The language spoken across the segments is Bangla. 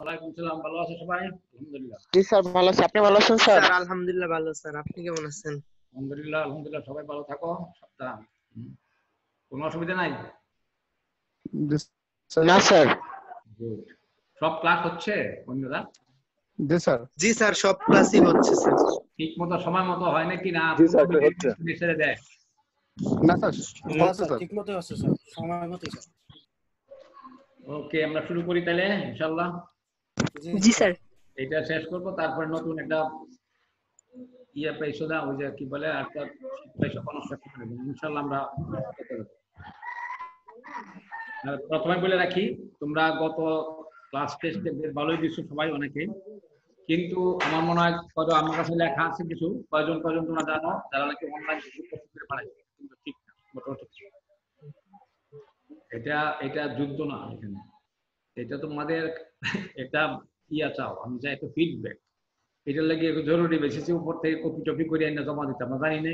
ওয়ালাইকুম সালাম ভালো আছো সবাই? আলহামদুলিল্লাহ। জি স্যার ভালো আছি। আপনি ভালো আছেন স্যার? স্যার আলহামদুলিল্লাহ ভালো স্যার। আপনি কেমন আছেন? আলহামদুলিল্লাহ আলহামদুলিল্লাহ সবাই ভালো থাকো। সপ্তাহ কোনো অসুবিধা নাই? না স্যার। সব ক্লাস হচ্ছে বন্ধুরা? জি স্যার। জি স্যার সব ক্লাসই হচ্ছে স্যার। ঠিক মতো সময় মতো হয় নাকি না? জি, স্যার, হচ্ছে। ছেড়ে দেয় না স্যার ঠিক মতো আছে স্যার। সময় মতো স্যার। ওকে আমরা শুরু করি তাহলে ইনশাল্লাহ জি স্যার এটা শেষ করব তারপরে নতুন একটা ইয়ে পাইছো না ওই যে কি বলে পাইছো কনস্ট্রাক্ট করে দেবো। ইনশাল্লাহ আমরা করতে পারব। আর প্রথমে বলে রাখি তোমরা গত ক্লাস টেস্টে বেশ ভালোই দিচ্ছ সবাই অনেকে কিন্তু আমার মনে হয় হয়তো আমার কাছে লেখা আছে কিছু কয়জন কয়জন তোমরা জানো যারা নাকি অনলাইন করে পারে কিন্তু ঠিক না মোটামুটি ঠিক। এটা এটা যুদ্ধ না এখানে এটা তোমাদের এটা ইয়া চাও আমি চাই একটা ফিডব্যাক এটার লাগে জরুরি বেশি উপর থেকে কপি টপি করে এনে জমা দিতে আমরা জানি না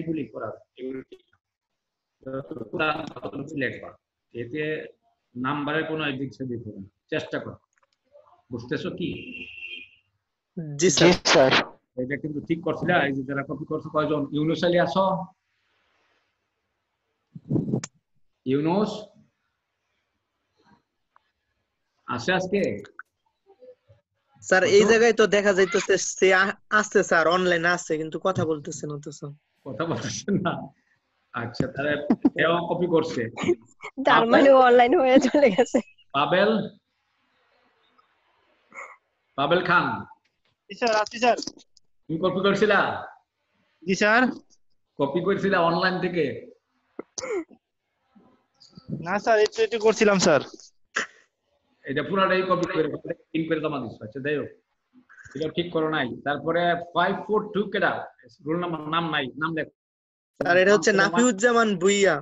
জানো ততটুকু লেখবা এতে নাম্বারের কোনো এদিক সেদিক হবে না। চেষ্টা করো। বুঝতেছো কি? জি স্যার এটা কিন্তু ঠিক করছিল। এই যে যারা কপি করছ কয়জন? ইউনুস আলী আছো ইউনুস? আছে আজকে? স্যার এই জায়গায় তো দেখা যাইতেছে সে আ- আছে স্যার অনলাইন আছে কিন্তু কথা বলতেছে না তো স্যার। কথা বলতেছেন না? আচ্ছা তাহলে এও কপি করছে। তার মানে অনলাইন হয়ে চলে গেছে। পাবেল? পাবেল খান? জি স্যার আছি স্যার। তুমি কপি করছিলা? জি স্যার। কপি করছিলা অনলাইন থেকে? না স্যার একটু একটু করছিলাম স্যার। এটা পুরাটাই কপি করে প্রিন্ট করে জমা দিচ্ছ আচ্ছা যাই হোক। এটা ঠিক করো নাই। তারপরে ফাইভ ফোর টু কেডা? রোল নাম্বার নাম নাই নাম লেখ। স্যার এটা হচ্ছে নাফিউজ্জামান ভুইয়া।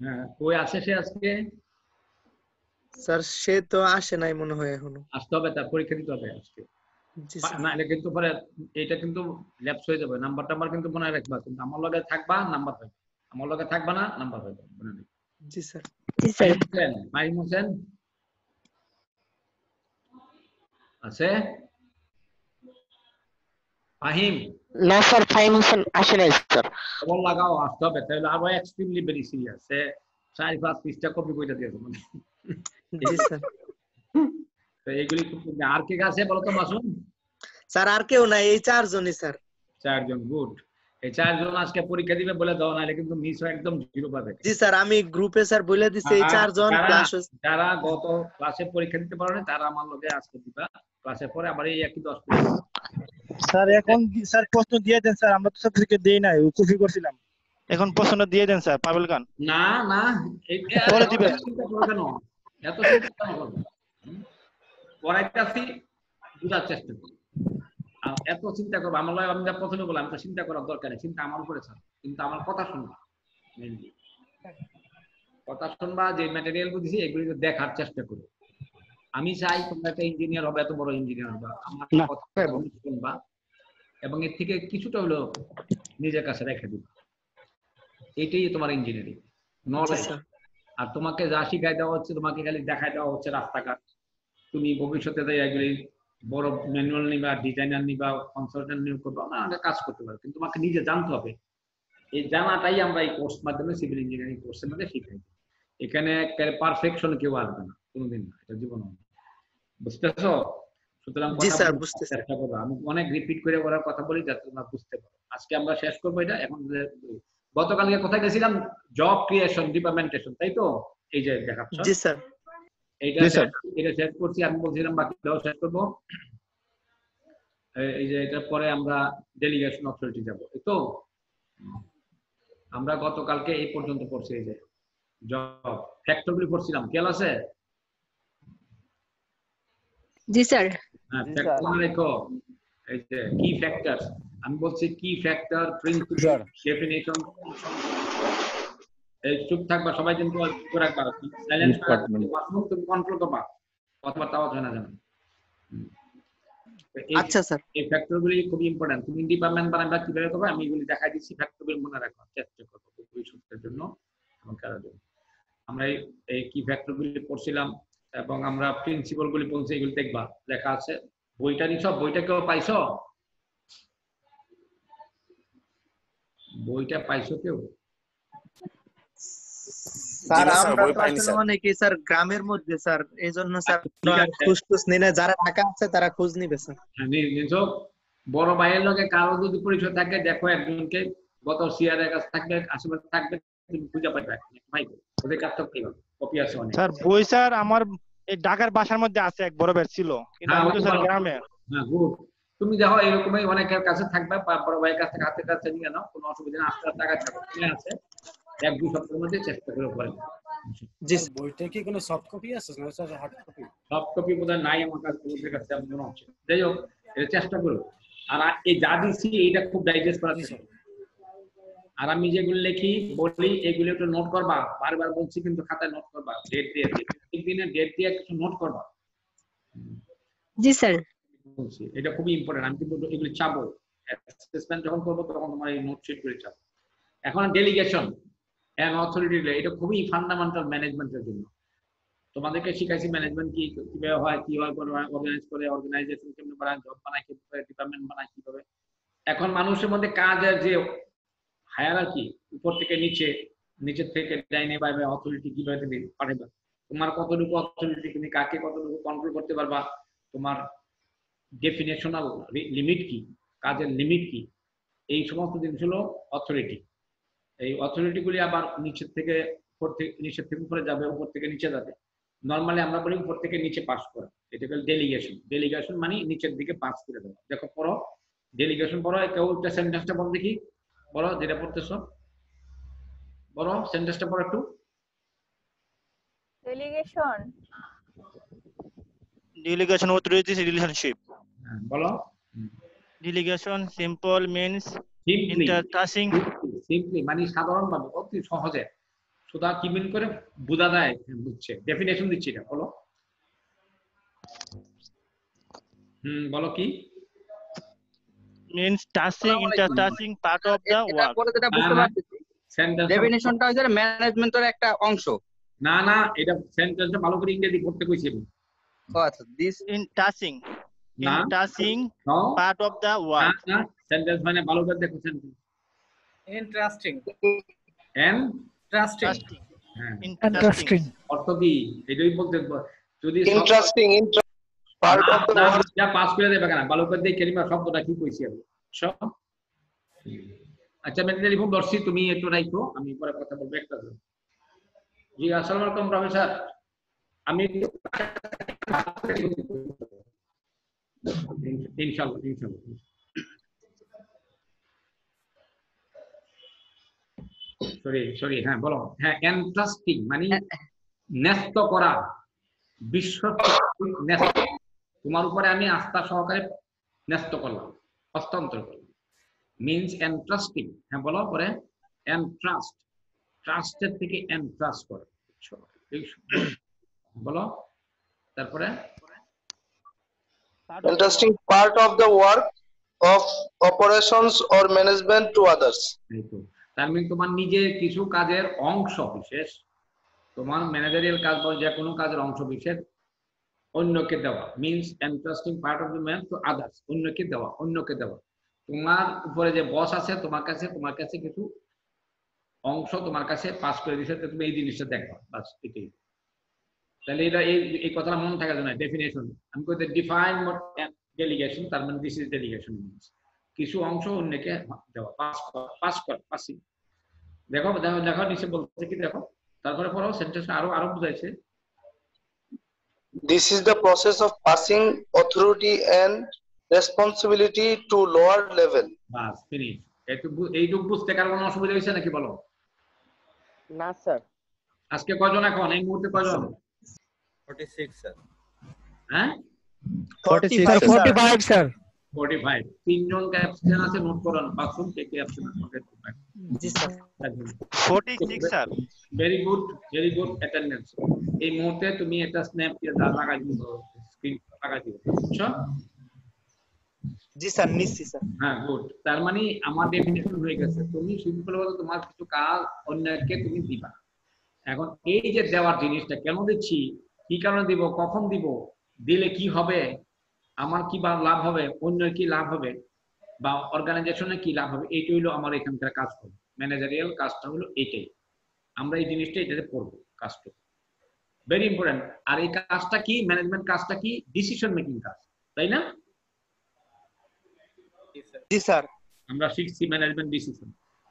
হ্যাঁ কই আছে সে আজকে? স্যার সে তো আসে নাই মনে হয় এখনও। আসতে হবে তার পরীক্ষা দিতে হবে আজকে। না এটা কিন্তু পরে এটা কিন্তু ল্যাপস হয়ে যাবে। নাম্বার টাম্বার কিন্তু মনে রাখবা কিন্তু আমার লগে থাকবা নাম্বার আমার লগে থাকবা না নাম্বার নেই। জি স্যার। জি স্যার। হোসেন ফাহিম হোসেন আছে? ফাহিম? না স্যার ফাহিম হোসেন আসে নাই স্যার। খবর লাগাও আসতে হবে তাহলে আরও এক্সট্রিমলি ভেরি সিরিয়াস সে চার পাঁচ পৃষ্ঠা কপি করে দিয়েছে মানে জি স্যার। তো এইগুলি আর কে আছে বলো তো মাসুম? স্যার আর কেউ নাই এই চারজনই স্যার। চারজন গুড এই চারজন আজকে পরীক্ষা দিবে বলে দাও নাহলে কিন্তু মিস হয়ে একদম জিরো পাবে। জি স্যার আমি গ্রুপে স্যার বলে দিছি এই চারজন যারা- যারা গত ক্লাসে পরীক্ষা দিতে পারো না তারা আমার লগে আজকে দিবা। ক্লাসের পরে আবার এই একই দশ মিনিট। স্যার এখন স্যার প্রশ্ন দিয়ে দেন স্যার। আমরা তো সার্টিফিকেট দেই নাই কপি করছিলাম। এখন প্রশ্ন দিয়ে দেন স্যার পাবেল খান। না না পরে এত দিবে। চিন্তা এত চিন্তা কেন? করবে? পড়াইতেছি বুঝার চেষ্টা করো। এত চিন্তা করব আমার লগে আমি যা প্রথমে বললাম তো চিন্তা করার দরকার নেই। চিন্তা আমার উপরে ছাড়ো কিন্তু আমার কথা শুনবা mainly। কথা শুনবা যে ম্যাটেরিয়াল বুঝছি এগুলি দেখার চেষ্টা করো। আমি চাই তোমরা একটা ইঞ্জিনিয়ার হবে এত বড় ইঞ্জিনিয়ার হবে। আমার কথা শুনবা এবং এর থেকে কিছুটা হলো নিজের কাছে রেখে দিবা এটাই তোমার ইঞ্জিনিয়ারিং নলেজ আর তোমাকে যা শিখাই দেওয়া হচ্ছে তোমাকে খালি দেখাই দেওয়া হচ্ছে রাস্তাঘাট। তুমি ভবিষ্যতে এগুলি বড় ম্যানুয়াল নিবা ডিজাইনার নিবা কনসালটেন্ট নিয়োগ করবা আগে কাজ করতে পারবে কিন্তু তোমাকে নিজে জানতে হবে। এই জানাটাই আমরা এই কোর্স মাধ্যমে সিভিল ইঞ্জিনিয়ারিং কোর্সের মধ্যে শিখাই। এখানে পারফেকশন কেউ আসবে না কোনোদিন না এটা জীবন বুঝতেছো সুতরাং চেষ্টা করব আমি অনেক রিপিট করে বলার কথা বলি যাতে তোমরা বুঝতে পারো। আজকে আমরা শেষ করব এটা। এখন গতকালকে কোথায় গেছিলাম? জব ক্রিয়েশন ডিপার্টমেন্টেশন তাই তো? এই যে দেখাচ্ছ। জি স্যার। এইটা এটা শেষ করছি। আমি বলছিলাম বাকিটাও শেষ করব। এই- যে এটার পরে আমরা ডেলিগেশন অথরিটি যাব এই তো? আমরা গতকালকে এই পর্যন্ত পড়ছি এই যে জব ফ্যাক্টরগুলি পড়ছিলাম। খেয়াল আছে? জি স্যার। হ্যাঁ। রেখো এই যে কি ফ্যাক্টর আমি বলছি কি ফ্যাক্টর প্রিন্সিপাল স্যার। ডেফিনেশন এই চুপ থাকবা সবাই কিন্তু চুপ রাখবা। সাইলেন্স. তুমি কন্ট্রোল করবা। কথাবার্তা আওয়াজ হয় না যেন। আচ্ছা স্যার। এই ফ্যাক্টর গুলি খুবই ইম্পর্টেন্ট তুমি ডিপার্টমেন্ট বানাবা কীভাবে করবে? আমি এগুলি দেখাই দিচ্ছি ফ্যাক্টর গুলি মনে রাখার চেষ্টা করব ভবিষ্যতের জন্য এবং কারোর জন্য। আমরা এই- এই কি ফ্যাক্টর গুলি পড়ছিলাম? এবং আমরা প্রিন্সিপাল গুলি পৌঁছে এগুলি দেখবা লেখা আছে বইটা নিছ বইটা কেউ পাইছো? বইটা পাইছো কেউ? স্যার আমরা তো আসলে অনেকে স্যার গ্রামের মধ্যে স্যার এই স্যার আচ্ছা। খোঁজ যারা ঢাকা আছে তারা খোঁজ নিবে স্যার। হ্যাঁ, বড় ভাইয়ের লগে কারও যদি পরিচয় থাকে দেখো একজনকে গত সিআরের কাছে থাকবে আশেপাশে থাকবে তুমি খুঁজে পাইবে। ভাই ওদের কাছ থেকে কপি আছে অনেক। স্যার বই স্যার আমার এই ঢাকার বাসার মধ্যে আছে এক বড় ছিল। কিন্তু হ্যাঁ, আমি তো স্যার গ্রামে। হ্যাঁ গুড তুমি দেখো এরকমই অনেকের কাছে থাকবে বা বড় ভাইয়ের কাছ থেকে হাতের কাছে নিয়ে নাও কোনো অসুবিধা নেই আস্তে আস্তে টাকা আছে এক দুই সপ্তাহের মধ্যে চেষ্টা করে পরে। জি বইটা কি কোনো সফট কপি আছে? না স্যার হার্ড কপি সব কপি বোধহয় নাই আমার কাছে ওদের কাছে মনে হচ্ছে যাই হোক এটা চেষ্টা করো আর এই যা দিচ্ছি এইটা খুব ডাইজেস্ট করার চেষ্টা করো। আর আমি যেগুলো লিখি বলি এগুলো একটু নোট করবা। বারবার বলছি কিন্তু খাতায় নোট করবা। ডেট দিয়ে প্রত্যেক দিনের ডেট দিয়ে কিছু নোট করবা। জি স্যার এটা খুবই ইম্পর্টেন্ট আমি কিন্তু এগুলো চাবো। অ্যাসেসমেন্ট যখন করব তখন তোমার এই নোট শিট করে চাবো। এখন ডেলিগেশন অ্যান্ড অথরিটি এটা খুবই ফান্ডামেন্টাল ম্যানেজমেন্টের জন্য। তোমাদেরকে শিখাইছি ম্যানেজমেন্ট কি কীভাবে হয় কি হয় অর্গানাইজ করে অর্গানাইজেশন কেমনে বানায় জব বানায় কীভাবে ডিপার্টমেন্ট বানায় কীভাবে। এখন মানুষের মধ্যে কাজের যে হায়ারার্কি উপর থেকে নিচে, নিচের থেকে ডাইনে বাইবে অথরিটি কীভাবে তুমি পাঠাবে? তোমার কতটুকু অথরিটি তুমি কাকে কতটুকু কন্ট্রোল করতে পারবা? তোমার ডেফিনেশনাল লিমিট কি? কাজের লিমিট কি? এই সমস্ত জিনিস হলো অথরিটি এই অথরিটি গুলি আবার নিচের থেকে, উপর থেকে, নিচের থেকে উপরে যাবে, উপর থেকে নিচে যাবে। নর্মালি আমরা বলি উপর থেকে নিচে পাস করা। এটা হলো ডেলিগেশন ডেলিগেশন মানে নিচের দিকে পাস করে দেওয়া। দেখো পড়ো। ডেলিগেশন পড়ো কেউ একটা সেন্টেন্সটা পড়ো দেখি। বলো যেটা পড়তেছো। বলো সেন্টেন্সটা পড়ো একটু। Delegation. Delegation authority relationship. হ্যাঁ, বলো। Delegation simple means simply intertouching. Simply মানে সাধারণ ভাবে অতি সহজে। সুতরাং কি মিন করে? বোঝা যায় বুঝছে। ডেফিনেশন দিচ্ছি এটা বলো। হুম বলো কি? Means touching intertouching part of the এটা work. যেটা বুঝতে পারতেছি সেন্টেন্স ডেফিনেশনটা হচ্ছে ম্যানেজমেন্টের একটা অংশ। না না এটা সেন্টেন্সটা ভালো করে ইংরেজি পড়তে কইছি আমি আচ্ছা দিস in touching in না। touching no part of the না সেন্টেন্স মানে ভালো করে দেখো সেন্টেন্স interesting. Touching হ্যাঁ। Interesting. অর্থ কি? এটাই বলতে যদি ইন্টারেস্টিং পার্ট অফ দ্য না, যা পাস করে দেবে কেন? ভালো দিয়ে কেলিমা শব্দটা কি কইছি আমি সব আচ্ছা আমি টেলিফোন ধরছি তুমি একটু রাখো আমি পরে কথা বলব একটা জি আসসালামু আলাইকুম প্রফেসর আমি ইনশাআল্লাহ ইনশাআল্লাহ সরি সরি হ্যাঁ বলো। হ্যাঁ এন্ট্রাস্টিং মানে ন্যস্ত করা বিশ্ব ন্যস্ত তোমার উপরে আমি আস্থা সহকারে ন্যস্ত করলাম হস্তান্তর করলাম। মিনস এন্ট্রাস্টিং হ্যাঁ বলো পরে। এন্ট্রাস্ট ট্রাস্টের থেকে এন্ট্রাস্ট করে। বলো। তারপরে? Interesting part of the work of operations or management to others তার মানে তোমার নিজের কিছু কাজের অংশ বিশেষ। তোমার ম্যানেজারিয়াল কাজ বা যে কোনো কাজের অংশ বিশেষ। অন্যকে দেওয়া। Means entrusting part of the man to others অন্যকে দেওয়া অন্যকে দেওয়া। তোমার উপরে যে বস আছে, তোমার কাছে তোমার কাছে কিছু অংশ তোমার কাছে পাস করে দিছে তুমি এই জিনিসটা দেখবা। বাস, এটাই। তাহলে এটা এই এই কথাটা মনে থাকার জন্য ডেফিনেশন আমি কইতে ডিফাইন ডেলিগেশন তার মানে দিস ইজ ডেলিগেশন কিছু অংশ অন্যকে দেওয়া। পাস করা পাস করা পাসিং দেখো দেখো দেখো, নিচে বলছে কি দেখো? তারপরে পড়ো সেন্টেন্স আরও আরও বুঝাইছে। This is the process of passing authority and responsibility to lower level. বাস ফিনিশ এইটুকু এইটুকু বুঝতে কার কোনো অসুবিধা হয়েছে নাকি বলো না স্যার আজকে কজন এখন এই মুহূর্তে কজন 46 sir হ্যাঁ 46 sir sir. 45 sir forty five তিনজন অ্যাবসেন্ট আছে নোট করুন। বাথরুম কে কে অ্যাবসেন্ট জি sir. 46 sir very good very good attendance এই মুহূর্তে তুমি একটা স্ন্যাপ দিয়ে দা লাগাই দিব স্ক্রিন লাগাই দিব বুঝছ? জি স্যার নিচ্ছি স্যার। হ্যাঁ গুড তার মানে আমার ডেফিনেশন হয়ে গেছে। তুমি সিম্পল ভাবে তোমার কিছু কাজ অন্যকে তুমি দিবা। এখন এই যে দেওয়ার জিনিসটা কেন দিচ্ছি? কি কি কারণে দিব? কখন দিব? দিলে কি হবে? আমার কি বা লাভ হবে অন্যের কি লাভ হবে বা অর্গানাইজেশনে কি লাভ হবে এইটা হইল আমার এখানকার কাজ করব ম্যানেজারিয়াল কাজটা হলো এইটাই। আমরা এই জিনিসটা এটাতে পড়ব কাজটা। ভেরি ইম্পর্টেন্ট আর এই কাজটা কি ম্যানেজমেন্ট কাজটা কি ডিসিশন মেকিং কাজ তাই না? জি স্যার। আমরা শিখছি ম্যানেজমেন্ট ডিসিশন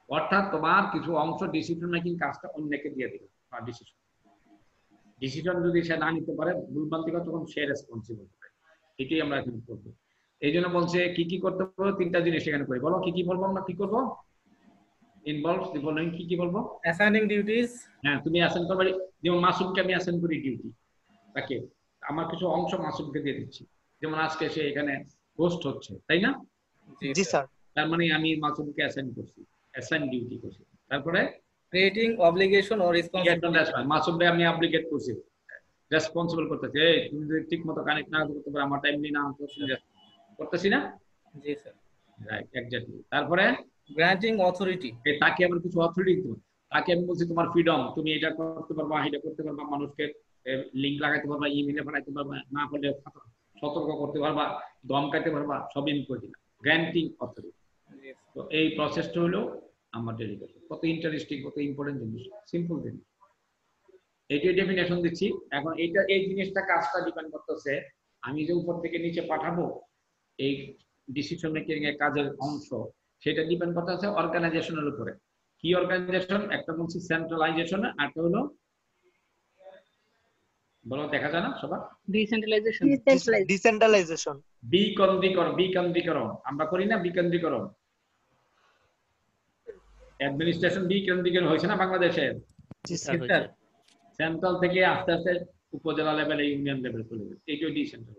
অর্থাৎ তোমার কিছু অংশ ডিসিশন মেকিং কাজটা অন্যকে দিয়ে দিবে বা ডিসিশন ডিসিশন যদি সে না নিতে পারে ভুলভ্রান্তিকর তখন সে রেসপন্সিবল হবে এটাই আমরা এখন করব। এই জন্য বলছে কি কি করতে পারব তিনটা জিনিস এখানে করি। বলো কি কি বলব আমরা? কি করব? ইনভলভ ফলোইং কি কি বলব? Assigning duties. হ্যাঁ তুমি অ্যাসেন্ট করবে। যেমন মাসুমকে আমি অ্যাসেন্ট করি ডিউটি তাকে। আমার কিছু অংশ মাসুমকে দিয়ে দিচ্ছি। যেমন আজকে সে এখানে হোস্ট হচ্ছে তাই না? জি স্যার তার মানে আমি মাসুমকে অ্যাসাইন করছি। অ্যাসাইন ডিউটি করছি। তারপরে? Creating obligation or responsibility. মাসুমকে আমি অ্যাপ্লিকেট করছি। রেসপন্সিবল করতেছি। এই তুমি যদি ঠিক মতো কানেক্ট না করতে পারো আমার টাইমলি না করছি করতেছি না? জি স্যার রাইট এক্স্যাক্টলি তারপরে? Granting authority. এই তাকে আবার কিছু অথরিটি দিতে তাকে আমি বলছি তোমার ফ্রিডম তুমি এটা করতে পারবা এটা করতে পারবা মানুষকে লিঙ্ক লাগাইতে পারবা ইমেলে পাঠাইতে পারবা না করলে সতর্ক করতে পারবা দমকাইতে পারবা সবই আমি করে দিলাম। গ্র্যান্টিং অথরিটি তো এই প্রসেসটা হলো আমার ডেলিগেশন কত ইন্টারেস্টিং কত ইম্পর্টেন্ট জিনিস। সিম্পল জিনিস। এইটাই ডেফিনেশন দিচ্ছি। এখন এইটা এই জিনিসটা কাজটা ডিপেন্ড করতেছে আমি যে উপর থেকে নিচে পাঠাবো এই ডিসিশন মেকিং এর কাজের অংশ সেটা ডিপেন্ড করতেছে অর্গানাইজেশনের উপরে। কি অর্গানাইজেশন একটা বলছি সেন্ট্রালাইজেশন আর একটা হলো বলো দেখা যায় না সবার? Decentralization. ডিসেন্ট্রালাইজেশন বিকেন্দ্রীকরণ বিকেন্দ্রীকরণ। আমরা করি না বিকেন্দ্রীকরণ। অ্যাডমিনিস্ট্রেশন বিকেন্দ্রীকরণ হয়েছে না বাংলাদেশে? জি স্যার স্যার সেন্ট্রাল থেকে আস্তে আস্তে উপজেলা লেভেলে ইউনিয়ন লেভেল চলে যাবে এইটাই ডিসেন্ট্রাল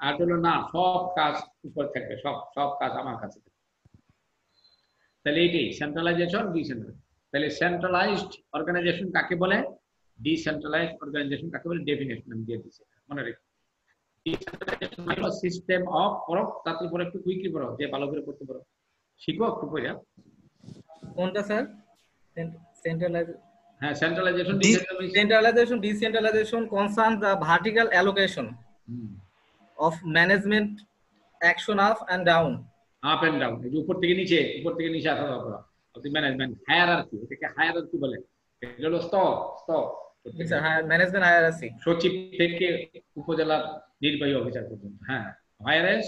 আর হলো না, সব কাজ উপর থাকবে, সব সব কাজ আমার কাছে থাকবে। তাহলে এইটাই সেন্ট্রালাইজেশন ডিসেন্ট্রাল তাহলে সেন্ট্রালাইজড অর্গানাইজেশন কাকে বলে? ডিসেন্ট্রালাইজড অর্গানাইজেশন কাকে বলে? ডেফিনেশন আমি দিয়ে দিচ্ছি মনে রেখো। সিস্টেম অফ করো তার উপরে একটু কুইকলি করো যে ভালো করে করতে পারো। শিখো একটু, পড়ে কোনটা, sir? Centralize centralization decentralization concern the allocation of management action up and down up and down উপর থেকে নিচে উপর থেকে নিচে আসা যাওয়া ম্যানেজমেন্ট হায়ারার্কি এটাকে হায়ারার্কি সচিব উপজেলা নির্বাহী অফিসার পর্যন্ত। হ্যাঁ হায়ারেস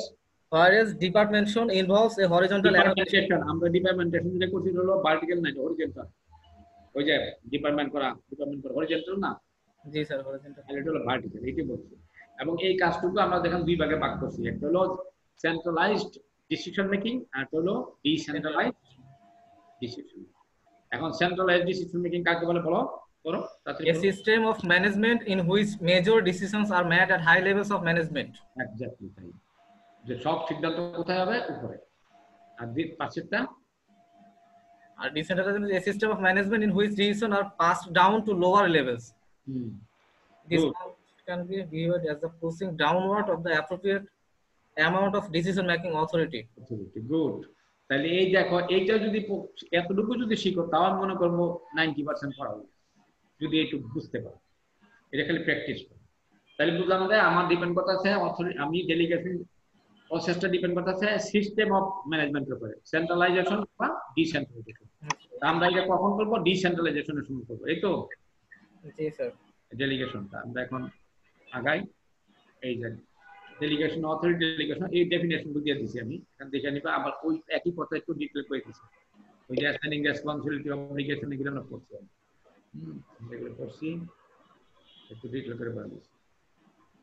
হায়ারেস departmentation involves a horizontal allocation আমরা ডিপার্টমেন্টেশন করছি হলো ভার্টিক্যাল ওই যে ডিপার্টমেন্ট করা ডিপার্টমেন্ট করা হরিজন্টাল না? জি স্যার. আর এটা হলো ভার্টিক্যাল বলছি। এবং এই কাজটুকু আমরা দেখেন দুই ভাগে ভাগ করছি। একটা হলো সেন্ট্রালাইজড ডিসিশন মেকিং আর একটা হলো ডিসেন্ট্রালাইজড ডিসিশন এখন সেন্ট্রালাইজড ডিসিশন মেকিং কাকে বলে বলো? করো A system of management in which major decisions are made at high levels of management. Exactly তাই। যে সব সিদ্ধান্ত কোথায় হবে? উপরে। আর পাশেরটা আর decentralization a system of management in which decision are pass down to lower levels this can be gived as a pushing downward of the appropriate amount of decision making authority good তাহলে এই দেখো এইটা যদি এতটুকু যদি শিখো তাও আমি মনে করব নাইনটি পার্সেন্ট পড়াবো যদি একটু বুঝতে পারো। এটা খালি প্র্যাকটিস করো। তাহলে বুঝলাম যে আমার ডিপেন্ড করতে অথরিটি আমি ডেলিগেশন প্রসেসটা ডিপেন্ড করতেছে সিস্টেম অফ ম্যানেজমেন্টের উপরে। সেন্ট্রালাইজেশন বা ডিসেন্ট্রালাইজেশন আমরা এটা কখন করব? ডিসেন্ট্রালাইজেশনের সময় করব এই তো? জি স্যার। ডেলিগেশনটা আমরা এখন আগাই। এই যে ডেলিগেশন অথরিটি ডেলিগেশন এই ডেফিনেশন দিয়ে দিছি আমি। এখান দেখে নিবা আবার ওই একই কথা একটু ডিটেল করে দিছি। ওই যে অ্যাসাইনিং রেসপন্সিবিলিটি অবলিগেশন এগুলো আমরা পড়ছি। এগুলো পড়ছি। একটু ডিটেল করে বলে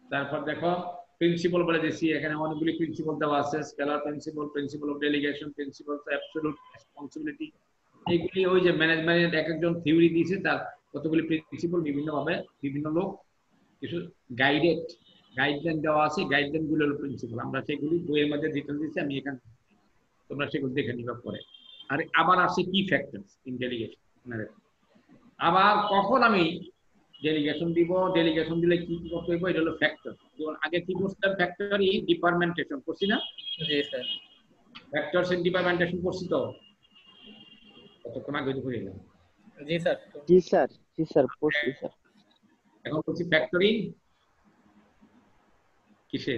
তারপর দেখো প্রিন্সিপাল বলে দিছি এখানে অনেকগুলি প্রিন্সিপাল দেওয়া আছে scalar principle principle of delegation principle of absolute responsibility এইগুলি ওই যে ম্যানেজমেন্টের এক একজন থিওরি দিয়েছে, তার কতগুলি প্রিন্সিপাল বিভিন্ন ভাবে বিভিন্ন লোক কিছু গাইডেড গাইডলাইন দেওয়া আছে গাইডলাইন হলো প্রিন্সিপাল আমরা সেগুলি বইয়ের মধ্যে ডিটেল দিচ্ছি আমি এখানে তোমরা সেগুলো দেখে নিবা পরে। আর আবার আসছে কি ফ্যাক্টরস ইন ডেলিগেশন আবার কখন আমি ডেলিগেশন দিব? ডেলিগেশন দিলে কি কি করতে হইব? এটা হলো ফ্যাক্টর যেমন আগে কি করছিলাম ফ্যাক্টরি করছি না? জি স্যার। করছি তো? কতক্ষণ আগে করে গেলাম। জি স্যার। জি স্যার। জি স্যার পড়ছি স্যার। এখন করছি ফ্যাক্টরি কিসে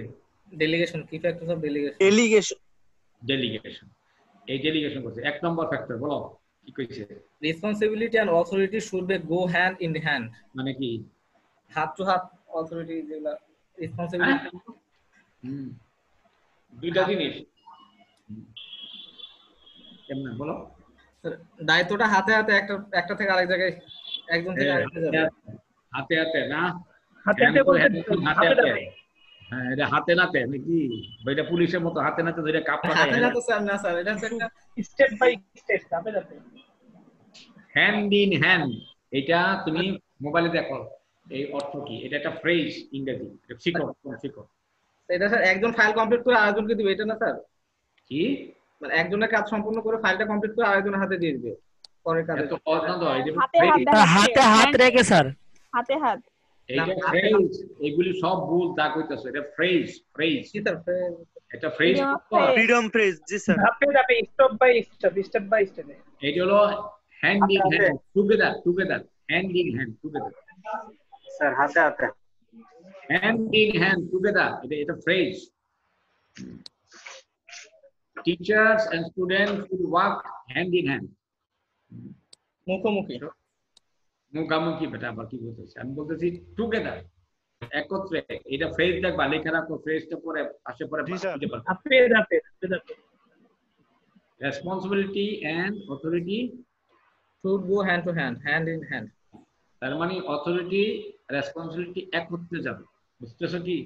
ডেলিগেশন কি factors of delegation delegation delegation এই ডেলিগেশন করছে। এক নম্বর ফ্যাক্টর বলো কি কইছে? Responsibility and authority should be go hand in hand মানে কি? হাত টু হাত অথরিটি যেগুলা রেসপন্সিবিলিটি হুম। দুইটা জিনিস। বলো। দায়িত্বটা হাতে হাতে একটা একটা থেকে আরেক জায়গায় একজন থেকে হ্যাঁ, যাবে। হাতে হাতে না? হাতে হাতে হ্যাঁ এটা হাতে নাতে নাকি? এটা পুলিশের মতো হাতে নাতে ধরে কাপ হাতে না স্যার না স্যার এটা একটা স্টেপ বাই স্টেপ ধাপে ধাপে। হ্যান্ড ইন হ্যান্ড এটা তুমি মোবাইলে দেখো। এই অর্থ কি? এটা একটা ফ্রেজ ইংরেজি। শিখো এটা স্যার একজন ফাইল কমপ্লিট করে আরেকজনকে দিবে এটা না স্যার? কি? মানে একজনের কাজ সম্পূর্ণ করে ফাইলটা কমপ্লিট করে আরেকজনের হাতে দিয়ে দিবে পরের কাজে। তো এটা হাতে হাত হাতে হাত রেখে স্যার। হাতে হাত। এইটা ফ্রেজ এগুলি সব ভুল তা কইতাছো। এটা ফ্রেজ ফ্রেজ জি স্যার এটা ফ্রেজ ফ্রিডম প্রেস জি স্যার। ধাপে ধাপে step by step step by step এটা হলো hand in hand together together hand in hand together sir হাতে হাতে। হ্যান্ড ইন হ্যান্ড টুগেদার এটা এটা phrase teachers and students will work hand in hand মুখোমুখি। মুখামুখি বেটা আবার কি বলতেছি? আমি বলতেছি টুগেদার একত্রে। এটা ফ্রেজ দেখবা লেখা রাখো ফ্রেজটা পরে আসে পরে responsibility and authority should go hand to hand hand in hand তার মানে অথরিটি রেসপন্সিবিলিটি একত্রে যাবে। বুঝতেছো কি?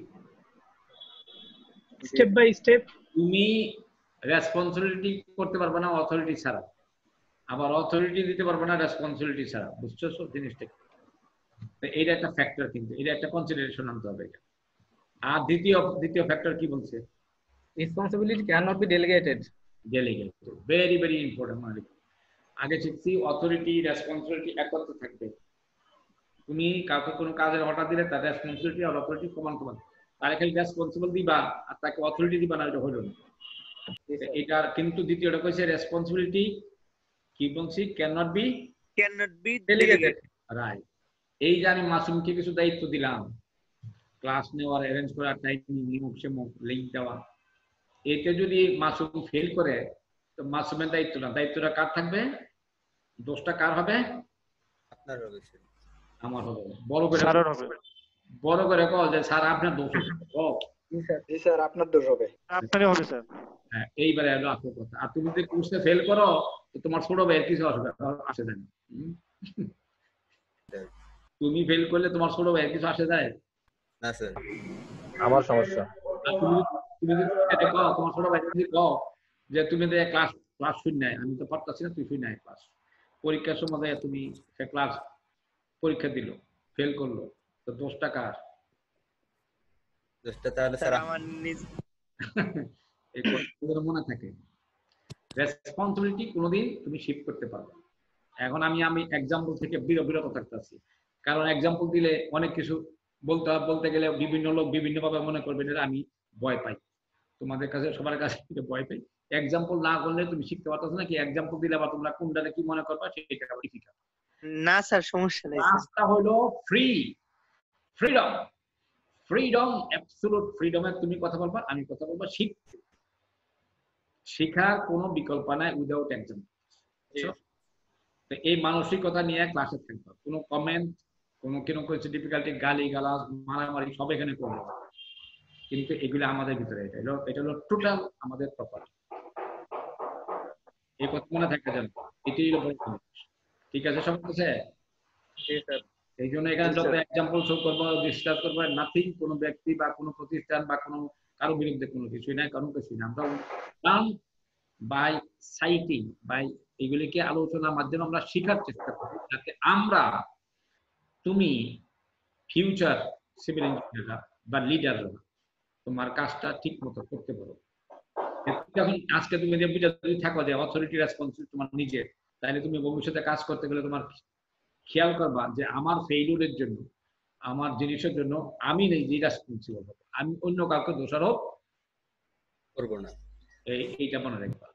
স্টেপ বাই স্টেপ তুমি রেসপন্সিবিলিটি করতে পারবে না অথরিটি ছাড়া। আবার অথরিটি দিতে পারবে না রেসপন্সিবিলিটি ছাড়া। বুঝতেছো জিনিসটা তো এটা একটা ফ্যাক্টর কিন্তু। এটা একটা কনসিডারেশন আনতে হবে। আর দ্বিতীয় দ্বিতীয় ফ্যাক্টর কি বলছে? Responsibility can not be delegated delegate very very important মনে আগে শিখছি অথরিটি রেসপন্সিবিলিটি একত্রে থাকবে। তুমি কাউকে কোনো কাজের অর্ডার দিলে তার রেসপন্সিবিলিটি আর অথরিটি সমান সমান। তারে খালি রেসপন্সিবল দিবা আর তাকে অথরিটি দিবা না এটা হলো না। এটা কিন্তু দ্বিতীয়টা কইছে রেসপন্সিবিলিটি কি বলছি? Can not be can not be delegated right এই যে আমি মাসুমকে কিছু দায়িত্ব দিলাম ক্লাস নেওয়ার অ্যারেঞ্জ করা টাইমিং নিমুখ সেমুখ লিঙ্ক দেওয়া। এতে যদি মাসুম ফেল করে তো মাসুমের দায়িত্ব না। দায়িত্বটা কার থাকবে? দোষটা কার হবে? আমার হবে। বড় করে স্যারের হবে। বড় করে কল যে স্যার আপনার দোষ। জি স্যার আপনার দোষ হবে। আপনারই হবে স্যার। হ্যাঁ, এইবারে কথা। আর তুমি যদি কোর্সে ফেল করো তো তোমার ছোট ভাইয়ের কিছু আসবে আসে যায় না। তুমি ফেল করলে তোমার ছোট ভাইয়ের কিছু আসে যায়? আমার সমস্যা। আর তুমি তুমি যদি কও, তোমার ছোট ভাই যদি কও যে তুমি ক্লাস ক্লাস শুন নাই আমি তো পারতাছি না তুই শুন নাই ক্লাস পরীক্ষার সময় তুমি সে ক্লাস পরীক্ষা দিল ফেল করল তো দোষটা কার? স্যার আমার নিজ এই কথাগুলো মনে থাকে। রেসপন্সিবিলিটি কোনোদিন তুমি শিফট করতে পারবে এখন আমি আমি এক্সাম্পল থেকে বিরত থাকতেছি কারণ এক্সাম্পল দিলে অনেক কিছু বলতে বলতে গেলে বিভিন্ন লোক বিভিন্ন ভাবে মনে করবে যে আমি ভয় পাই। তোমাদের কাছে সবার কাছে ভয় পাই এক্সাম্পল না করলে তুমি শিখতে পারতো না কি? এক্সাম্পল দিলে বা তোমরা কোনটাতে কি মনে করবা সেটা difficult। না স্যার সমস্যা নেই। হলো ফ্রি ফ্রিডম ফ্রিডম অ্যাবসলুট ফ্রিডমে তুমি কথা বলবা আমি কথা বলব শিখতে শেখার কোনো বিকল্প নাই উইদাউট এক্সাম তো এই মানসিকতা নিয়ে ক্লাসে থাকবে। কোনো কমেন্ট কোনো কেন কিছু ডিফিকাল্টি গালি গালাজ মারামারি সব এখানে করবে। কিন্তু এগুলো আমাদের ভিতরে এটা হলো এটা হলো টোটাল আমাদের প্রপার্টি এই কথা মনে থাকতে যান। এটাই হলো বড়। ঠিক আছে সব কাছে? এই জন্য এখানে যত এক্সাম্পল শো করব ডিসকাস করব নাথিং কোনো ব্যক্তি বা কোনো প্রতিষ্ঠান বা কোনো কারও বিরুদ্ধে কোনো কিছুই নাই কারণ কিছুই না আমরা লার্ন বাই সাইটিং বাই এগুলিকে আলোচনার মাধ্যমে আমরা শেখার চেষ্টা করি যাতে আমরা তুমি ফিউচার সিভিল ইঞ্জিনিয়াররা বা লিডাররা তোমার কাজটা ঠিক মতো করতে পারো। যখন আজকে তুমি যে বুঝে যদি থাকো যে অথরিটি রেসপন্সিবল তোমার নিজের তাহলে তুমি ভবিষ্যতে কাজ করতে গেলে তোমার খেয়াল করবা যে আমার ফেইলিউরের জন্য আমার জিনিসের জন্য আমি নিজেই রেসপন্সিবল হব। আমি অন্য কাউকে দোষারোপ করব না। এই এইটা মনে রাখবা।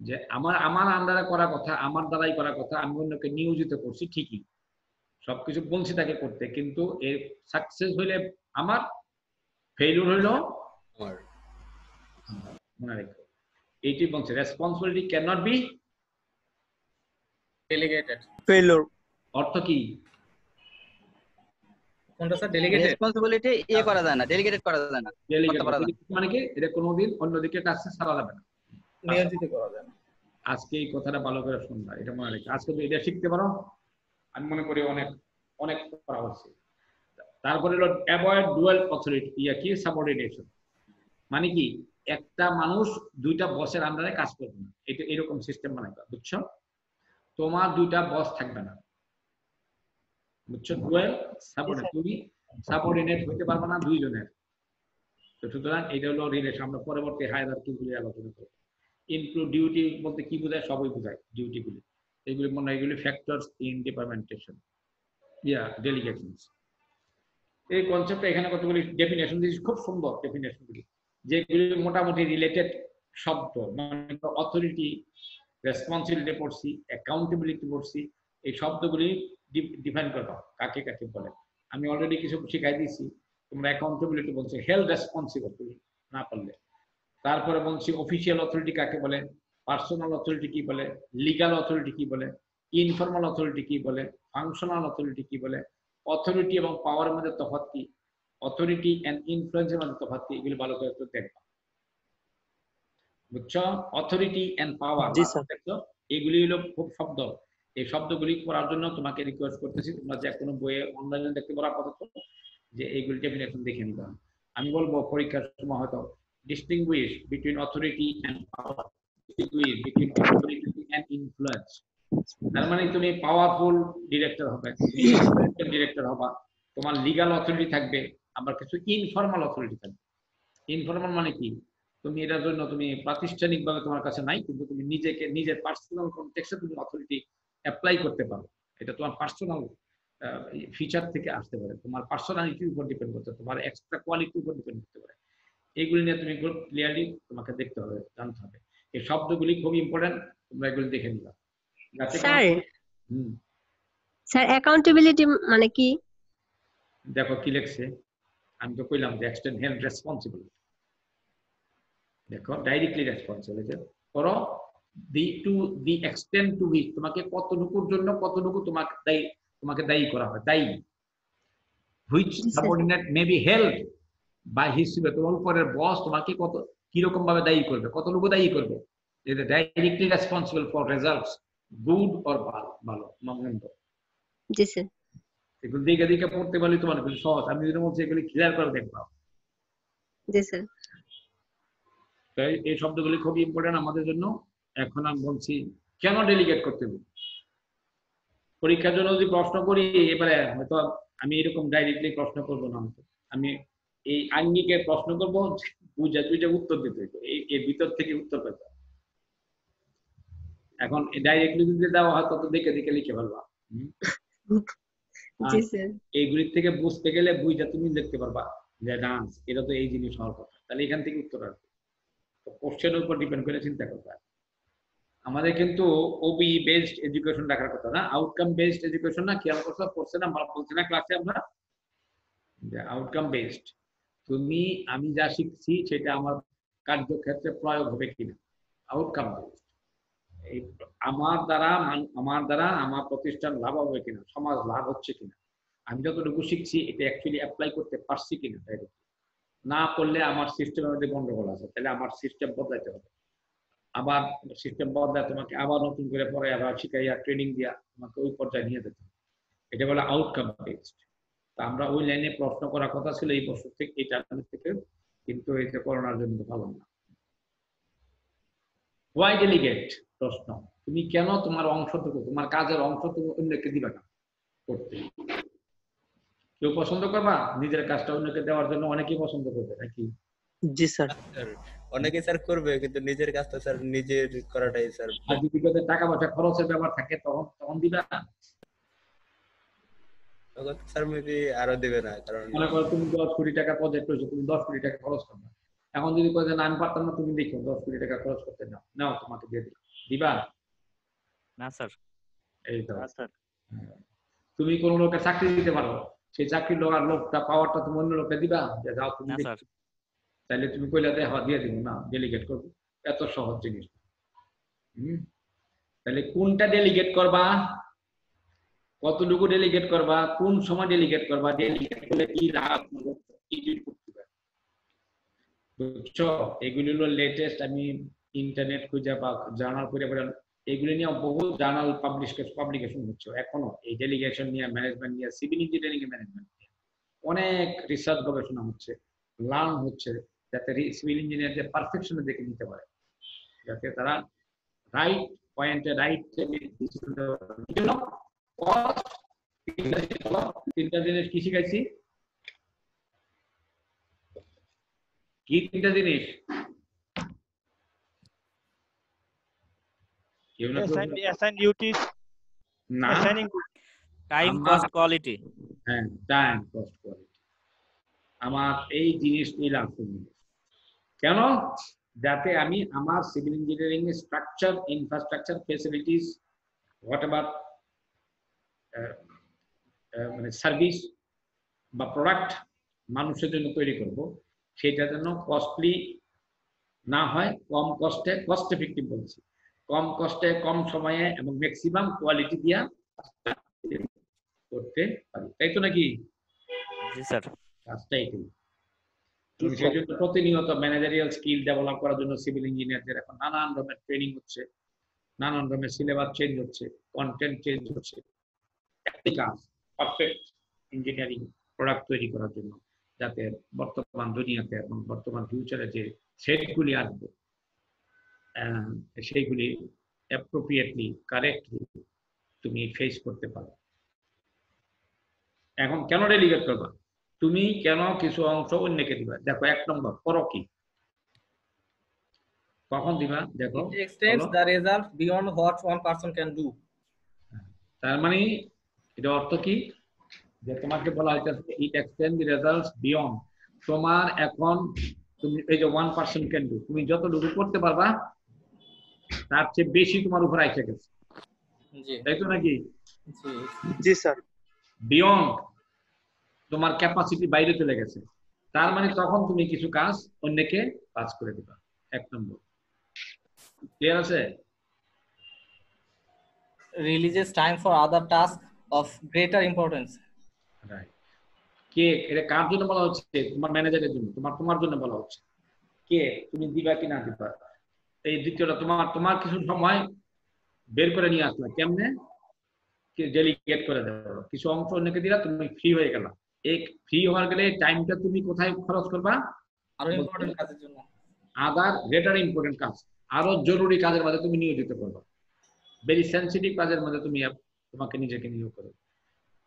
যে আমার আমার আন্ডারে করা কথা আমার দ্বারাই করা কথা আমি অন্যকে নিয়োজিত করছি ঠিকই। সবকিছু বলছি তাকে করতে কিন্তু এর সাকসেস হইলে আমার ফেইলুর হইল আমার। মনে রেখো। এইটি বলছে responsibility can not be delegated ফেলোর অর্থ কি? কোনটা স্যার? ডেলিগেটেড রেসপন্সিবিলিটি ইয়ে করা যায় না ডেলিগেটেড করা যায় না। মানে কি? এটা কোনোদিন অন্যদিকে কাছে ছাড়া যাবে না। নিয়োজিত করা যায় না। আজকে এই কথাটা ভালো করে শুনবা এটা মনে রেখে। আজকে এটা শিখতে পারো। আমি মনে করি অনেক অনেক করা হচ্ছে। তারপরে হলো অ্যাভয়েড ডুয়াল অথরিটি ইয়া কি? সাবঅর্ডিনেশন মানে কি? একটা মানুষ দুইটা বসের আন্ডারে কাজ করবে না। এটা এরকম সিস্টেম বানাইবা বুঝছ? তোমার দুইটা বস থাকবে না। বুঝছ? ডুয়াল সাবঅর্ডিনেট তুমি সাবঅর্ডিনেট হইতে পারবে না দুইজনের। তো সুতরাং এটা হলো রিলেশন আমরা পরবর্তী হায়ারার্কি গুলি আলোচনা করব। ইনক্লুড ডিউটি বলতে কি বোঝায়? সবই বোঝায় ডিউটি গুলি। এগুলি মনে হয় এগুলি ফ্যাক্টরস ইন ডিপার্টমেন্টেশন ইয়া ডেলিগেশনস এই কনসেপ্টটা এখানে কতগুলি ডেফিনেশন দিয়েছি, খুব সুন্দর ডেফিনেশন গুলি। যেগুলি মোটামুটি রিলেটেড শব্দ মানে অথরিটি রেসপন্সিবিলিটি পড়ছি অ্যাকাউন্টেবিলিটি পড়ছি, এই শব্দগুলি ডিফাইন করবা, কাকে কাকে বলে। আমি অলরেডি কিছু শিখাই দিয়েছি, তোমরা অ্যাকাউন্টেবিলিটি বলছে হেলথ রেসপন্সিবল তুমি না পারলে। তারপরে বলছি অফিসিয়াল অথরিটি কাকে বলে পার্সোনাল অথরিটি কি বলে লিগাল অথরিটি কি বলে ইনফর্মাল অথরিটি কি বলে ফাংশনাল অথরিটি কি বলে অথরিটি এবং পাওয়ারের মধ্যে তফাৎ কি অথরিটি অ্যান্ড ইনফ্লুয়েন্সের মধ্যে তফাৎ কি, এগুলি ভালো করে একটু দেখবা। বুঝছ? অথরিটি এন্ড পাওয়ার দেখছ? এগুলি হলো খুব শব্দ। এই শব্দগুলি করার জন্য তোমাকে রিকোয়েস্ট করতেছি তোমরা যে কোনো বইয়ে অনলাইনে দেখতে পারো আপাতত যে এইগুলি ডেফিনেশন দেখে নিবা। আমি বলব পরীক্ষার সময় হয়তো distinguish between authority and power distinguish between authority and influence তার মানে তুমি পাওয়ারফুল ডিরেক্টর হবে ডিরেক্টর হবা। তোমার লিগ্যাল অথরিটি থাকবে আবার কিছু ইনফর্মাল অথরিটি থাকবে। ইনফর্মাল মানে কি? তুমি এটার জন্য তুমি প্রাতিষ্ঠানিকভাবে তোমার কাছে নাই কিন্তু তুমি নিজেকে নিজের পার্সোনাল কনটেক্সে তুমি অথরিটি অ্যাপ্লাই করতে পারো। এটা তোমার পার্সোনাল ফিচার থেকে আসতে পারে। তোমার পার্সোনালিটির উপর ডিপেন্ড করতে তোমার এক্সট্রা কোয়ালিটির উপর ডিপেন্ড করতে পারে। এইগুলি নিয়ে তুমি ক্লিয়ারলি তোমাকে দেখতে হবে জানতে হবে। এই শব্দগুলি খুব ইম্পর্টেন্ট তোমরা এগুলি দেখে নিবা। স্যার স্যার অ্যাকাউন্টেবিলিটি মানে কি? দেখো কি লেখছে আমি তো কইলাম যে এক্সটেন্ড হেল্ড রেসপন্সিবল দেখো ডাইরেক্টলি রেসপন্সিবল করো the to the extent to which তোমাকে কতটুকুর জন্য কতটুকু তোমাকে দায়ী তোমাকে দায়ী করা হয় দায়ী। Which. Subordinate may be held by হিসেবে তোমার উপরের বস তোমাকে কত কীরকম ভাবে দায়ী করবে কতটুকু দায়ী করবে। Directly responsible for results good or ভালো ভালো মন্দ। জি স্যার এগুলো দিকে দিকে পড়তে পারলে তোমার খুব সহজ। আমি যদি বলছি এগুলি ক্লিয়ার করে দেখবা। জি স্যার তাই এই শব্দগুলি খুবই ইম্পর্টেন্ট আমাদের জন্য। এখন আমি বলছি কেন ডেলিগেট করতে হবে? পরীক্ষার জন্য যদি প্রশ্ন করি এবারে হয়তো আমি এরকম ডাইরেক্টলি প্রশ্ন করব না হয়তো। আমি এই আঙ্গিকে প্রশ্ন করব বুঝা দুইটা উত্তর দিতে এর ভিতর থেকে উত্তর পেতে। এখন ডাইরেক্টলি যদি দেওয়া হয় তত দেখে দেখে লিখে ফেলবা। এইগুলির থেকে বুঝতে গেলে বইটা তুমি দেখতে পারবা যে না এটা তো এই জিনিস হওয়ার কথা। তাহলে এখান থেকে উত্তর আসবে কোশ্চেনের উপর ডিপেন্ড করে চিন্তা করতে হবে আমাদের কিন্তু ওবি বেসড এডুকেশন রাখার কথা না। আউটকাম বেসড এডুকেশন না, খেয়াল করছ? পড়ছে না আমরা বলছি না ক্লাসে আমরা? যে আউটকাম বেসড তুমি, আমি যা শিখছি সেটা আমার কার্যক্ষেত্রে প্রয়োগ হবে কিনা? আউটকাম বেসড এই আমার দ্বারা আমার দ্বারা, আমার প্রতিষ্ঠান লাভ হবে কিনা? সমাজ লাভ হচ্ছে কিনা? আমি যতটুকু শিখছি, এটা অ্যাকচুয়ালি অ্যাপ্লাই করতে পারছি কিনা ডাইরেক্ট না করলে আমার সিস্টেমের মধ্যে গন্ডগোল আছে, তাহলে আমার সিস্টেম বদলাইতে হবে। আবার সিস্টেম বদলায় তোমাকে আবার নতুন করে পরে আবার শিখাইয়া ট্রেনিং দিয়া তোমাকে ওই পর্যায়ে নিয়ে যেতে এটা বলে আউটকাম বেসড তা আমরা ওই লাইনে প্রশ্ন করার কথা ছিল এই বছর থেকে, এই তারিখ থেকে, কিন্তু এটা করোনার জন্য ভালো না। ওয়াই ডেলিগেট প্রশ্ন। তুমি কেন তোমার অংশটুকু তোমার কাজের অংশটুকু অন্যকে দিবে না? করতে। কেউ পছন্দ করবা? নিজের কাজটা অন্যকে দেওয়ার জন্য অনেকেই পছন্দ করবে নাকি? জি স্যার। অনেকে স্যার। করবে কিন্তু নিজের কাজটা স্যার নিজের করাটাই স্যার। আর যদি তোদের টাকা পয়সা খরচের ব্যাপার থাকে তখন তখন দিবা না? তখন স্যার মেবি আরও দেবে না কারণ মনে করো তুমি দশ কোটি টাকা প্রজেক্ট হয়েছে তুমি দশ কোটি টাকা খরচ করবে। এখন যদি কয়ে যে না আমি পারতাম না তুমি দেখো দশ কোটি টাকা খরচ করতে নাও নাও তোমাকে দিয়ে দিলাম। দিবা? না স্যার। এই তো। স্যার। তুমি কোন লোকে চাকরি দিতে পারো। সেই চাকরি লওয়ার লোকটা পাওয়ারটা তুমি অন্য লোককে দিবা? যে যাও তুমি দেখি। তাইলে তুমি কইলে দে হ্যাঁ দিয়ে দিব। না ডেলিগেট করব। এত সহজ জিনিস। তাহলে কোনটা ডেলিগেট করবা? কতটুকু ডেলিগেট করবা? কোন সময় ডেলিগেট করবা? ডেলিগেট করলে কি লাভ কি করতে। বুঝছ? এগুলি হলো লেটেস্ট আমি ইন্টারনেট খুঁজে বা জার্নাল খুঁজে পড়ে এগুলি নিয়ে বহু জার্নাল পাবলিশ পাবলিকেশন হচ্ছে। এখনও এই ডেলিগেশন নিয়ে ম্যানেজমেন্ট নিয়ে সিভিল ইঞ্জিনিয়ারিং এর ম্যানেজমেন্ট নিয়ে অনেক রিসার্চ গবেষণা হচ্ছে লার্ন হচ্ছে যাতে সিভিল ইঞ্জিনিয়ারদের পারফেকশনে দেখে নিতে পারে। যাতে তারা রাইট পয়েন্টে রাইট তিনটা জিনিস কি শিখাইছি? কি তিনটা জিনিস কেউ না কেউ assign assign duties না। assigning টাইম কস্ট কোয়ালিটি হ্যাঁ টাইম কস্ট কোয়ালিটি আমার এই জিনিসটি লাগবে কেন? যাতে আমি আমার সিভিল ইঞ্জিনিয়ারিং এর structure infrastructure facilities whatever মানে সার্ভিস বা প্রোডাক্ট মানুষের জন্য তৈরি করব সেটা যেন কস্টলি না হয় কম কস্টে কস্ট এফেক্টিভ বলছি। কম কস্টে কম সময়ে এবং ম্যাক্সিমাম কোয়ালিটি দিয়া করতে পারি। তাই তো নাকি? জি স্যার। কাজটা এটাই। সেই জন্য প্রতিনিয়ত ম্যানেজারিয়াল স্কিল ডেভেলপ করার জন্য সিভিল ইঞ্জিনিয়ারদের এখন নানান রকমের ট্রেনিং হচ্ছে নানান রকমের সিলেবাস চেঞ্জ হচ্ছে কন্টেন্ট চেঞ্জ হচ্ছে। একটি কাজ পারফেক্ট ইঞ্জিনিয়ারিং প্রোডাক্ট তৈরি করার জন্য যাতে বর্তমান দুনিয়াতে এবং বর্তমান ফিউচারে যে সেটগুলি আসবে সেইগুলি অ্যাপ্রোপ্রিয়েটলি কারেক্টলি তুমি ফেস করতে পারো। এখন কেন ডেলিগেট করবা? তুমি কেন কিছু অংশ অন্যকে দিবা? দেখো এক নম্বর করো কি? কখন দিবা? দেখো বলো। the result beyond what one person can do. তার মানে এটা অর্থ কি? যে তোমাকে বলা হইতেছে it extend the results beyond তোমার এখন তুমি এই যে ওয়ান পার্সেন্ট ক্যান ডু তুমি যতটুকু করতে পারবা তার চেয়ে বেশি তোমার উপর আইসে গেছে। জি। তাই তো নাকি? জি। স্যার। বিয়ন্ড তোমার ক্যাপাসিটি বাইরে চলে গেছে। তার মানে তখন তুমি কিছু কাজ অন্যকে কাজ করে দিবা। এক নম্বর। ক্লিয়ার আছে? Releases time for other tasks of greater importance. Right. কে? এটা কার জন্য বলা হচ্ছে? তোমার ম্যানেজারের জন্য তোমার তোমার জন্য বলা হচ্ছে। কে? তুমি দিবা কি না দিবা? এই দ্বিতীয়টা তোমার তোমার কিছু সময় বের করে নিয়ে আসলা। কেমনে? ডেলিগেট করে দেবো কিছু অংশ অন্যকে দিলা তুমি ফ্রি হয়ে গেলা। এই ফ্রি হওয়ার গেলে টাইমটা তুমি কোথায় খরচ করবা? আরও ইম্পর্টেন্ট কাজের জন্য। আদার গ্রেটার ইম্পর্টেন্ট কাজ। আরও জরুরি কাজের মধ্যে তুমি নিয়োজিত করবা। ভেরি সেন্সিটিভ কাজের মধ্যে তুমি তোমাকে নিজেকে নিয়োগ করো।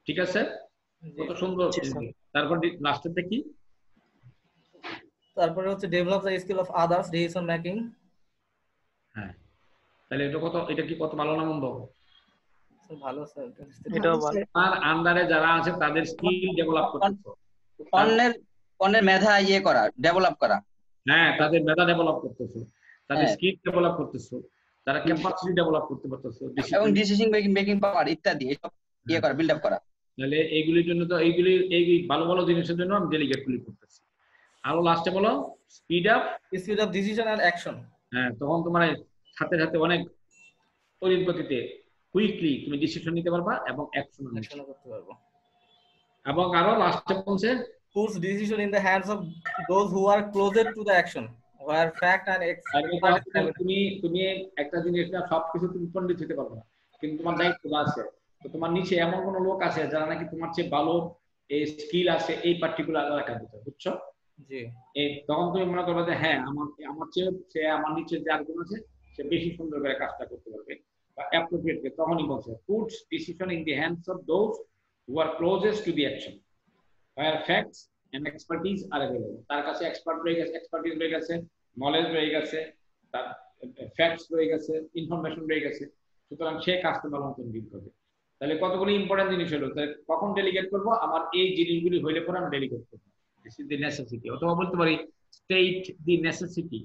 ঠিক আছে? কত সুন্দর। তারপর লাস্টেরটা কি? তারপরে হচ্ছে develop the skill of others decision making হ্যাঁ। তাহলে এটা কত এটা কি কত ভালো না মন্দ? ভালো স্যার। এটাও ভালো। আর আন্ডারে যারা আছে তাদের স্কিল ডেভেলপ করতেছো অন্যের অন্যের মেধা ইয়ে করা ডেভেলপ করা। হ্যাঁ তাদের মেধা ডেভেলপ করতেছো। তাদের হ্যাঁ। স্কিল ডেভেলপ করতেছো। তারা ক্যাপাসিটি ডেভেলপ করতে পারতেছো। এবং ডিসিশন মেকিং মেকিং পাওয়ার ইত্যাদি এসব ইয়ে করা বিল্ড আপ করা। তাহলে এইগুলির জন্য তো এইগুলি এই ভালো ভালো জিনিসের জন্য আমি ডেলিগেট গুলি করতেছি। আরও লাস্টে বলো। Speed up speed of decision and action হ্যাঁ তখন তোমার সাথে সাথে অনেক তড়িৎ গতিতে কুইকলি তুমি ডিসিশন নিতে পারবা এবং অ্যাকশন অ্যাকশন করতে পারব। এবং আরও লাস্টে বলছে puts decision in the hands of those who are closer to the action where fact আর হচ্ছে তুমি তুমি একটা জিনিস না সবকিছু তুমি পণ্ডিত হতে পারবে না। কিন্তু তোমার দায়িত্ব আছে। তো তোমার নিচে এমন কোন লোক আছে যারা নাকি তোমার চেয়ে ভালো এই স্কিল আছে এই পার্টিকুলার এলাকার ভিতরে বুঝছ? এই তখন তুমি মনে করবে যে হ্যাঁ আমার আমার চেয়ে সে আমার নিচে যে আরেকজন আছে, সে বেশি সুন্দর করে কাজটা করতে পারবে বা অ্যাপ্রোপ্রিয়েট তখনই বলছে puts decision in the hands of those who are closest to the action where facts and expertise are available. তার কাছে এক্সপার্ট রয়ে গেছে এক্সপার্টিস রয়ে গেছে নলেজ রয়ে গেছে, তার ফ্যাক্টস রয়ে গেছে ইনফরমেশন রয়ে গেছে, সুতরাং সে ভালো মতন ডিল করবে। তাহলে কতগুলো ইম্পর্টেন্ট জিনিস হলো? তাহলে কখন ডেলিগেট করব? আমার এই জিনিসগুলি হইলে পরে আমি ডেলিগেট করব। দিস ইজ দি নেসেসিটি অথবা বলতে পারি state the necessity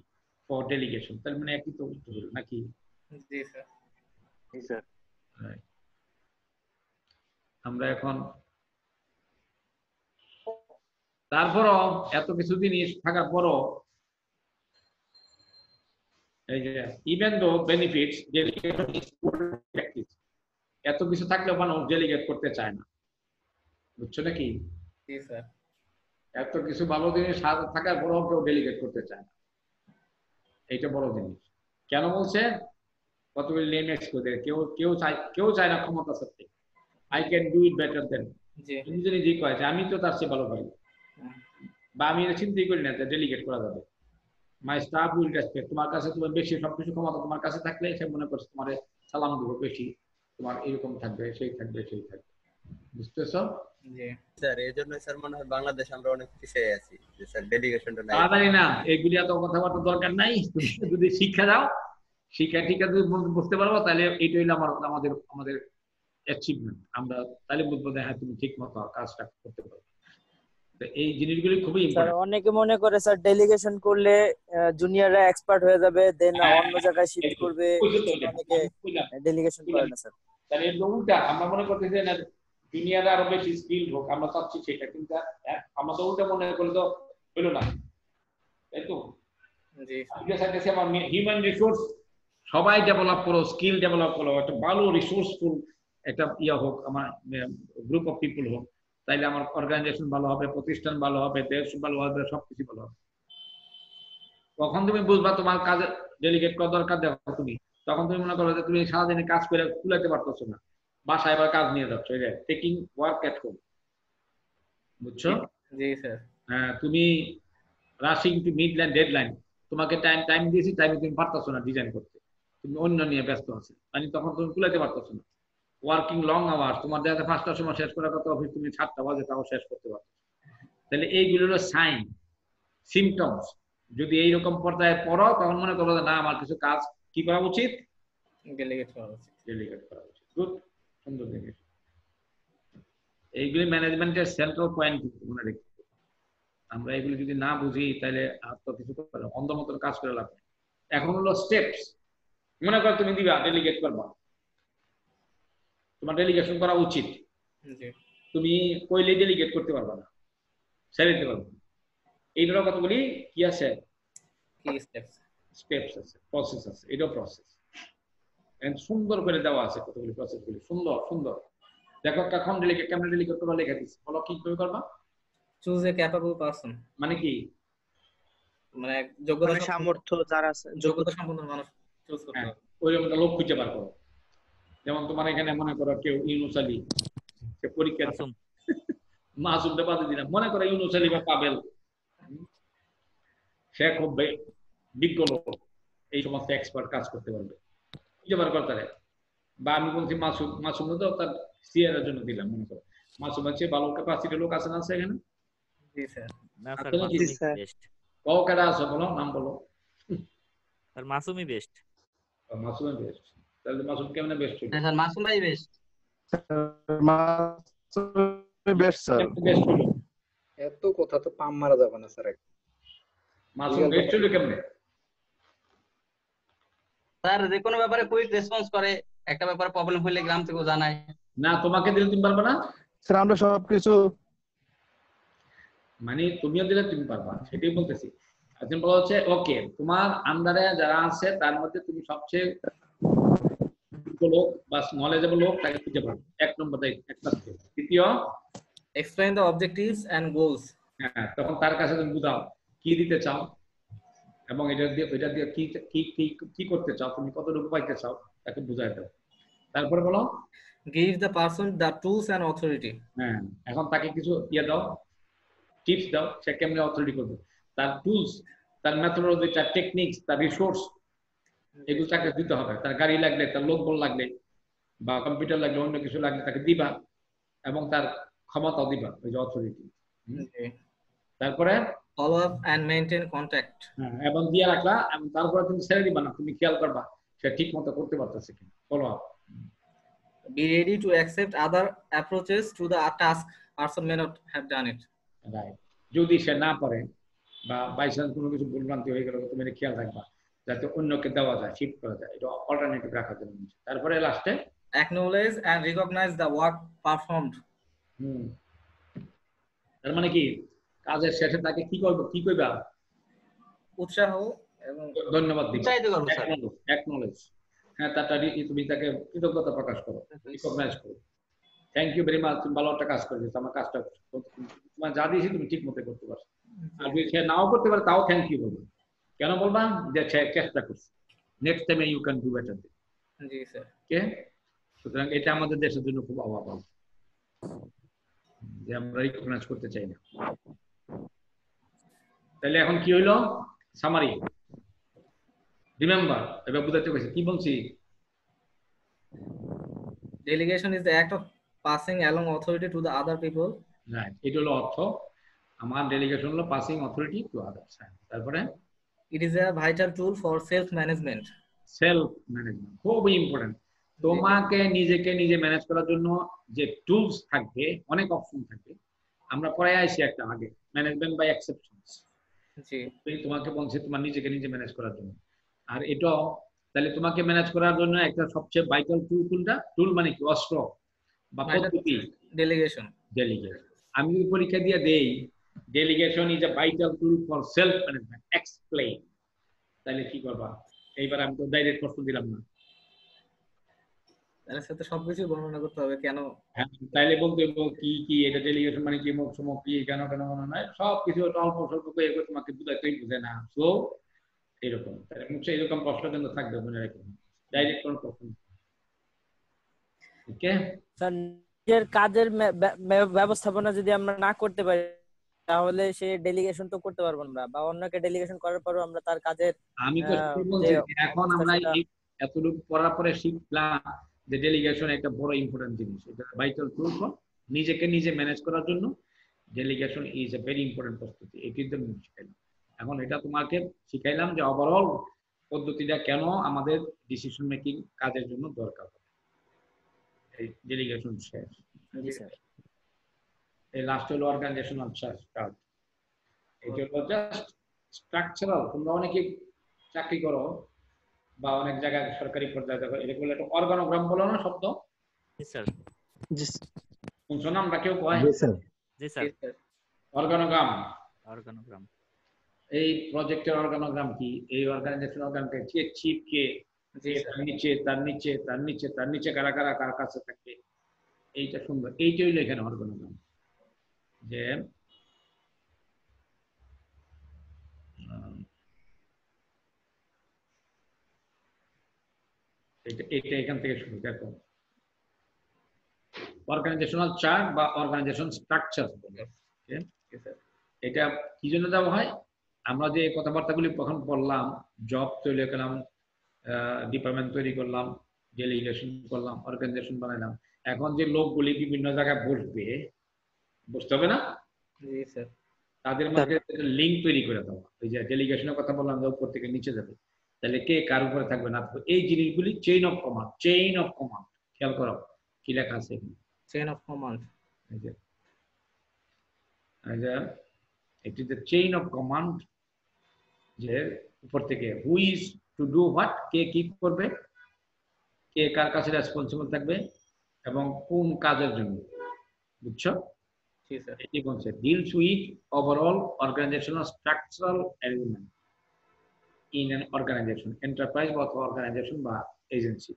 for delegation তার মানে একই তো উত্তর হলো নাকি? জি স্যার জি স্যার আমরা এখন তারপরও এত কিছু জিনিস থাকার পরও ইভেন দো বেনিফিটস প্র্যাকটিস এত কিছু থাকলেও মানুষ ডেলিগেট করতে চায় না। বুঝছ নাকি? জি স্যার এত কিছু ভালো জিনিস হাতে থাকার পরও কেউ ডেলিগেট করতে চায় না। এইটা বড় জিনিস। কেন বলছে? কতগুলি নেম করে কেউ কেউ চায় কেউ চায় না ক্ষমতা সত্যি। I can do it better then জি। নিজে নিজেই কয় যে আমি তো তার চেয়ে ভালো পারি। বা আমি এটা চিন্তাই করি না যে ডেলিগেট করা যাবে। মাই স্টাফ উইল রেসপেক্ট তোমার কাছে তোমার বেশি সবকিছু ক্ষমতা তোমার কাছে থাকলে সে মনে করছে তোমার সালাম দেবো বেশি। তোমার এরকম থাকবে সেই থাকবে সেই থাকবে। বুঝতেছ? স্যার এই জন্য স্যার মনে হয় বাংলাদেশ আমরা অনেক পিছিয়ে আছি। যে স্যার ডেলিগেশনটা নাই। তাড়াতাড়ি না এগুলি এত কথাবার্তা দরকার নাই। যদি শিক্ষা দাও শিক্ষা টিকা যদি বুঝতে পারব তাহলে এইটা হইল আমার আমাদের আমাদের অ্যাচিভমেন্ট আমরা তাহলে বুঝব যে হ্যাঁ তুমি ঠিক মতো কাজটা করতে পারো। তো এই জিনিসগুলি খুবই স্যার অনেকে মনে করে স্যার ডেলিগেশন করলে জুনিয়ররা এক্সপার্ট হয়ে যাবে দেন হ্যাঁ, অন্য জায়গায় শিফট করবে। অনেকে ডেলিগেশন করে না স্যার। তাহলে উল্টা আমরা মনে করতেছি না জুনিয়ররা আরও বেশি স্কিল হোক আমরা চাচ্ছি সেটা কিন্তু হ্যাঁ, আমরা তো উল্টা মনে করলে তো হইল না। তাই তো? আমার হিউম্যান রিসোর্স সবাই ডেভেলপ করো স্কিল ডেভেলপ করো একটা ভালো রিসোর্সফুল একটা ইয়ে হোক আমার গ্রুপ অফ পিপল হোক তাইলে আমার অর্গানাইজেশন ভালো হবে প্রতিষ্ঠান ভালো হবে দেশ ভালো হবে সবকিছু ভালো হবে। তখন তুমি বুঝবা তোমার কাজে ডেলিগেট করা দরকার? দেখো তুমি। তখন তুমি মনে করো যে তুমি সারাদিনে কাজ করে কুলাতে পারতেছো না। বাসায় এবার কাজ নিয়ে যাচ্ছ এই টেকিং ওয়ার্ক এট হোম বুঝছ? জি স্যার হ্যাঁ, তুমি rushing to mid line deadline তোমাকে টাইম টাইম দিয়েছি টাইমে তুমি পারতেছো না ডিজাইন করতে। তুমি অন্য নিয়ে ব্যস্ত আছো। মানে তখন তুমি কুলাতে পারতেছো না। ওয়ার্কিং লং আওয়ার তোমার দেখা পাঁচটার সময় শেষ করার কথা অফিস তুমি সাতটা বাজে তাও শেষ করতে পারছ তাহলে এইগুলো হলো সাইন সিমটমস যদি এইরকম পর্যায়ে পড়ো তখন মনে করো না আমার কিছু কাজ কি করা উচিত? ডেলিগেট করা উচিত। ডেলিগেট করা উচিত। গুড সুন্দর জিনিস এইগুলি ম্যানেজমেন্টের সেন্ট্রাল পয়েন্ট মনে রেখে। আমরা এগুলি যদি না বুঝি তাহলে আর তো কিছু করতে অন্ধ মতন কাজ করে লাভ নেই। এখন হলো স্টেপস মনে করো তুমি দিবা ডেলিগেট করবা। তোমার ডেলিগেশন করা উচিত। তুমি কইলে ডেলিগেট করতে পারবা না। ছেড়ে দিতে পারবা না। এইটার কতগুলি কি আছে? স্টেপস স্টেপস আছে প্রসেস আছে। এটাও প্রসেস সুন্দর করে দেওয়া আছে কতগুলি প্রসেস গুলি সুন্দর সুন্দর। দেখো কখন ডেলিগেট কেমন ডেলিগেট করবা লেখা দিচ্ছে। বলো কি করে করবা? চুজ এ ক্যাপাবল পারসন মানে কি? মানে যোগ্যতা মানে সামর্থ্য যারা আছে যোগ্যতা সম্পন্ন। মানুষ চুজ করতে হ্যাঁ, হবে। ওইরকম একটা লোক খুঁজে বার করো। যেমন তোমার এখানে মনে করো কেউ ইউনুস আলী সে পরীক্ষা মাসুম। মাসুমটা বাদে দিলাম। মনে করো ইউনুস আলী বা পাবেল সে খুব বিজ্ঞ লোক। এই সমস্ত এক্সপার্ট কাজ করতে পারবে। খুঁজে বার করতে পারে বা আমি বলছি মাসুম মাসুম তো তার সিআর এর জন্য দিলাম। মনে করো। মাসুম আছে ভালো ক্যাপাসিটি লোক আছে না আছে এখানে? জি স্যার। না স্যার আসলে কি মাসুমই স্যার? বেস্ট কও কেডা আছে বলো নাম বলো। স্যার মাসুমই বেস্ট মাসুমের বেস্ট তাহলে মাসুম কেমনে বেস্ট হইল? স্যার মাসুম ভাই বেস্ট স্যার। বেস্ট হইল? এত কথা তো পাম মারা যাবে না স্যার। মাসুম বেস্ট হইল কেমনে? স্যার যে কোনো ব্যাপারে কুইক রেসপন্স করে একটা ব্যাপারে প্রবলেম হলে গ্রাম থেকেও জানায়। না তোমাকে দিলে তুমি পারবে না? স্যার আমরা সবকিছু মানে তুমিও দিলে তুমি পারবা সেটাই বলতেছি। এখন বলা হচ্ছে ওকে তোমার আন্ডারে যারা আছে তার মধ্যে তুমি সবচেয়ে লোক বা নলেজেবল লোক তাকে খুঁজে পাবে। এক নম্বর একটা দ্বিতীয়? Explain the objectives and goals হ্যাঁ তখন তার কাছে তুমি বুঝাও কি দিতে চাও? এবং এটা দিয়ে এটা দিয়ে কি কি কি করতে চাও? তুমি কতটুকু পাইতে চাও? তাকে বুঝাই দাও। তারপরে বলো। Give the person the tools and authority হ্যাঁ এখন তাকে কিছু ইয়ে দাও টিপস দাও সে কেমনে অথরিটি করবে। তার টুলস তার মেথোলজি তার টেকনিক্স তার রিসোর্স এগুলো তাকে দিতে হবে। তার গাড়ি লাগলে তার লোকবল লাগলে বা কম্পিউটার লাগলে অন্য কিছু লাগলে তাকে দিবা এবং তার ক্ষমতা দিবা ওই যে অথরিটি তারপরে follow up and maintain contact এবং দিয়ে রাখলা এবং তারপরে তুমি ছেড়ে দিবা না তুমি খেয়াল করবা সে ঠিক মতো করতে পারতেছে কিনা। Follow up be ready to accept other approaches to the task person may not have done it. Right যদি সে না পারে বা বাই চান্স কোনো কিছু ভুলভ্রান্তি হয়ে গেল তুমি খেয়াল রাখবা যাতে অন্যকে দেওয়া যায় শিফট করা যায়। এটা অল্টারনেটিভ রাখার জন্য তারপরে লাস্টে acknowledge and recognize the work performed. হুম। তার মানে কি? কাজের শেষে তাকে কি করব কি করবা উৎসাহ এবং ধন্যবাদ দিবা। উৎসাহিত করব স্যার। অ্যাকনোলেজ হ্যাঁ তুমি তাকে কৃতজ্ঞতা প্রকাশ করো রিকগনাইজ করো। থ্যাংক ইউ ভেরি মাচ তুমি ভালো একটা কাজ করে দিয়েছ আমার কাজটা তোমার যা দিয়েছি তুমি ঠিক মতো করতে পারছ। আর যদি সে নাও করতে পারে তাও থ্যাংক ইউ বলব কেন বলবা? যে সে চেষ্টা করছে। নেক্সট টাইমে ইউ ক্যান ডু বেটার জি স্যার। ওকে সুতরাং এটা আমাদের দেশের জন্য খুব অভাব। যে আমরা রিকগনাইজ করতে চাই না। তাহলে এখন কি হইল? সামারি রিমেম্বার এবার বুঝাতে পেরেছি কি বলছি? Delegation is the act of passing along authority to the other people. Right এটা হলো অর্থ আমার ডেলিগেশন হলো পাসিং অথরিটি টু আদার্স তারপরে? It is a vital tool for self management self management খুব ইম্পর্টেন্ট তোমাকে নিজেকে নিজে ম্যানেজ করার জন্য যে টুলস থাকবে অনেক অপশন থাকবে আমরা পরে আইছি একটা আগে। ম্যানেজমেন্ট বাই এক্সেপশনস জি। তোমাকে বলছে তোমার নিজেকে নিজে ম্যানেজ করার জন্য। আর এটাও তাহলে তোমাকে ম্যানেজ করার জন্য একটা সবচেয়ে ভাইটাল টুল কোনটা? টুল মানে কি? অস্ত্র বা পদ্ধতি? Delegation. ডেলিগেশন আমি যদি পরীক্ষা দিয়ে দেই delegation is a vital tool for self management explain তাহলে কি করবা? এইবার আমি তো ডাইরেক্ট প্রশ্ন দিলাম না। তাহলে সাথে সবকিছু বর্ণনা করতে হবে কেন? হ্যাঁ, তাইলে বলতে হবে কি কি এটা ডেলিগেশন মানে কি মুখ সমক কি কেন কেন মনে নয় সব কিছু অল্প স্বল্প করে এগুলো তোমাকে বুঝাতেই বুঝে না সো এরকম। তাহলে মুখে এরকম প্রশ্ন কিন্তু থাকবে মনে রাখবে ডাইরেক্ট কোনো প্রশ্ন ওকে স্যার নিজের কাজের ব্যবস্থাপনা যদি আমরা না করতে পারি তাহলে সে ডেলিগেশন তো করতে পারব না বা অন্যকে ডেলিগেশন করার পরও আমরা তার কাজের আমি তো এখন আমরা এতটুকু পড়ার পরে শিখলাম যে ডেলিগেশন একটা বড় ইম্পর্টেন্ট জিনিস। এটা ভাইটাল টুল নিজেকে নিজে ম্যানেজ করার জন্য delegation is a very important প্রস্তুতি। এটি আমি শিখাইলাম। এখন এটা তোমাকে শিখাইলাম যে ওভারঅল পদ্ধতিটা কেন আমাদের ডিসিশন মেকিং কাজের জন্য দরকার এই ডেলিগেশন শেষ। এই লাস্ট হলো অর্গানাইজেশনাল কাজ এটা হলো জাস্ট স্ট্রাকচারাল তোমরা অনেকে চাকরি করো বা অনেক জায়গায় সরকারি পর্যায়ে দেখো বলে একটা অর্গানোগ্রাম বলো না শব্দ? জি স্যার। জি শুনছো না আমরা কেউ কয়? জি স্যার। অর্গানোগ্রাম অর্গানোগ্রাম এই প্রজেক্টের অর্গানোগ্রাম কি? এই অর্গানাইজেশন অর্গানকে কে চিফ কে? যে তার নিচে তার নিচে তার নিচে তার নিচে কারা কারা কার কাছে থাকবে এইটা সুন্দর এইটাই হলো এখানে অর্গানোগ্রাম যে আহ, এটা এটা এখান থেকে শুরু দেখো। অর্গানাইজেশনাল চার্ট বা অর্গানাইজেশন স্ট্রাকচার এটা কি জন্য দেওয়া হয়? আমরা যে কথাবার্তাগুলি তখন বললাম জব তৈরি করলাম ডিপার্টমেন্ট তৈরি করলাম ডেলিগেশন করলাম অর্গানাইজেশন বানাইলাম এখন যে লোকগুলি বিভিন্ন জায়গায় বসবে বুঝতে হবে না? তাদের মধ্যে লিঙ্ক তৈরি করে দেওয়া। ওই যে ডেলিগেশনের কথা বললাম যে উপর থেকে নিচে যাবে। তাহলে কে কার উপরে থাকবে না? এই জিনিসগুলি chain of command chain of command খেয়াল করো কি লেখা আছে চেইন অফ কমান্ড যে এই যে it is the chain of command যে উপর থেকে who is to do what কে কি করবে কে কার কাছে রেসপন্সিবল থাকবে এবং কোন কাজের জন্য। বুঝছ? এটি বলছে deals with overall organisational structural element in an organisation enterprise বা অর্গানাইজেশন বা এজেন্সি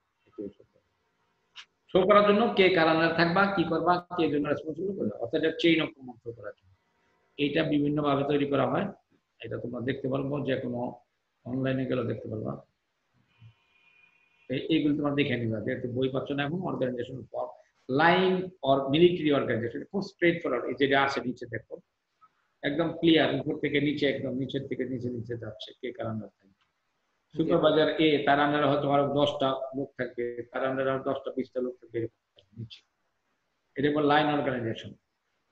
শো করার জন্য কে কার থাকবা, কি করবা, কে জন্য রেসপন্সিবল করবে, অর্থাৎ চেইন অফ কমান্ড শো করার জন্য। এইটা বিভিন্ন ভাবে তৈরি করা হয়। এটা তোমরা দেখতে পারব যে কোনো অনলাইনে গেলে দেখতে পারবা। এই- এইগুলো তোমরা দেখে নিবা, যেহেতু বই পাচ্ছ না এখন organisation for line or military organisation খুব স্ট্রেট ফরওয়ার্ড এই যেটা আছে নিচে দেখো। একদম ক্লিয়ার উপর থেকে নিচে, একদম নিচের থেকে নিচে নিচে যাচ্ছে, কে কার আন্ডার থাকবে। সুপারভাইজার এ, তার আন্ডারে হয়তো আরও দশটা লোক থাকবে, তার আন্ডারে আরও দশটা, বিশটা লোক থাকবে নিচে। এটা বল লাইন অর্গানাইজেশন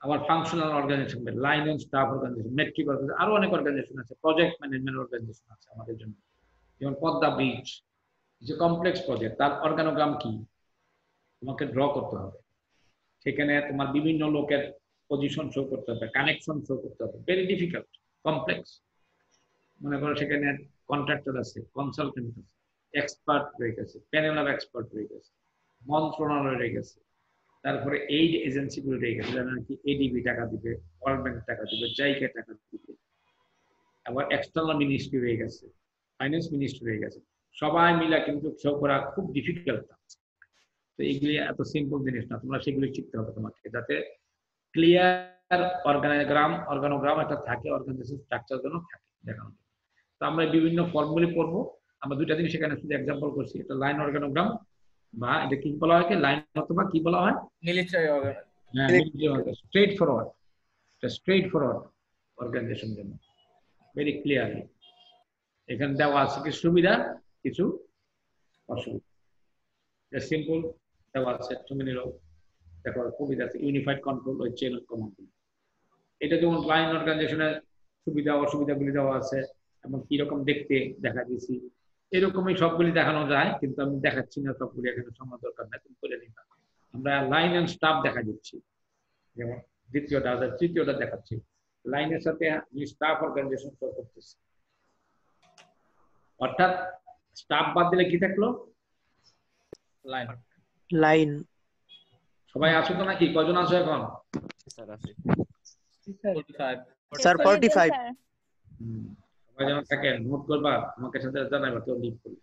আবার functional organisation line and staff organisation matrix organisation আরও অনেক অর্গানাইজেশন আছে প্রজেক্ট ম্যানেজমেন্ট অর্গানাইজেশন আছে আমাদের জন্য। যেমন পদ্মা ব্রিজ যে কমপ্লেক্স প্রজেক্ট তার অর্গানোগ্রাম কি? তোমাকে ড্র করতে হবে। সেখানে তোমার বিভিন্ন লোকের পজিশন শো করতে হবে কানেকশন শো করতে হবে। ভেরি ডিফিকাল্ট কমপ্লেক্স মনে করো সেখানে কন্ট্রাক্টর আছে কনসালটেন্ট আছে এক্সপার্ট রয়ে গেছে প্যানেল অফ এক্সপার্ট রয়ে গেছে মন্ত্রণালয় রয়ে গেছে তারপরে এই এজেন্সি গুলো রয়ে গেছে যেমন কি এডিবি টাকা দিবে ওয়ার্ল্ড ব্যাংক টাকা দিবে জাইকা টাকা দিবে, আবার এক্সটার্নাল মিনিস্ট্রি রয়ে গেছে ফাইন্যান্স মিনিস্ট্রি রয়ে গেছে সবাই মিলা কিন্তু শো করা খুব ডিফিকাল্ট তো এগুলি এত সিম্পল জিনিস না, তোমরা সেগুলি শিখতে হবে তোমাকে, যাতে ক্লিয়ার অর্গানোগ্রাম অর্গানোগ্রাম একটা থাকে অর্গানাইজেশন স্ট্রাকচার যেন থাকে, দেখানো। তো আমরা বিভিন্ন ফর্মুলি পড়ব। আমরা দুইটা জিনিস সেখানে শুধু এক্সাম্পল করছি। এটা লাইন অর্গানোগ্রাম বা এটা কি বলা হয়? কি লাইন অথবা কি বলা হয়? Military organ straightforward straightforward organisation জন্য। ভেরি ক্লিয়ারলি এখানে দেওয়া আছে কিছু সুবিধা কিছু অসুবিধা। সিম্পল দেওয়া আছে তুমি নিল দেখো সুবিধা আছে। ইউনিফাইড কন্ট্রোল ওই চেন কমান্ড এটা যেমন লাইন অর্গানাইজেশনের সুবিধা অসুবিধাগুলি দেওয়া আছে। এবং কীরকম দেখতে দেখা দিয়েছি। এরকমই সবগুলি দেখানো যায় কিন্তু আমি দেখাচ্ছি না সবগুলি এখানে সময় দরকার না তুমি করে নিতাম আমরা লাইন অ্যান্ড স্টাফ দেখা দিচ্ছি। যেমন দ্বিতীয়টা আচ্ছা, তৃতীয়টা দেখাচ্ছি। লাইনের সাথে আমি স্টাফ অর্গানাইজেশন শো করতেছি। অর্থাৎ স্টাফ বাদ দিলে কি থাকল? লাইন লাইন সবাই আছো তো নাকি? কজন আছো এখন? স্যার 45 স্যার 45 তোমরা যেন তাকে নোট করবা আমাকে সাথে জানাবা তো লিভ করবে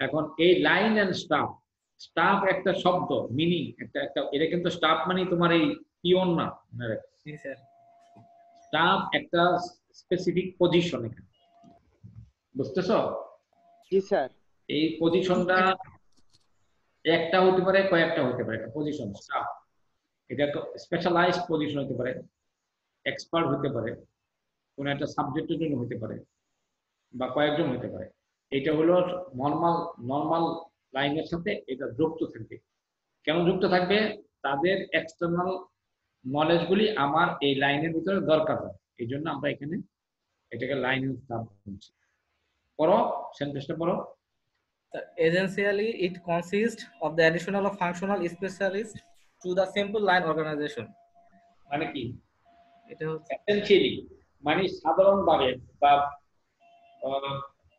এখন এই লাইন অ্যান্ড স্টাফ স্টাফ একটা শব্দ মিনিং একটা একটা এটা কিন্তু স্টাফ মানে তোমার এই পিওন না স্টাফ একটা স্পেসিফিক পজিশন এখানে। বুঝতেছো? জি স্যার। এই পজিশনটা একটা হতে পারে কয়েকটা হতে পারে এটা পজিশন স্টাফ এটা স্পেশালাইজড পজিশন হতে পারে এক্সপার্ট হতে পারে। কোন একটা সাবজেক্টের জন্য হতে পারে বা কয়েকজন হতে পারে। এটা হলো নর্মাল নর্মাল লাইনের সাথে এটা যুক্ত থাকবে। কেন যুক্ত থাকবে? তাদের এক্সটার্নাল নলেজগুলি আমার এই লাইনের ভিতরে দরকার হয়। এই জন্য আমরা এখানে এটাকে লাইন স্টাফ বলছি। পড়ো সেন্টেন্সটা পড়ো। Essentially, it consists of the additional of functional specialists to the simple line organization. মানে কি? এটা হচ্ছে এসেনশিয়ালি মানে সাধারণভাবে বা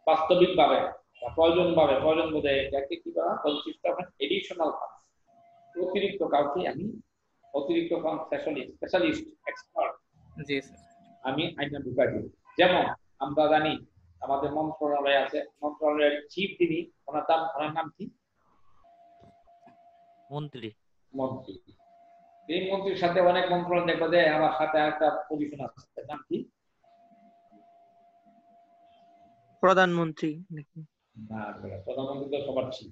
বাস্তবিক ভাবে বা প্রয়োজন ভাবে প্রয়োজন বোধে এটাকে কি কনসিস্ট অফ এডিশনাল ফান্ড অতিরিক্ত কাউকে আমি অতিরিক্ত স্পেশালিস্ট স্পেশালিস্ট এক্সপার্ট জি স্যার আমি আইনা ঢুকাই দিই যেমন আমরা জানি আমাদের মন্ত্রণালয় আছে মন্ত্রণালয়ের চিফ যিনি ওনার নাম ওনার নাম কি? মন্ত্রী। মন্ত্রী। এই মন্ত্রীর সাথে অনেক মন্ত্রণালয় দেখবা যে আমার সাথে একটা পজিশন আছে। নাম কি? প্রধানমন্ত্রী নাকি? না প্রধানমন্ত্রী তো সবার ছিল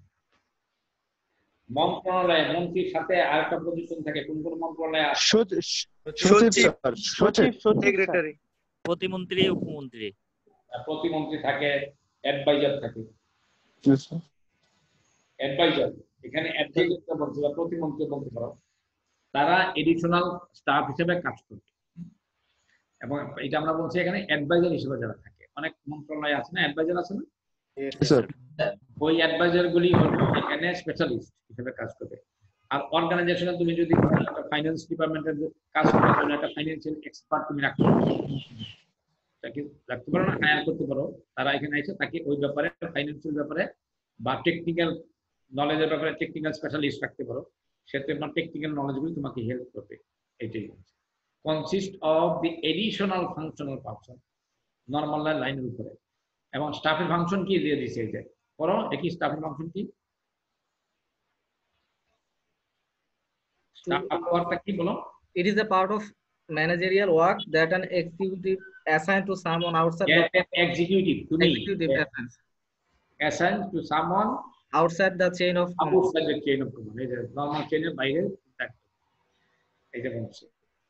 মন্ত্রণালয় মন্ত্রীর সাথে আরেকটা পজিশন থাকে কোন কোন মন্ত্রণালয় সচিব সচিব সেক্রেটারি। প্রতিমন্ত্রী উপমন্ত্রী? প্রতিমন্ত্রী থাকে অ্যাডভাইজার থাকে। অ্যাডভাইজার এখানে অ্যাডভাইজার বলতে বা প্রতিমন্ত্রী বলতে পারো। তারা এডিশনাল স্টাফ হিসেবে কাজ করবে এবং এটা আমরা বলছি এখানে অ্যাডভাইজার হিসেবে যারা থাকে। অনেক মন্ত্রণালয় আছে না? অ্যাডভাইজার আছে না? ওই অ্যাডভাইজার গুলি এখানে স্পেশালিস্ট হিসেবে কাজ করবে আর অর্গানাইজেশনে তুমি যদি ফাইন্যান্স ডিপার্টমেন্টের কাজ করার জন্য একটা ফাইন্যান্সিয়াল এক্সপার্ট তুমি রাখতে পারো। তাকে রাখতে পারো না হায়ার করতে পারো। তারা এখানে এসে তাকে ওই ব্যাপারে ফাইন্যান্সিয়াল ব্যাপারে বা টেকনিক্যাল নলেজের ব্যাপারে টেকনিক্যাল স্পেশালিস্ট রাখতে পারো। সে তোমার টেকনিক্যাল নলেজগুলি তোমাকে হেল্প করবে। এটাই consist of the additional functional person normal লাইনের উপরে এবং স্টাফের ফাংশন কি দিয়ে দিছে এই যে পড়ো দেখি স্টাফের ফাংশন কি কি বলো is a part of managerial work that an executive assigned to someone outside Get executive তুমি assigns assign to someone outside the chain of command. outside the chain of এই যে নরমাল চেইনের বাইরে থাকবে এই যে বলছে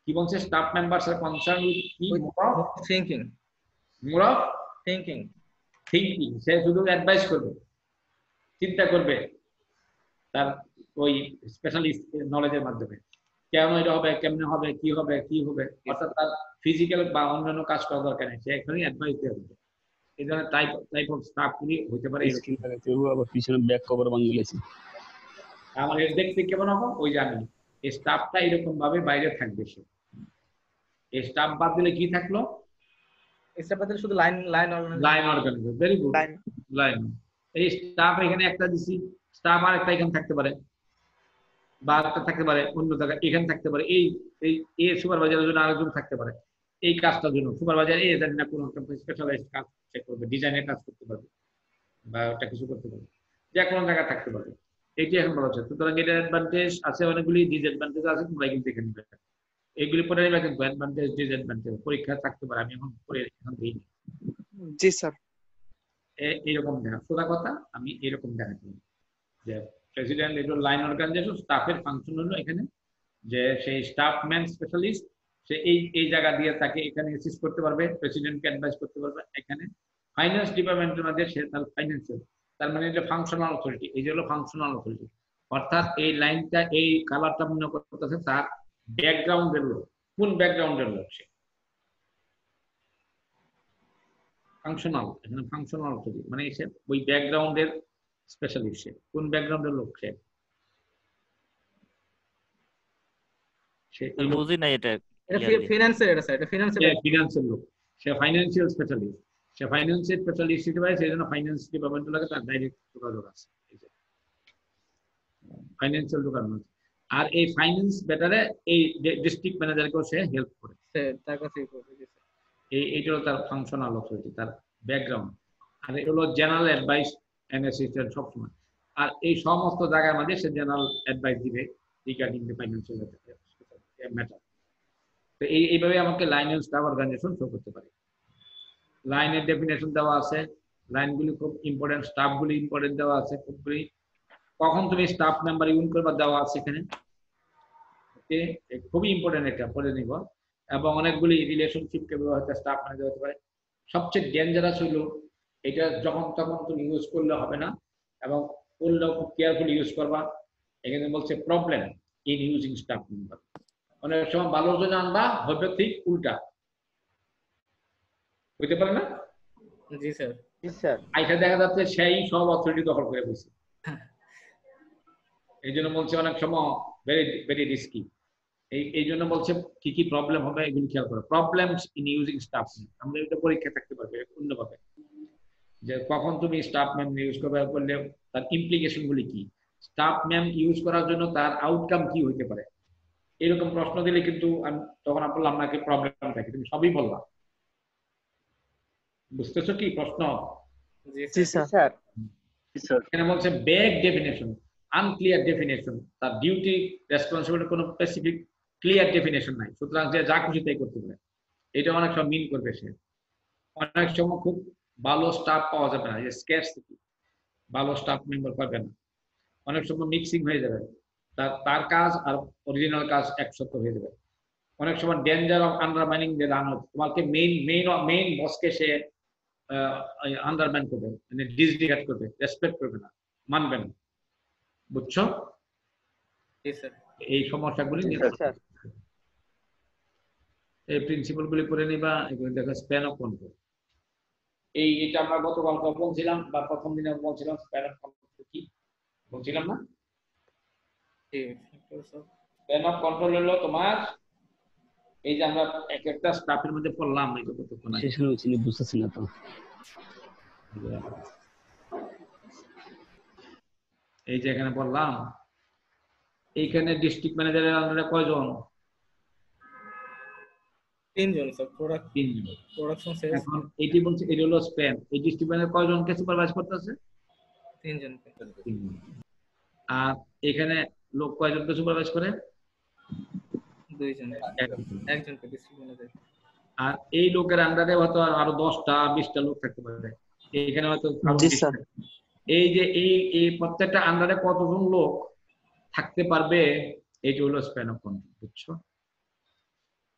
কি বলছে staff members are concern with কি With more of thinking. Thinking সে শুধু অ্যাডভাইস করবে। চিন্তা করবে। তার ওই স্পেশালিস্ট নলেজের মাধ্যমে। কেন এটা হবে কেমনে হবে কি হবে কি হবে? অর্থাৎ তার ফিজিক্যাল বা অন্যান্য কাজ করা দরকার নেই। সে এখানে অ্যাডভাইস দেওয়া হবে এই ধরনের টাইপ টাইপ অফ স্টাফ গুলি হতে পারে। এরকম। আবার পিছনে ব্যাক কভার বাংলাদেশি আমার এর দেখতে কেমন হবে? ওই জানি এই স্টাফটা এরকম ভাবে বাইরে থাকবে সে। এই স্টাফ বাদ দিলে কি থাকল? এটা বাদে শুধু line line organization. Line organiser very good line এই স্টাফ এখানে একটা দিছি স্টাফ আর একটা এখানে থাকতে পারে বা একটা থাকতে পারে অন্য জায়গায় এখানে থাকতে পারে এই এই এ সুপারভাইজারের জন্য আরেকজন থাকতে পারে। এই কাজটার জন্য সুপারভাইজার এ জানি না কোনো একটা স্পেশালাইজড কাজ সে করবে ডিজাইনের কাজ করতে পারবে বা ওটা কিছু করতে পারবে যে কোনো জায়গায় থাকতে পারবে। এইটি এখন বলা হচ্ছে। সুতরাং এটার অ্যাডভান্টেজ আছে অনেকগুলি ডিসঅ্যাডভান্টেজ আছে তোমরা কিন্তু দেখে নিবে এইগুলি পরে নিবে কিন্তু অ্যাডভান্টেজ ডিসঅ্যাডভান্টেজ পরীক্ষা থাকতে পারে। আমি এখন পরে এখন দিই জি স্যার। এইরকম দেখা। সোজা কথা আমি এরকম দেখাচ্ছি যে প্রেসিডেন্ট এটা লাইন অর্গানাইজেশন স্টাফের ফাংশন হলো এখানে। যে সেই স্টাফ ম্যান স্পেশালিস্ট সে এই এই জায়গা দিয়ে তাকে এখানে অ্যাসিস্ট করতে পারবে প্রেসিডেন্টকে অ্যাডভাইস করতে পারবে। এখানে ফাইন্যান্স ডিপার্টমেন্টের মধ্যে সে তার ফাইন্যান্সিয়াল তার মানে এটা ফাংশনাল অথরিটি এই যে হলো ফাংশনাল অথরিটি অর্থাৎ এই লাইনটা এই কালারটা মনে করতেছে তার ব্যাকগ্রাউন্ডের লোক। কোন ব্যাকগ্রাউন্ডের লোক সে? ফাংশনাল এখানে ফাংশনাল অথরিটি মানে সে ওই ব্যাকগ্রাউন্ডের স্পেশালিস্ট সে। কোন ব্যাকগ্রাউন্ডের লোক সে? লোক- বুঝি না এটা এটা ফিনান্সের এটা স্যার এটা ফিনান্সের ফিনান্সের লোক। সে ফাইন্যান্সিয়াল স্পেশালিস্ট সে স্পেশালিস্ট হিসেবে সেই জন্য ফাইন্যান্স ডিপার্টমেন্ট লাগে তার ডাইরেক্ট যোগাযোগ আছে। ফাইন্যান্সিয়াল ডিপার্টমেন্ট আর এই ফাইন্যান্স ব্যাটারে এই ডিস্ট্রিক্ট ম্যানেজারকেও সে হেল্প করে। তার কাছে এই এইটা হলো তার ফাংশনাল অথরিটি তার ব্যাকগ্রাউন্ড আর এটা হলো জেনারেল অ্যাডভাইস অ্যান্ড অ্যাসিস্ট্যান্ট সবসময়। আর এই সমস্ত জায়গার মধ্যে সে জেনারেল অ্যাডভাইস দিবে রিগার্ডিং দ্য ফাইন্যান্সিয়াল ম্যাটার তো এই এইভাবে আমাকে line and staff organisation show করতে পারে। লাইনের ডেফিনেশন দেওয়া আছে। লাইনগুলি খুব ইম্পর্টেন্ট স্টাফগুলি ইম্পর্টেন্ট দেওয়া আছে। খুবগুলি কখন তুমি স্টাফ মেম্বার ইউন করবা দেওয়া আছে এখানে? ওকে খুবই ইম্পর্টেন্ট এটা পড়ে নিব। এবং অনেকগুলি রিলেশনশিপ কে হয়তো স্টাফ ম্যানেজার হতে পারে। সবচেয়ে ডেঞ্জারাস হইল এটা যখন তখন তুমি ইউজ করলে হবে না। এবং করলেও খুব কেয়ারফুল ইউজ করবা। এখানে বলছে problem in using staff member অনেক সময় ভালোর জন্য আনবা হবে ঠিক উল্টা। বুঝতে পারে না? জি স্যার। জি স্যার। আইসা দেখা যাচ্ছে সেই সব অথরিটি দখল করে বসে। এই জন্য বলছে অনেক সময় ভেরি ভেরি রিস্কি এই এই জন্য বলছে কি কি প্রবলেম হবে এগুলো খেয়াল করো। প্রবলেমস ইন ইউজিং স্টাফ আমরা এটা পরীক্ষা থাকতে পারবে অন্যভাবে যে কখন তুমি স্টাফ ম্যাম ইউজ করবে করলে তার ইমপ্লিকেশন গুলি কি? স্টাফ ম্যাম ইউজ করার জন্য তার আউটকাম কি হইতে পারে? এরকম প্রশ্ন দিলে কিন্তু আমি তখন আমি বললাম আপনাকে প্রবলেম থাকে? তুমি সবই বললাম বুঝতেছো কি প্রশ্ন? জি স্যার। এখানে বলছে ব্যাগ ডেফিনেশন আনক্লিয়ার ডেফিনেশন তার ডিউটি রেসপন্সিবিলিটি কোনো স্পেসিফিক ক্লিয়ার ডেফিনেশন নাই। সুতরাং যে যা খুশি তাই করতে পারে। এটা অনেক সময় মিন করবে সে। অনেক সময় খুব ভালো স্টাফ পাওয়া যাবে না। যে স্ক্যারসিটি ভালো স্টাফ মেম্বার পাবে না। অনেক সময় মিক্সিং হয়ে যাবে। তার তার কাজ আর অরিজিনাল কাজ একসাথে হয়ে যাবে। অনেক সময় danger of undermining the run তোমাকে মেইন মেইন মেইন বসকে সে আন্ডারমাইন করবে। মানে ডিসডিগার্ড করবে। রেসপেক্ট করবে না। মানবে না। বুঝছ? এই সমস্যাগুলি এই প্রিন্সিপাল গুলি করে নিবা এগুলো দেখো স্প্যান অফ কন্ট্রোল এই এটা আমরা গতকাল বলছিলাম বা প্রথম দিনে বলছিলাম স্প্যান অফ কন্ট্রোল কি? বলছিলাম না? স্প্যান অফ কন্ট্রোল হলো তোমার এই যে আমরা এক একটা স্টাফের মধ্যে পড়লাম এই তো কতক্ষণ শেষ হয়েছে বুঝতেছি না তো। এই যে এখানে বললাম এইখানে ডিস্ট্রিক্ট ম্যানেজারের আন্ডারে কয়জন? তিনজন স্যার প্রোডাক্ট তিনজন। প্রোডাকশন সেলস এখন এটি বলছে এটি হলো স্প্যান এই ডিস্ট্রিক্ট ম্যানেজার কয়জনকে সুপারভাইজ করতেছে? তিনজন। আর এখানে লোক কয়জনকে সুপারভাইজ করে? দুইজন একজন। একজনকে ডিস্ট্রিক্ট ম্যানেজার আর এই লোকের আন্ডারে হয়তো আরও দশটা বিশটা লোক থাকতে পারে। এখানে হয়তো আরও জি 20 স্যার। টা। এই যে এই এই প্রত্যেকটা আন্ডারে কতজন লোক থাকতে পারবে, এইটা হলো স্প্যান অফ কন্ট্রোল বুঝছ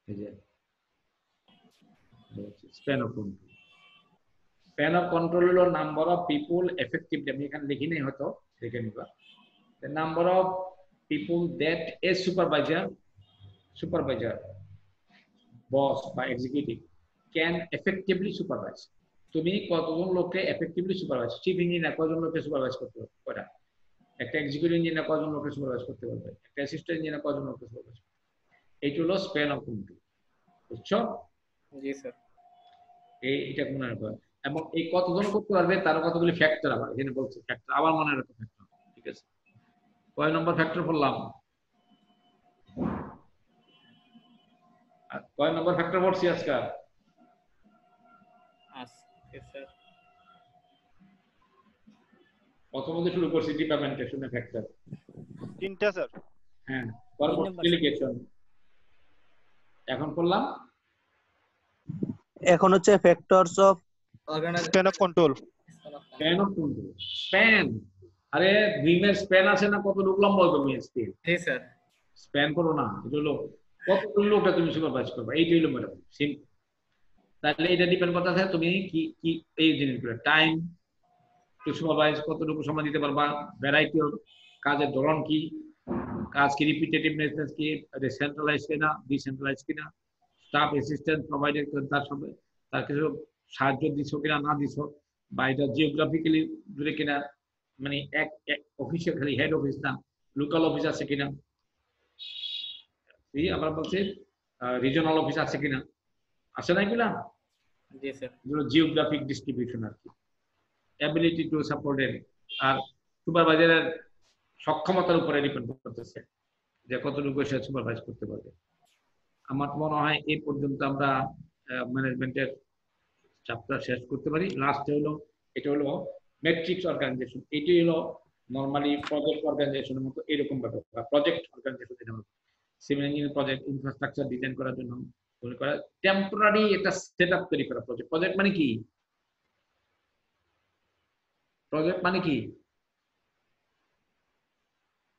এই যে span of control span of control হলো নাম্বার অফ পিপল এফেক্টিভলি আমি এখানে লিখি নেই হয়তো, দেখে নিবা the number of that a supervisor supervisor, boss বা executive can effectively supervise তুমি কতজন লোককে এফেক্টিভলি সুপারভাইজ চিফ ইঞ্জিনিয়ার কজন লোককে সুপারভাইজ করতে পারবে কয়টা? একটা এক্সিকিউটিভ ইঞ্জিনিয়ার কজন লোককে সুপারভাইজ করতে পারবে একটা অ্যাসিস্ট্যান্ট ইঞ্জিনিয়ার কজন লোককে সুপারভাইজ করতে পারবে এইটা হলো স্প্যান অফ কন্ট্রোল বুঝছ? জি স্যার এই এটা মনে রাখবে এবং এই কতজন করতে পারবে তার কতগুলি ফ্যাক্টর আবার এখানে বলছে ফ্যাক্টর আবার মনে রাখো ফ্যাক্টর ঠিক আছে? কয় নম্বর ফ্যাক্টর বললাম আর কয় নম্বর ফ্যাক্টর পড়ছি আজকাল প্রথমত শুরু করছি ডিপার্টমেন্টেশনের ফ্যাক্টর তিনটা স্যার হ্যাঁ পরবর্তী ডেলিগেশন এখন করলাম? এখন হচ্ছে factors of span of control span of control span আরে ভীমের স্প্যান আছে না? কত লোক লম্বা ভীমের স্প্যান জি স্যার স্প্যান করো না এটা হলো কত লোকটা তুমি সুপারভাইজ করবে? এইটাই হলো ম্যাডাম সিম্পল তাহলে এটা ডিপেন্ড করতে আছে তুমি কি কি এই জিনিসগুলো টাইম সুপারভাইজ কতটুকু সময় দিতে পারবা ভ্যারাইটি অফ কাজের ধরন কি, কাজ কি রিপিটেটিভনেস কি সেন্ট্রালাইজ কিনা ডিসেন্ট্রালাইজ কিনা স্টাফ অ্যাসিস্ট্যান্ট প্রোভাইডেড তার সঙ্গে, তার কিছু সাহায্য দিছ কিনা, না দিছ, বা এটা জিওগ্রাফিক্যালি দূরে কিনা মানে এক এক অফিসে খালি হেড অফিস না লোকাল অফিস আছে কিনা আবার বলছে রিজনাল অফিস আছে কিনা, আছে না এগুলো? জিওগ্রাফিক ডিস্ট্রিবিউশন আর কি। অ্যাবিলিটি টু সাপোর্ট আর সুপারভাইজারের সক্ষমতার উপরে ডিপেন্ড করতেছে যে কতটুকু সে সুপারভাইজ করতে পারবে। আমার মনে হয় পর্যন্ত আমরা ম্যানেজমেন্টের চ্যাপ্টার শেষ করতে পারি। লাস্টে হলো, এটা হলো ম্যাট্রিক্স অর্গানাইজেশন এটি হলো নর্মালি প্রজেক্ট অর্গানাইজেশনের মতো এরকম ব্যাপার। Project organisation civil project infrastructure design করার জন্য তৈরি করা টেম্পোরারি একটা সেট আপ তৈরি করা প্রজেক্ট প্রজেক্ট মানে কি? প্রজেক্ট মানে কি?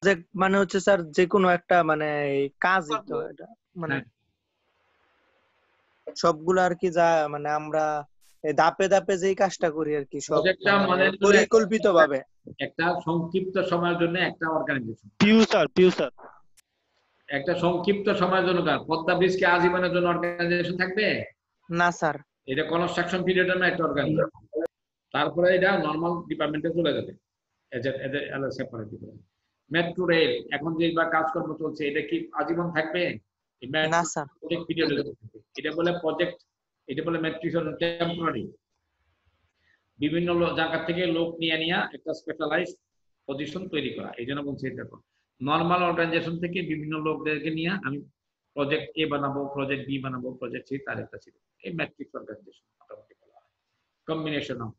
প্রজেক্ট মানে হচ্ছে স্যার যে কোনো একটা মানে এই কাজই তো এটা মানে সবগুলো আর কি যা মানে আমরা ধাপে ধাপে যেই কাজটা করি আর কি সব প্রজেক্টটা মানে পরিকল্পিত ভাবে একটা সংক্ষিপ্ত সময়ের জন্য একটা অর্গানাইজেশন পিউ স্যার পিউ স্যার একটা সংক্ষিপ্ত সময়ের জন্য কাজ পদ্মা ব্রিজ কি আজীবনের জন্য অর্গানাইজেশন থাকবে? না স্যার। এটা কনস্ট্রাকশন পিরিয়ডের জন্য একটা অর্গানাইজেশন তারপরে এটা নর্মাল ডিপার্টমেন্টে চলে যাবে। সেপারেট ডিপার্টমেন্ট মেট্রো রেল এখন যে বা কাজকর্ম চলছে এটা কি আজীবন থাকবে? না স্যার। এটা বলে প্রজেক্ট এটা বলে মেট্রিক টেম্পোরারি বিভিন্ন জায়গা থেকে লোক নিয়ে নিয়ে একটা স্পেশালাইজ পজিশন তৈরি করা। এই জন্য বলছি দেখো নর্মাল অর্গানাইজেশন থেকে বিভিন্ন লোকদেরকে নিয়ে আমি প্রজেক্ট এ বানাবো প্রজেক্ট বি বানাবো প্রজেক্ট সি তার একটা ছিল এই ম্যাট্রিক্স অর্গানাইজেশন মোটামুটি বলা হয়। Combination of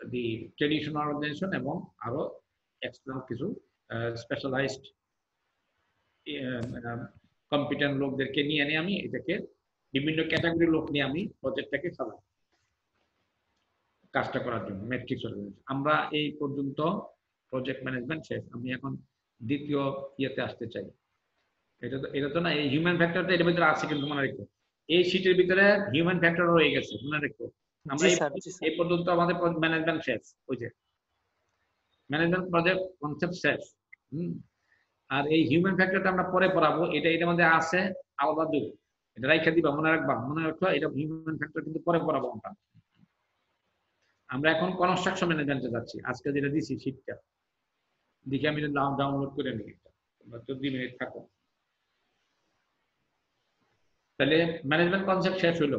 the traditional organisation এবং আরও এক্সটার্নাল কিছু স্পেশালাইজড কম্পিটেন্ট লোকদেরকে নিয়ে নিয়ে আমি এটাকে বিভিন্ন ক্যাটাগরি লোক নিয়ে আমি প্রজেক্টটাকে চালাই। কাজটা করার জন্য ম্যাট্রিক্স অর্গানাইজেশন আমরা এই পর্যন্ত প্রজেক্ট ম্যানেজমেন্ট শেষ। আমি এখন দ্বিতীয় ইয়েতে আসতে চাই। এটা তো এটা তো না এই হিউম্যান ফ্যাক্টরটা এর ভিতরে আছে কিন্তু মনে রেখো। এই শীটের ভিতরে হিউম্যান ফ্যাক্টর রয়ে গেছে মনে রেখো। আমরা এই- পর্যন্ত আমাদের ম্যানেজমেন্ট শেষ ওই যে। ম্যানেজমেন্ট প্রজেক্ট কনসেপ্ট শেষ আর এই হিউম্যান ফ্যাক্টরটা আমরা পরে পড়াবো এটা এটার মধ্যে আছে আলাদা দিব এটা রাইখা দিবা মনে রাখবা মনে রাখো এটা হিউম্যান ফ্যাক্টর কিন্তু পরে পড়াবো আমরা। আমরা এখন কনস্ট্রাকশন ম্যানেজমেন্টে যাচ্ছি আজকে যেটা দিছি শীটটা দেখি আমি ডাউনলোড করে নিই তোমরা চোদ্দ মিনিট থাকো। তাহলে ম্যানেজমেন্ট কনসেপ্ট শেষ হলো?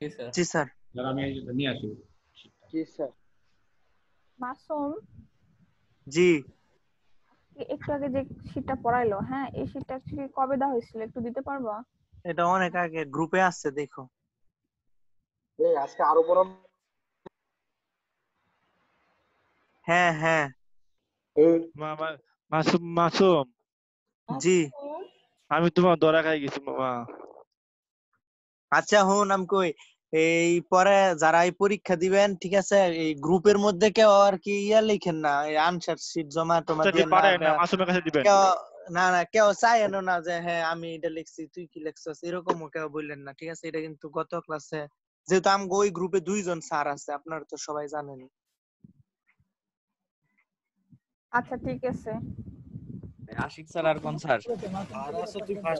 জি স্যার। স্যার। আমি নিয়ে আসি। জি স্যার। মাসুম? জি। একটু আগে যে শীটটা পড়াইলো হ্যাঁ? এই শীটটা অ্যাকচুয়ালি কবে দেওয়া হয়েছিল? একটু দিতে পারবা? এটা অনেক আগে গ্রুপে আসছে দেখো। এই আজকে আরও বড় হ্যাঁ হ্যাঁ। মামা মাসুম মাসুম। জি। আমি তোমার ধরা খাই গেছি মামা আচ্ছা হুন আমি কই এই পরে যারা এই পরীক্ষা দিবেন ঠিক আছে এই গ্রুপের মধ্যে কেউ আর কি ইয়া লিখেন না এই আনসার শিট জমা টমা আচ্ছা, দিয়ে না না, মাসুমের কাছে দিবেন। কেউ না না কেউ চাইেন না যে হ্যাঁ আমি এটা লিখছি তুই কি লিখছস এরকমও কেউ বললেন না ঠিক আছে এটা কিন্তু গত ক্লাসে যেহেতু আমি ওই গ্রুপে দুইজন স্যার আছে আপনারা তো সবাই জানেন আচ্ছা ঠিক আছে। আশিক স্যার আর কোন স্যার?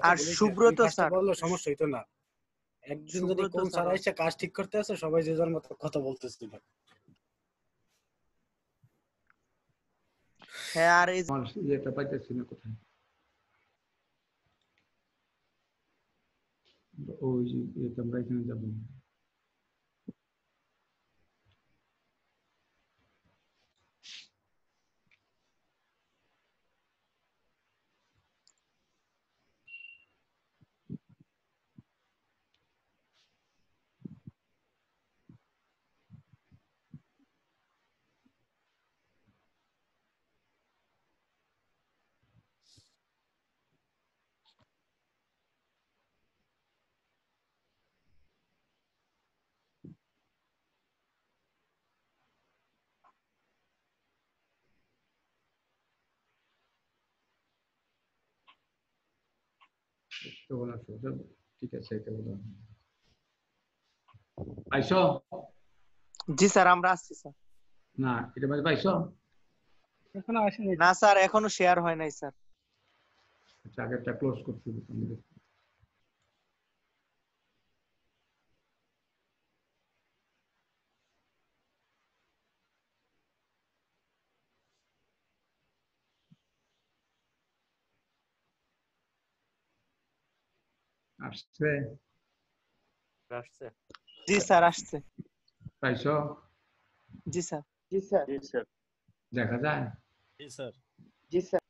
আর সুব্রত স্যার। বললে সমস্যা হইতো না। একদিন যদি কোন স্যার এসে কাজ ঠিক করতে আসে সবাই যে যার মতো কথা বলতেছিল। হ্যাঁ আর এই ইয়েটা পাইতেছি না কোথায়? ওই যে আমরা এখানে যাব। ষোলোশো তো ঠিক আছে এটা বলো পাইছো? জি স্যার আমরা আসছি স্যার। না এটা মানে পাইছো? এখনও আসেনি। না স্যার এখনও শেয়ার হয় নাই স্যার। আচ্ছা আগেরটা ক্লোজ করছি আমি আসছে। আসছে। জি স্যার আসছে। পাইছো? জি স্যার। জি স্যার। জি স্যার। দেখা যায়? জি স্যার। জি স্যার।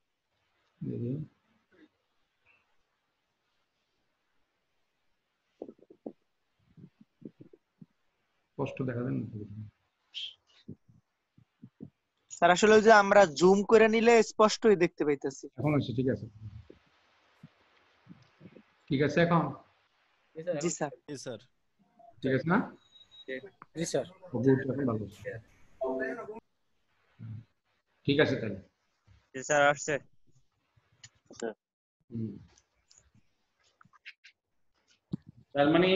স্পষ্ট দেখা যায় না? স্যার আসলে ওই যে আমরা জুম করে নিলে স্পষ্টই দেখতে পাইতেছি। এখন হচ্ছে ঠিক আছে। ঠিক আছে এখন জি স্যার জি স্যার ঠিক আছে না জি স্যার গুড এখন ভালো ঠিক আছে তাহলে জি স্যার আসছে হুম। তার মানে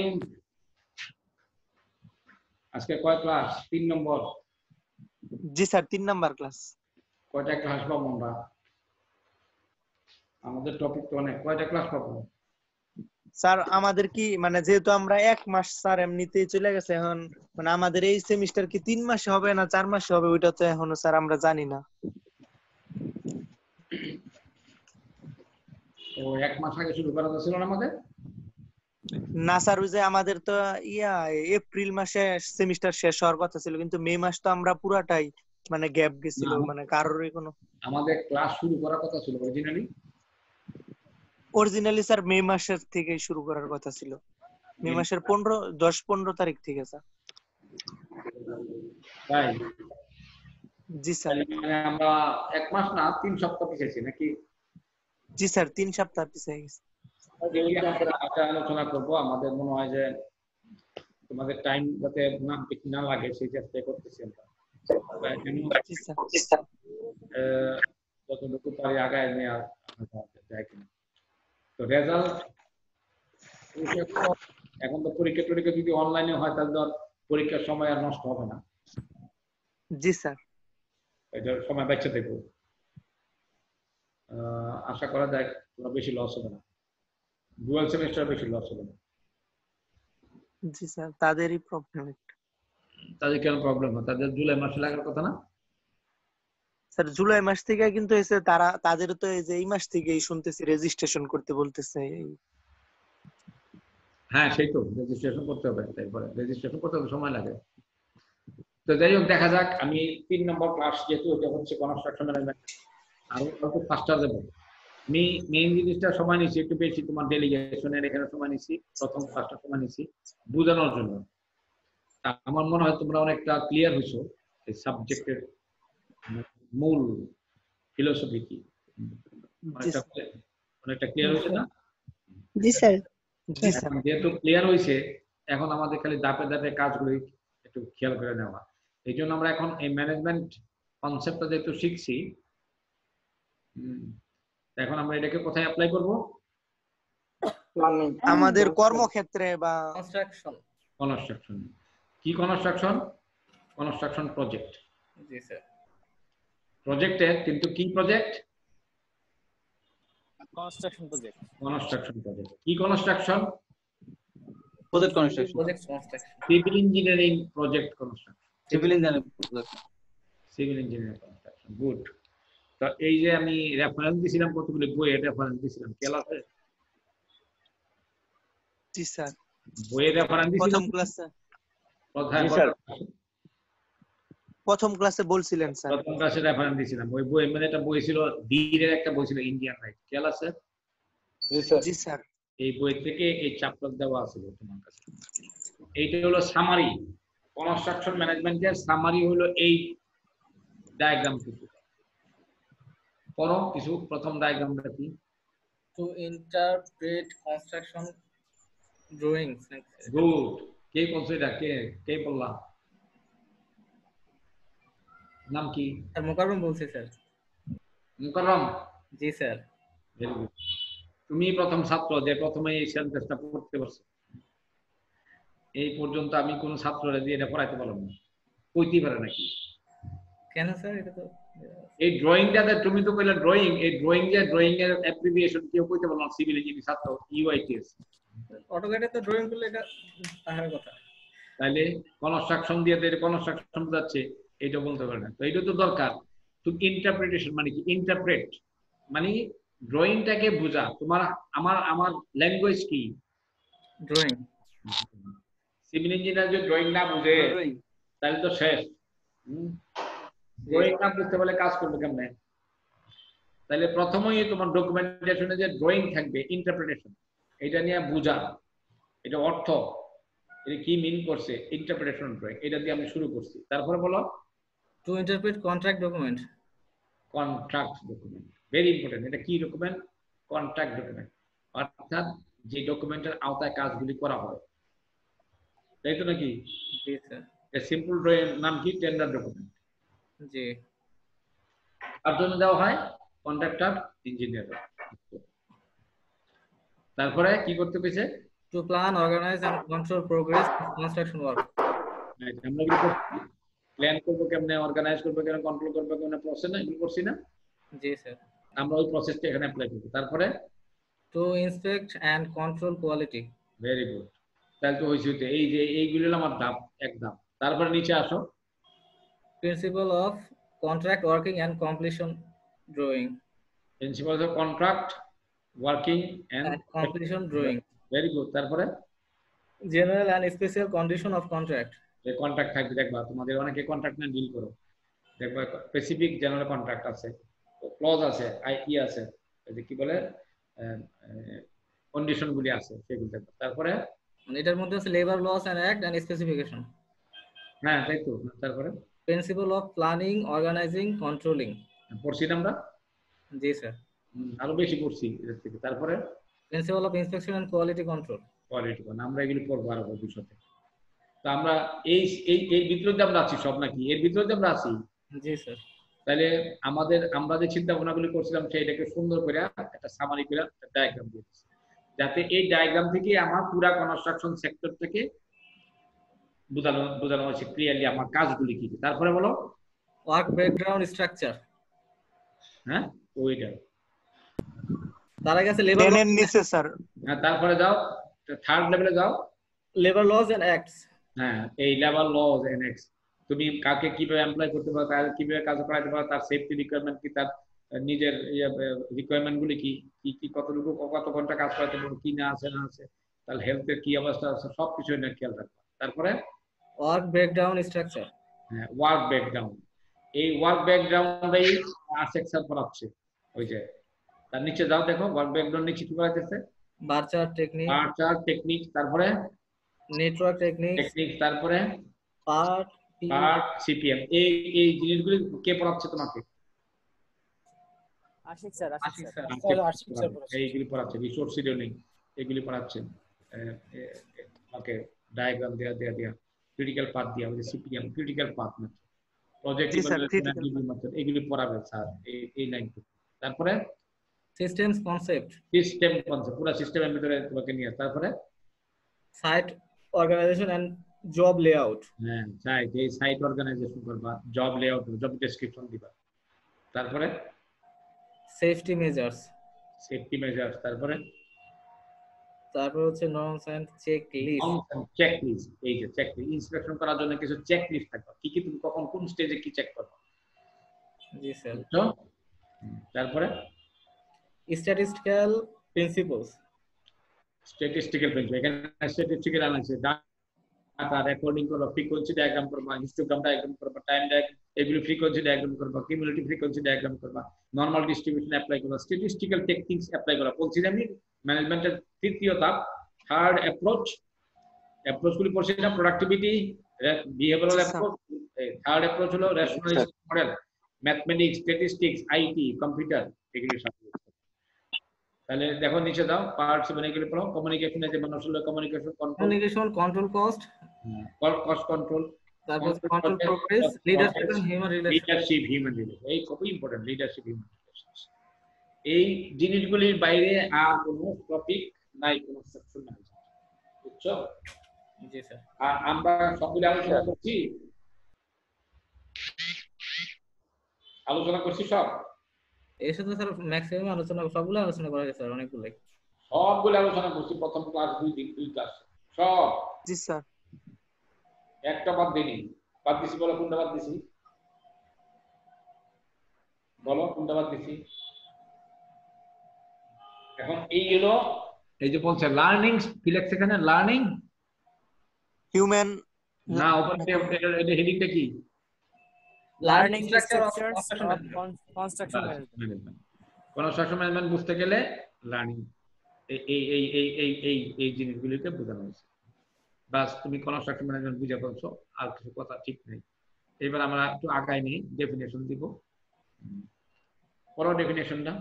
আজকে কয় ক্লাস তিন নম্বর জি স্যার তিন নাম্বার ক্লাস কয়টা ক্লাস পাবো আমরা আমাদের টপিক তো অনেক কয়টা ক্লাস পাবো স্যার আমাদের কি মানে যেহেতু আমরা এক মাস স্যার এমনিতেই চলে গেছে এখন মানে আমাদের এই সেমিস্টার কি তিন মাসে হবে না চার মাসে হবে ওইটা তো এখনও স্যার আমরা জানি না। এক মাস আগে শুরু করা ছিল না আমাদের? না স্যার ওই যে আমাদের তো ইয়া এপ্রিল মাসে সেমিস্টার শেষ হওয়ার কথা ছিল কিন্তু মে মাস তো আমরা পুরাটাই মানে গ্যাপ গেছিল মানে কারোরই কোনো আমাদের ক্লাস শুরু করার কথা ছিল অরিজিনালি অরিজিনালি স্যার মে মাসের থেকে শুরু করার কথা ছিল। মে মাসের পনেরো দশ পনেরো তারিখ থেকে স্যার তাই? জি স্যার। মানে আমরা এক মাস না তিন সপ্তাহ পিছিয়েছি নাকি? জি স্যার তিন সপ্তাহ পিছিয়ে গেছে। আমরা আলোচনা করব আমাদের মনে হয় যে তোমাদের টাইম যাতে না বেশি না লাগে সেই চেষ্টা করতেছি আমরা। যতটুকু পারি আগায় নেওয়া যায় কিনা? তো রেজাল্ট এখন তো পরীক্ষা টরীক্ষা যদি অনলাইনে হয় তাহলে আর পরীক্ষার সময় আর নষ্ট হবে না। জি স্যার। সময় বাচ্চা দেখব। আশা করা যায় তোমরা বেশি লস হবে না। ডুয়াল সেমিস্টার বেশি লস হবে না। জি স্যার তাদেরই প্রবলেম তাদের কেন প্রবলেম হয় তাদের জুলাই মাসে লাগার কথা না? স্যার, জুলাই মাস থেকে কিন্তু এসে তারা, তাদের তো এই যে এই মাস থেকেই শুনতেছি রেজিস্ট্রেশন করতে বলতেছে হ্যাঁ সেই তো রেজিস্ট্রেশন করতে হবে, তারপরে রেজিস্ট্রেশন করতে হবে সময় লাগে। তো যাই হোক, দেখা যাক, আমি তিন নম্বর ক্লাস যেহেতু, এটা হচ্ছে কনস্ট্রাকশন ম্যানেজমেন্ট আরও অল্প ফাস্টার দেবো। আমি মেইন জিনিসটা সময় নিচ্ছি একটু বেশি তোমার ডেলিগেশনের এখানে সময় নিচ্ছি প্রথম ক্লাসটা সময় নিচ্ছি বোঝানোর জন্য। আমার মনে হয় তোমরা অনেকটা ক্লিয়ার হয়েছো এই সাবজেক্টের মূল ফিলোসফি কি? অনেকটা ক্লিয়ার হয়েছে না? জি স্যার। জি স্যার। এখন যেহেতু ক্লিয়ার হয়েছে এখন আমাদের খালি ধাপে ধাপে কাজগুলো একটু খেয়াল করে নেওয়া। এই জন্য আমরা এখন এই ম্যানেজমেন্ট কনসেপ্টটা যেহেতু শিখছি এখন আমরা এটাকে কোথায় অ্যাপ্লাই করব? আমাদের কর্মক্ষেত্রে বা কনস্ট্রাকশন কনস্ট্রাকশন কি কনস্ট্রাকশন কনস্ট্রাকশন প্রজেক্ট জি স্যার। প্রজেক্টে কিন্তু কি project construction project construction project কি construction project construction project construction civil engineering project construction civil engineering civil engineering construction good তো এই যে আমি রেফারেন্স দিছিলাম কতগুলি বইয়ের রেফারেন্স দিছিলাম। খেয়াল আছে জি স্যার। বইয়ের রেফারেন্স দিছিলাম? প্রথম ক্লাসে স্যার। প্রথম ক্লাসে বলছিলেন স্যার। প্রথম ক্লাসে রেফারেন্স দিছিলাম। ওই বই মানে একটা বই ছিল বীরের একটা বই ছিল ইন্ডিয়ান রাইট খেয়াল আছে? জি স্যার। এই বই থেকে এই চ্যাপ্টার দেওয়া আছে তোমার কাছে। এইটা হলো সামারি কনস্ট্রাকশন ম্যানেজমেন্টের সামারি হলো এই ডায়াগ্রাম কিছু করো কিছু প্রথম ডায়াগ্রামটা কি to interpret construction drawings good কে বলছো এটা? কে কে বললাম? নাম কি? স্যার মোকাররম বলছি স্যার। মুকাররম? জি স্যার। ভেরি গুড তুমি প্রথম ছাত্র যে প্রথমে এই সেন্টেন্সটা পড়তে পারছ। এই পর্যন্ত আমি কোন ছাত্ররা দিয়ে এটা পড়াইতে পারলাম না। কইতেই পারে নাকি? কেন স্যার? এটা তো এই ড্রয়িংটাতে তুমি তো কইলা ড্রয়িং এই ড্রয়িং যে ড্রয়িং এর অ্যাপ্রিভিয়েশন কেউ কইতে পারলাম সিভিল ইঞ্জিনিয়ারিং ছাত্র ইউআইটিএস অটোক্যাডে তো ড্রয়িং করলে এটা তাহার কথা। তাহলে কনস্ট্রাকশন দিয়ে তো কনস্ট্রাকশন বোঝাচ্ছে এটা বলতে পারে না তো এটা তো দরকার। তো ইন্টারপ্রিটেশন মানে কি? ইন্টারপ্রেট মানে ড্রয়িংটাকে বোঝা। তোমার আমার আমার ল্যাঙ্গুয়েজ কি? ড্রয়িং সিভিল ইঞ্জিনিয়ার যে ড্রয়িং না বুঝে তাহলে তো শেষ। ড্রয়িং না বুঝতে পারলে কাজ করবে কেমনে? তাহলে প্রথমেই তোমার ডকুমেন্টেশনে যে ড্রয়িং থাকবে ইন্টারপ্রিটেশন এটা নিয়ে বোঝা। এটা অর্থ। এটা কি মিন করছে? ইন্টারপ্রিটেশন ড্রয়িং এটা দিয়ে আমি শুরু করছি। তারপরে বলো। To interpret contract document contract document very important এটা কি ডকুমেন্ট কন্ট্রাক্ট ডকুমেন্ট অর্থাৎ যে ডকুমেন্টের আওতায় কাজগুলি করা হয়। তাই তো নাকি? সিম্পল ড্রয়িং নাম কি? টেন্ডার ডকুমেন্ট জি। তার জন্য দেওয়া হয়? কন্ট্রাক্টর ইঞ্জিনিয়ার তারপরে কি করতে পেয়েছে to plan organise and control progress construction work আমরা কি প্ল্যান করব কেমনে অর্গানাইজ করব কেমনে কন্ট্রোল করব কেমনে প্রসেস না এগুলো করছি না। জি স্যার আমরা ওই প্রসেসটা এখানে অ্যাপ্লাই করব। তারপরে? To inspect and control quality very good তাহলে তো হইতে। এই যে এইগুলো হলো আমার দাম এক ধাপ। তারপরে নিচে আসো। Principle of contract working and completion drawing principle of contract working and completion drawing very good তারপরে general and special condition of contract যে কন্ট্রাক্ট থাকবে দেখবা তোমাদের অনেকে কন্ট্রাক্ট নিয়ে ডিল করো। দেখবা স্পেসিফিক জেনারেল কন্ট্রাক্ট আছে ক্লজ আছে আই ই আছে এই যে কি বলে কন্ডিশন গুলি আছে সেগুলো দেখবা। তারপরে মানে এটার মধ্যে আছে labour laws and act and specification হ্যাঁ তাই তো তারপরে? Principle of planning organising controlling পড়ছি না আমরা? জি স্যার। আরও বেশি পড়ছি এর থেকে। তারপরে? Principle of inspection and quality control quality আমরা এগুলো পড়ব আরও ভবিষ্যতে। তো আমরা এই এই এই ভিতরে যে আমরা আছি সব নাকি? এর ভিতরে যে আমরা আছি? জি স্যার। তাহলে আমাদের আমরা যে চিন্তা ভাবনাগুলি করছিলাম সেইটাকে সুন্দর করে একটা সামারি করে একটা ডায়াগ্রাম দিয়েছি যাতে এই ডায়াগ্রাম থেকে আমার পুরা কনস্ট্রাকশন সেক্টর থেকে বোঝানো বোঝানো হয়েছে ক্লিয়ারলি আমার কাজগুলি কি কি। তারপরে বলো। ওয়ার্ক ব্যাকগ্রাউন্ড স্ট্রাকচার হ্যাঁ? ওইটা তার আগে আছে লেবার নিচে স্যার। হ্যাঁ তারপরে যাও থার্ড লেভেলে যাও। লেবার লস এন্ড অ্যাক্টস হ্যাঁ এই লেবার লজ এন্ড এক্স তুমি কাকে কীভাবে এমপ্লয় করতে পারো তার কীভাবে কাজ করাতে পারো তার সেফটি রিকোয়ারমেন্ট কি তার নিজের রিকোয়ারমেন্ট গুলি কি কি কি কতটুকু কত ঘণ্টা কাজ করাতে পারো কি না আছে না আছে তার হেলথের কি অবস্থা আছে সব কিছু নিয়ে খেয়াল রাখবা। তারপরে? ওয়ার্ক ব্রেকডাউন স্ট্রাকচার হ্যাঁ ওয়ার্ক ব্যাকগ্রাউন্ড এই ওয়ার্ক ব্যাকগ্রাউন্ডেই আর সেকশন পড়াচ্ছে ওই যে। তার নিচে যাও দেখো ওয়ার্ক ব্যাকগ্রাউন্ড নিচে কি পড়াইতেছে? বার্চার টেকনিক আর্চার টেকনিক তারপরে? নেটওয়ার্ক টেকনিক টেকনিক তারপরে? পার্ট পার্ট সিপিএম এই এই জিনিসগুলি কে পড়াচ্ছে তোমাকে? Ashik sir Ashik sir. Ashik sir এইগুলি পড়াচ্ছে রিসোর্স শিডিউলিং এগুলি পড়াচ্ছে। ওকে ডায়াগ্রাম দেয়া দেয়া দেয়া। ক্রিটিক্যাল পাথ দেয়া ওই CPM critical path method project sir, এগুলি পড়াবে স্যার এই এই লাইন তারপরে? সিস্টেমস কনসেপ্ট সিস্টেম কনসেপ্ট পুরো সিস্টেমের ভিতরে তোমাকে নিয়ে তারপরে? Site organisation and job layout হ্যাঁ সাইট এই সাইট অর্গানাইজেশন করবা জব লেআউট জব ডেসক্রিপশন দিবা। তারপরে? সেফটি মেজার্স সেফটি মেজার্স তারপরে? তারপর হচ্ছে norms and check list check list এই যে চেক লিস্ট ইন্সপেকশন করার জন্য কিছু চেক লিস্ট থাকবে। কি কি তুমি কখন কোন স্টেজে কি চেক করবে? জি স্যার? হুম, তারপরে? স্ট্যাটিস্টিক্যাল প্রিন্সিপলস স্ট্যাটিস্টিক্যাল প্রিন্সিপাল এখানে স্ট্যাটিস্টিক্যাল অ্যানালাইসিস ডাটা রেকর্ডিং করবা ফ্রিকোয়েন্সি ডায়াগ্রাম করবা হিস্টোগ্রাম ডায়াগ্রাম করবা টাইম ডায়াগ্রাম এগুলো ফ্রিকোয়েন্সি ডায়াগ্রাম করবা কিউমুলেটিভ ফ্রিকোয়েন্সি ডায়াগ্রাম করবা নরমাল ডিস্ট্রিবিউশন অ্যাপ্লাই করবা স্ট্যাটিস্টিক্যাল টেকনিক্স অ্যাপ্লাই করা বলছি আমি ম্যানেজমেন্টের তৃতীয় ধাপ থার্ড অ্যাপ্রোচ অ্যাপ্রোচ গুলি পড়ছি না productivity behavioural approach third approach হলো rationalisation model mathematics statistics IT computer এগুলি সব। তাহলে দেখো নিচে দাও পার্টস মানে এগুলি পড়ো কমিউনিকেশনে যে মানুষের communication control communication control cost cost control তারপর control progress leadership human relation leadership human relation এই খুবই ইম্পর্টেন্ট লিডারশিপ হিউম্যান রিলেশনস এই জিনিসগুলির বাইরে আর কোনো টপিক নাই কোনো সেকশন ম্যানেজমেন্ট বুঝছ? জি স্যার আর আমরা সবগুলো আলোচনা করছি? আলোচনা করছি সব? এর সাথে স্যার ম্যাক্সিমাম আলোচনা সবগুলো আলোচনা করা গেছে স্যার অনেকগুলো সবগুলো আলোচনা করছি প্রথম ক্লাস দুই দিন দুই ক্লাস সব। জি স্যার একটা বাদ দিইনি। বাদ দিছি বলো কোনটা বাদ দিছি? বলো কোনটা বাদ দিছি? এখন এই হলো এই যে বলছে লার্নিং ফিলেক্স এখানে লার্নিং হিউম্যান না এটা হেডিংটা কি? Learning of construction management construction management বুঝতে গেলে লার্নিং এই এই এই এই এই এই জিনিসগুলিকে বোঝানো হয়েছে। বাস তুমি কনস্ট্রাকশন ম্যানেজমেন্ট বুঝে ফেলছো আর কিছু কথা ঠিক নেই। এবার আমরা একটু আগায় নেই ডেফিনেশন দিব। পড়ো ডেফিনেশনটা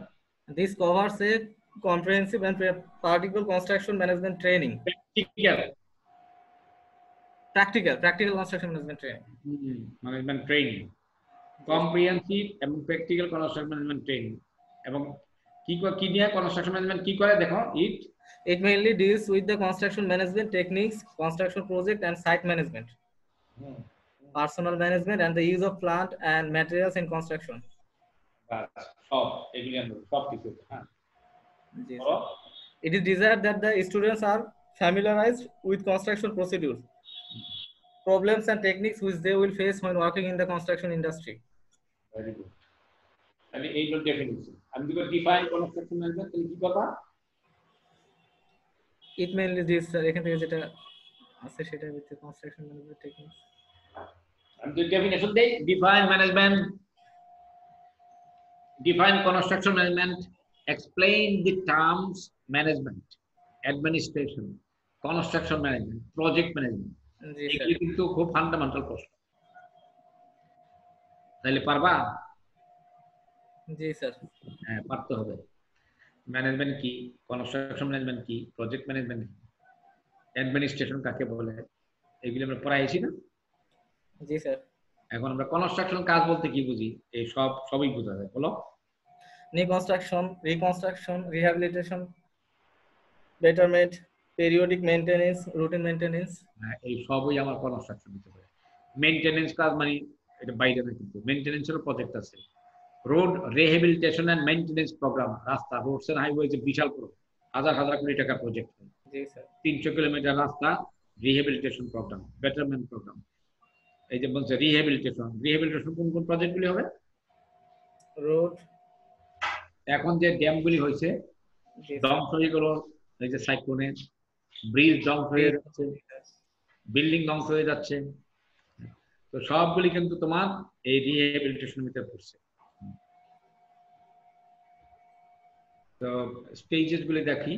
covers a comprehensive and practical construction management training. Practical. Practical, practical construction management training. Management training comprehensive এবং প্র্যাকটিক্যাল কনস্ট্রাকশন ম্যানেজমেন্ট ট্রেনিং এবং কি কি নিয়ে কনস্ট্রাকশন ম্যানেজমেন্ট কি করে দেখো ইট It mainly deals with the construction management techniques, construction project and site management, personal management, and the use of plant and materials in construction. সব এগুলি আমরা সব কিছু হ্যাঁ It is desired that the students are familiarized with construction procedures, problems, and techniques which they will face when working in the construction industry. Very good তাহলে এই হলো ডেফিনিশন আমি যদি ডিফাইন কনস্ট্রাকশন ম্যানেজমেন্ট তাহলে কি করবা It mainly deals, sir, এখান থেকে যেটা আছে the construction management techniques. আমি যদি ডেফিনেশন দেই define management construction management the terms management administration construction management project management এগুলি কিন্তু খুব ফান্ডামেন্টাল প্রশ্ন। তাহলে পারবা? জি স্যার। হ্যাঁ পারতে হবে। ম্যানেজমেন্ট কি? কনস্ট্রাকশন ম্যানেজমেন্ট কি? প্রজেক্ট ম্যানেজমেন্ট কি? অ্যাডমিনিস্ট্রেশন কাকে বলে? এগুলি আমরা পড়াইছি না? জি স্যার। এখন আমরা কনস্ট্রাকশন কাজ বলতে কি বুঝি? এই সব সবই বোঝা যায় বলো। Reconstruction, rehabilitation, betterment, periodic maintenance, routine maintenance. হ্যাঁ, এই সবই আমার কনস্ট্রাকশন হতে পারে। মেইনটেনেন্স কাজ মানে এটা বাইরে না কিন্তু মেইনটেনেন্সের প্রজেক্ট আছে। Road rehabilitation and maintenance programme রাস্তা রোডস এন্ড হাইওয়ে যে বিশাল হাজার হাজার কোটি টাকা প্রজেক্ট তিনশো কিলোমিটার রাস্তা রিহেবিলিটেশন প্রোগ্রাম বেটারমেন্ট প্রোগ্রাম এই যে বলছে রিহেবিলিটেশন রিহেবিলিটেশন কোন কোন প্রজেক্টগুলি হবে? রোড এখন যে ড্যামগুলি হয়েছে ধ্বংস হয়ে গেল এই যে সাইক্লোনে ব্রিজ ধ্বংস হয়ে যাচ্ছে বিল্ডিং ধ্বংস হয়ে যাচ্ছে। তো সবগুলি কিন্তু তোমার এই রিহ্যাবিলিটেশন ভিতরে পড়ছে। তো স্টেজেস গুলি দেখি।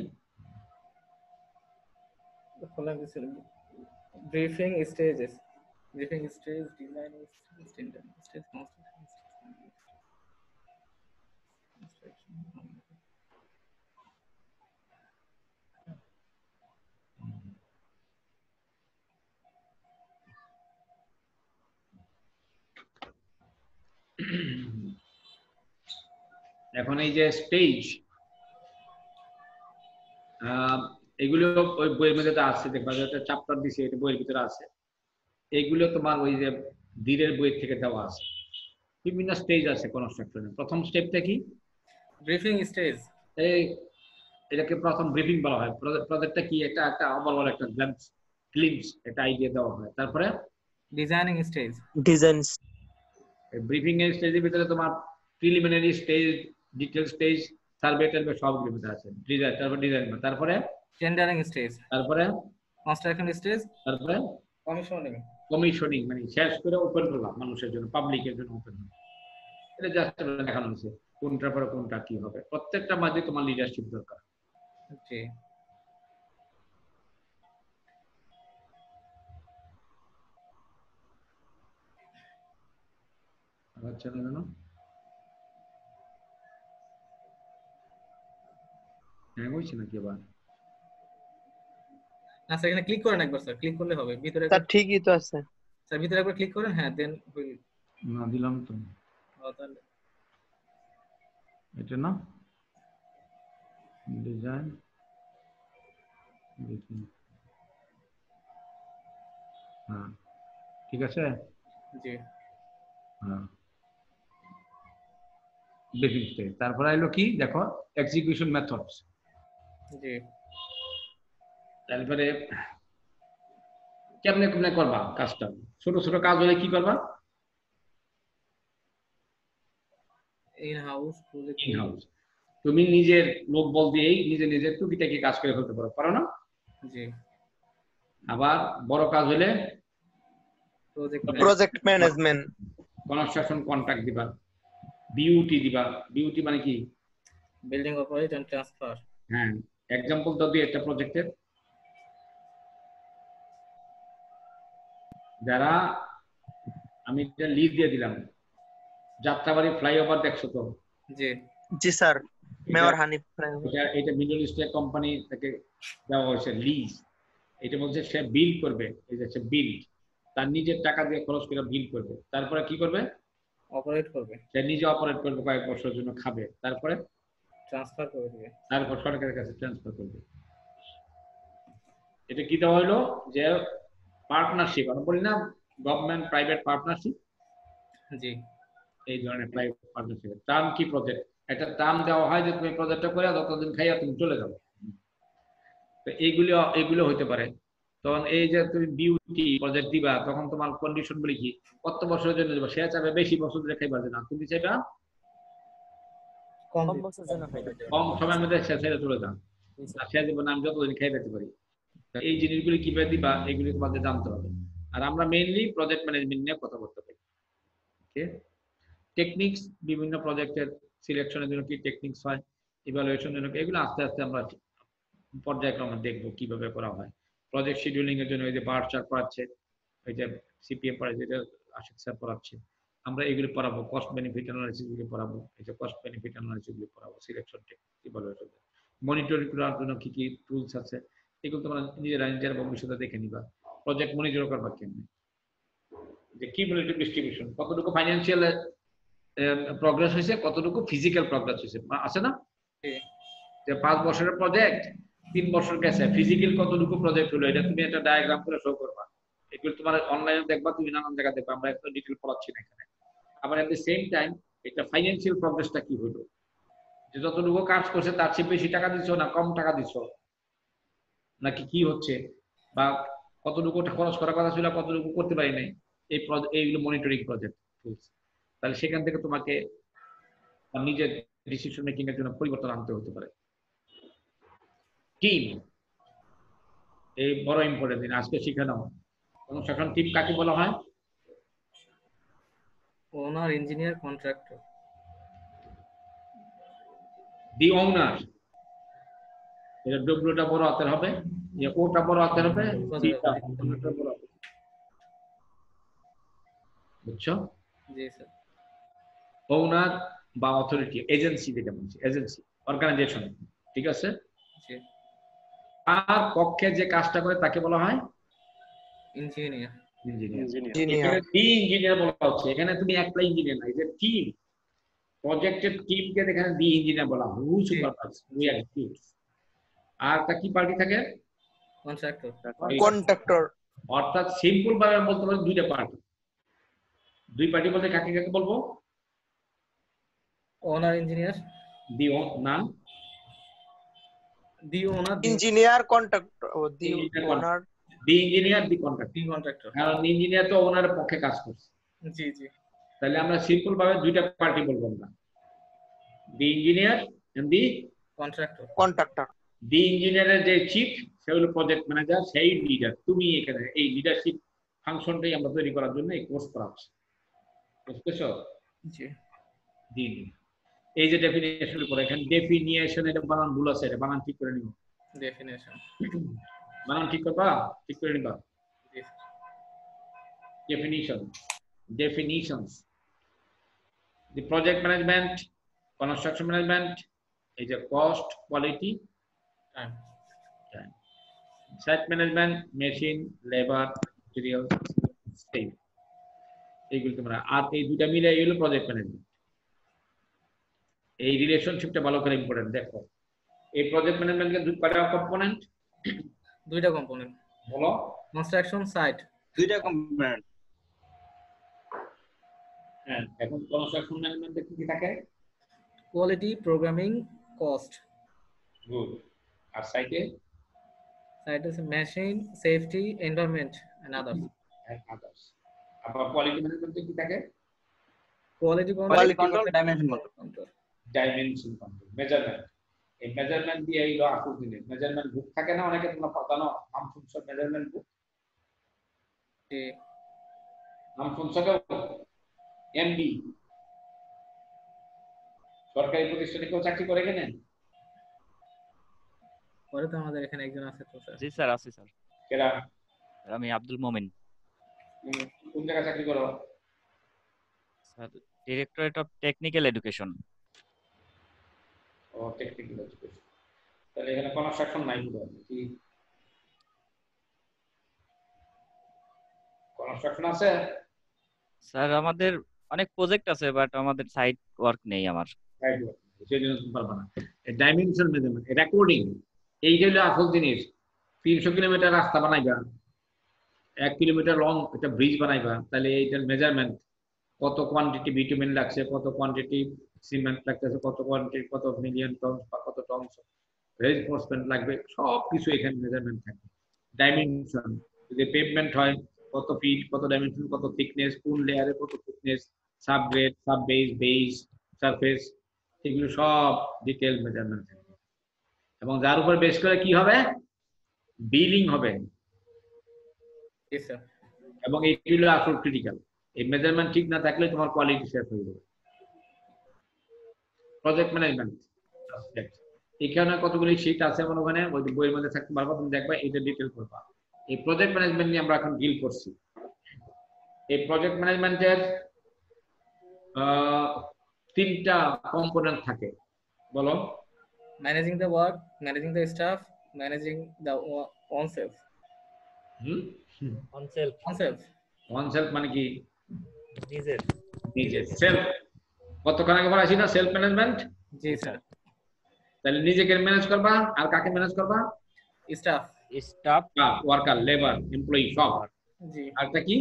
Briefing stages briefing stage designing stage construction এখন এই যে স্টেজ এগুলো ওই বইয়ের মধ্যে তো আছে দেখবা একটা চ্যাপ্টার দিছে এটা বইয়ের ভিতরে আছে। এগুলো তোমার ওই যে ধীরের বইয়ের থেকে দেওয়া আছে। বিভিন্ন স্টেজ আছে কনস্ট্রাকশনে প্রথম স্টেপটা কি? ব্রিফিং স্টেজ এই এটাকে প্রথম ব্রিফিং বলা হয়। প্রজেক্টটা কি? একটা একটা ওভারঅল একটা গ্ল্যান্স গ্লিমস একটা আইডিয়া দেওয়া হয়। তারপরে? ডিজাইনিং স্টেজ ডিজাইন ব্রিফিং এর স্টেজের ভিতরে তোমার preliminary stage detail stage survey টার্ভে সবগুলোর ভিতরে আছে। ডিজাইন তারপর ডিজাইন তারপরে? টেন্ডারিং স্টেজ তারপরে? কনস্ট্রাকশন স্টেজ তারপরে? কমিশনিং কমিশনিং মানে শেষ করে ওপেন করলাম মানুষের জন্য পাবলিকের জন্য ওপেন এটা জাস্ট দেখানো হয়েছে কোনটার পরে কোনটা কি হবে। প্রত্যেকটা মাঝে তোমার লিডারশিপ দরকার। জি আচ্ছা না কেন হ্যাঁ বলছি নাকি আবার? না স্যার এখানে ক্লিক করেন একবার স্যার। ক্লিক করলে হবে। ভিতরে স্যার ঠিকই তো আছে। স্যার ভিতরে একবার ক্লিক করেন হ্যাঁ দেন না দিলাম তো। তাহলে এটা না? ডিজাইন। হ্যাঁ ঠিক আছে? জি। হ্যাঁ। বেসিক স্টেজ তারপরে এলো কি? দেখো এক্সিকিউশন মেথডস জি। তারপরে কেমনে কেমনে করবা কাজটা? ছোট ছোট কাজ হলে কি করবা? In house project in house তুমি নিজের লোক বল দিয়েই নিজে নিজে টুকিটাকি কাজ করে ফেলতে পারো। পারো না? জি। আবার বড় কাজ হলে project project management construction contract দিবা। বিউটি দিবা। বিউটি মানে কি? বিল্ডিং অপারেট এন্ড ট্রান্সফার হ্যাঁ এক্সাম্পল দাও দিয়ে একটা প্রজেক্টের যারা আমি একটা লিড দিয়ে দিলাম। যাত্রাবাড়ি ফ্লাইওভার দেখছ তো? জি। জি স্যার। মেয়র হানিফ এটা এটা মিডল ইস্টের কোম্পানি থেকে দেওয়া হয়েছে লিজ এটা বলছে সে বিল করবে এই যে সে বিল তার নিজের টাকা দিয়ে খরচ করে বিল করবে। তারপরে কি করবে? অপারেট করবে। সে নিজে অপারেট করবে কয়েক বছরের জন্য খাবে। তারপরে? ট্রান্সফার করে দিবে। তারপর সরকারের কাছে ট্রান্সফার করবে এটা কি দেওয়া হলো? যে পার্টনারশিপ আমরা বলি না গভর্নমেন্ট প্রাইভেট পার্টনারশিপ জি। এই ধরনের প্রাইভেট পার্টনারশিপ টার্ম কি প্রজেক্ট একটা টার্ম দেওয়া হয় যে তুমি প্রজেক্টটা করে ততদিন খাইয়া তুমি চলে যাও। তো এইগুলো এগুলো হইতে পারে। তখন এই যে তুমি বিউটি প্রজেক্ট দিবা তখন তোমার কন্ডিশন বলি কি? কত বছরের জন্য দিবা? সে চাবে বেশি বছর ধরে খাইবা না তুমি চাইবা কম কম বছর জন্য খাইতে কম সময়ের মধ্যে সে ছেড়ে চলে যান। আর সে দিব না আমি যতদিন খাই দিতে পারি এই জিনিসগুলি কীভাবে দিবা এগুলি তোমাদের জানতে হবে। আর আমরা মেইনলি প্রজেক্ট ম্যানেজমেন্ট নিয়ে কথা বলতে পারি। ওকে টেকনিক্স বিভিন্ন প্রজেক্টের সিলেকশনের জন্য কি টেকনিক্স হয় ইভালুয়েশনের জন্য কি, এগুলো আস্তে আস্তে আমরা পর্যায়ক্রমে দেখব কীভাবে করা হয়। প্রজেক্ট শিডিউলিং এর জন্য এই যে বার চার্ট পড়াচ্ছে এই যে সিপিএম পড়াচ্ছে এটা আশিক স্যার পড়াচ্ছে আমরা এগুলি পড়াবো কস্ট বেনিফিট অ্যানালাইসিস গুলি পড়াবো এই যে কস্ট বেনিফিট অ্যানালাইসিস গুলি পড়াবো সিলেকশন ইভালুয়েশন মনিটরিং করার জন্য কি কি টুলস আছে এগুলো তোমরা নিজেরা নিজের ভবিষ্যতে দেখে নিবা প্রজেক্ট মনিটর করবা কেমনি যে কি কিউমুলেটিভ ডিস্ট্রিবিউশন কতটুকু ফাইন্যান্সিয়াল প্রগ্রেস হয়েছে কতটুকু ফিজিক্যাল প্রগ্রেস হয়েছে আছে না? যে পাঁচ বছরের প্রজেক্ট তিন বছর গেছে। ফিজিক্যাল কতটুকু প্রজেক্ট হলো, এটা তুমি একটা ডায়াগ্রাম করে শো করবা। এগুলো তোমার অনলাইনে দেখবা, তুমি নানান জায়গা দেখবা। আমরা এত ডিটেল পড়াচ্ছি না এখানে। আবার এট দ্য সেম টাইম এটা ফাইন্যান্সিয়াল প্রগ্রেসটা কি হলো? যে যতটুকু কাজ করছে, তার চেয়ে বেশি টাকা দিছো না কম টাকা দিছো? নাকি কি হচ্ছে? বা কতটুকু খরচ করার কথা ছিল, কতটুকু করতে পারি নাই? এই এইগুলো মনিটরিং প্রজেক্ট তাহলে সেখান থেকে তোমাকে নিজের ডিসিশন মেকিং এর জন্য পরিবর্তন আনতে হতে পারে। টিম। এই বড় ইম্পর্টেন্ট দিন আজকে শিখে নাও। কনস্ট্রাকশন টিম কাকে বলা হয়? ওনার ইঞ্জিনিয়ার কন্ট্রাক্টর দি ওনার এটা ডব্লিউটা বড় হাতের হবে যে ওটা বড় হাতের হবে বড়। বুঝছ? জি স্যার। ওনার বা অথরিটি এজেন্সি যেটা বলছি এজেন্সি অর্গানাইজেশন ঠিক আছে? জি। আর পক্ষে যে কাজটা করে তাকে বলা হয় ইঞ্জিনিয়ার ইঞ্জিনিয়ার ইঞ্জিনিয়ার বলা হচ্ছে। এখানে তুমি একটা ইঞ্জিনিয়ার নাই যে টিম প্রজেক্টের টিমকে এখানে ডি ইঞ্জিনিয়ার বলা হয়। হু সুপারভাইজ আর তা কি পার্টি থাকে? কন্ট্রাক্টর কন্ট্রাক্টর অর্থাৎ সিম্পল ভাবে বলতে পারি দুইটা পার্টি। দুই পার্টি বলতে কাকে কাকে বলব? ওনার ইঞ্জিনিয়ার দি না the owner engineer contractor the Engineer owner the engineer the contract the contractor কারণ ইঞ্জিনিয়ার তো ওনার পক্ষে কাজ করছে। জি জি। তাহলে আমরা সিম্পল ভাবে দুইটা পার্টি বলব আমরা। The engineer and the contractor contractor the ইঞ্জিনিয়ারের যে চিফ সে হলো প্রজেক্ট ম্যানেজার সেই লিডার তুমি এখানে এই লিডারশিপ ফাংশনটাই আমরা তৈরি করার জন্য এই কোর্স করাচ্ছি। বুঝতেছ? জি। দিন এই যে ডেফিনেশন করে এখানে ডেফিনিয়েশন এটা বানান ভুল আছে এটা বানান ঠিক করে নিও ডেফিনেশন বানান ঠিক করবা? ঠিক করে নিবা? Definition definitions the project management construction management এই যে cost quality time time site management machine labour material state এইগুলো তোমরা আর এই দুটা মিলে এই হলো প্রজেক্ট ম্যানেজমেন্ট এই রিলেশনশিপটা ভালো করে ইম্পর্টেন্ট দেখো। এই প্রজেক্ট ম্যানেজমেন্টের দুই কয়টা কম্পোনেন্ট দুইটা কম্পোনেন্ট বলো। কনস্ট্রাকশন সাইট দুইটা কম্পোনেন্ট হ্যাঁ এখন কনস্ট্রাকশন ম্যানেজমেন্টে কি কি থাকে? কোয়ালিটি প্রোগ্রামিং কস্ট গুড আর সাইটে সাইট আছে machine safety environment and others and others আবার কোয়ালিটি ম্যানেজমেন্টে কি থাকে? Quality quality control dimension control dimension control measurement এই মেজারমেন্ট দিয়ে এইগুলো আসল জিনিস মেজারমেন্ট বুক থাকে না? অনেকে তোমরা জানো নাম শুনছো মেজারমেন্ট বুক নাম শুনছো কেউ এমবি সরকারি প্রতিষ্ঠানে কেউ চাকরি করে কেন পরে তো আমাদের এখানে একজন আছে তো স্যার। জি স্যার আছি স্যার। কেরা? আমি আব্দুল মোমিন। কোন জায়গায় চাকরি করো? Sir directorate of technical education technical education তাহলে এখানে কনস্ট্রাকশন নাই কি? কনস্ট্রাকশন আছে? স্যার আমাদের অনেক প্রজেক্ট আছে বাট আমাদের সাইট ওয়ার্ক নেই আমার। রাইট সেই জন্য পারবা না। ডাইমেনশন মেজারমেন্ট রেকর্ডিং এইটা হলো আসল জিনিস তিনশো কিলোমিটার রাস্তা বানাইবা এক কিলোমিটার লং একটা ব্রিজ বানাইবা তাহলে এইটার মেজারমেন্ট কত কোয়ান্টিটি বিটুমিন লাগছে কত কোয়ান্টিটি সিমেন্ট লাগতেছে কত কোয়ান্টিটি কত মিলিয়ন টন বা কত টন রেনফোর্সমেন্ট লাগবে সব কিছু এখানে মেজারমেন্ট থাকবে। ডাইমেনশন যদি পেভমেন্ট হয় কত ফিট কত ডাইমেনশন কত থিকনেস কোন লেয়ারে কত thickness sub grade sub base base surface এগুলো সব ডিটেল মেজারমেন্ট থাকবে। এবং যার উপর বেস করে কি হবে? বিলিং হবে। এবং এইগুলো আসল ক্রিটিক্যাল এই মেজারমেন্ট ঠিক না থাকলে তোমার কোয়ালিটি শেষ হয়ে যাবে। প্রজেক্ট ম্যানেজমেন্ট এখানে কতগুলি শীট আছে আমার ওখানে ওই যে বইয়ের মধ্যে থাকতে পারবা তুমি দেখবা এটা ডিটেল করবা। এই প্রজেক্ট ম্যানেজমেন্ট নিয়ে আমরা এখন ডিল করছি। এই প্রজেক্ট ম্যানেজমেন্টের তিনটা কম্পোনেন্ট থাকে। বলো। Managing the work managing the staff managing the own self hmm? On self on self one self মানে কি? নিজের। নিজের। সেলফ কতক্ষণ আগে বলা ছিল সেলফ ম্যানেজমেন্ট জি স্যার। তাহলে নিজেকে ম্যানেজ করবা আর কাকে ম্যানেজ করবা? Staff staff worker labour employee সব। জি। আরটা কি?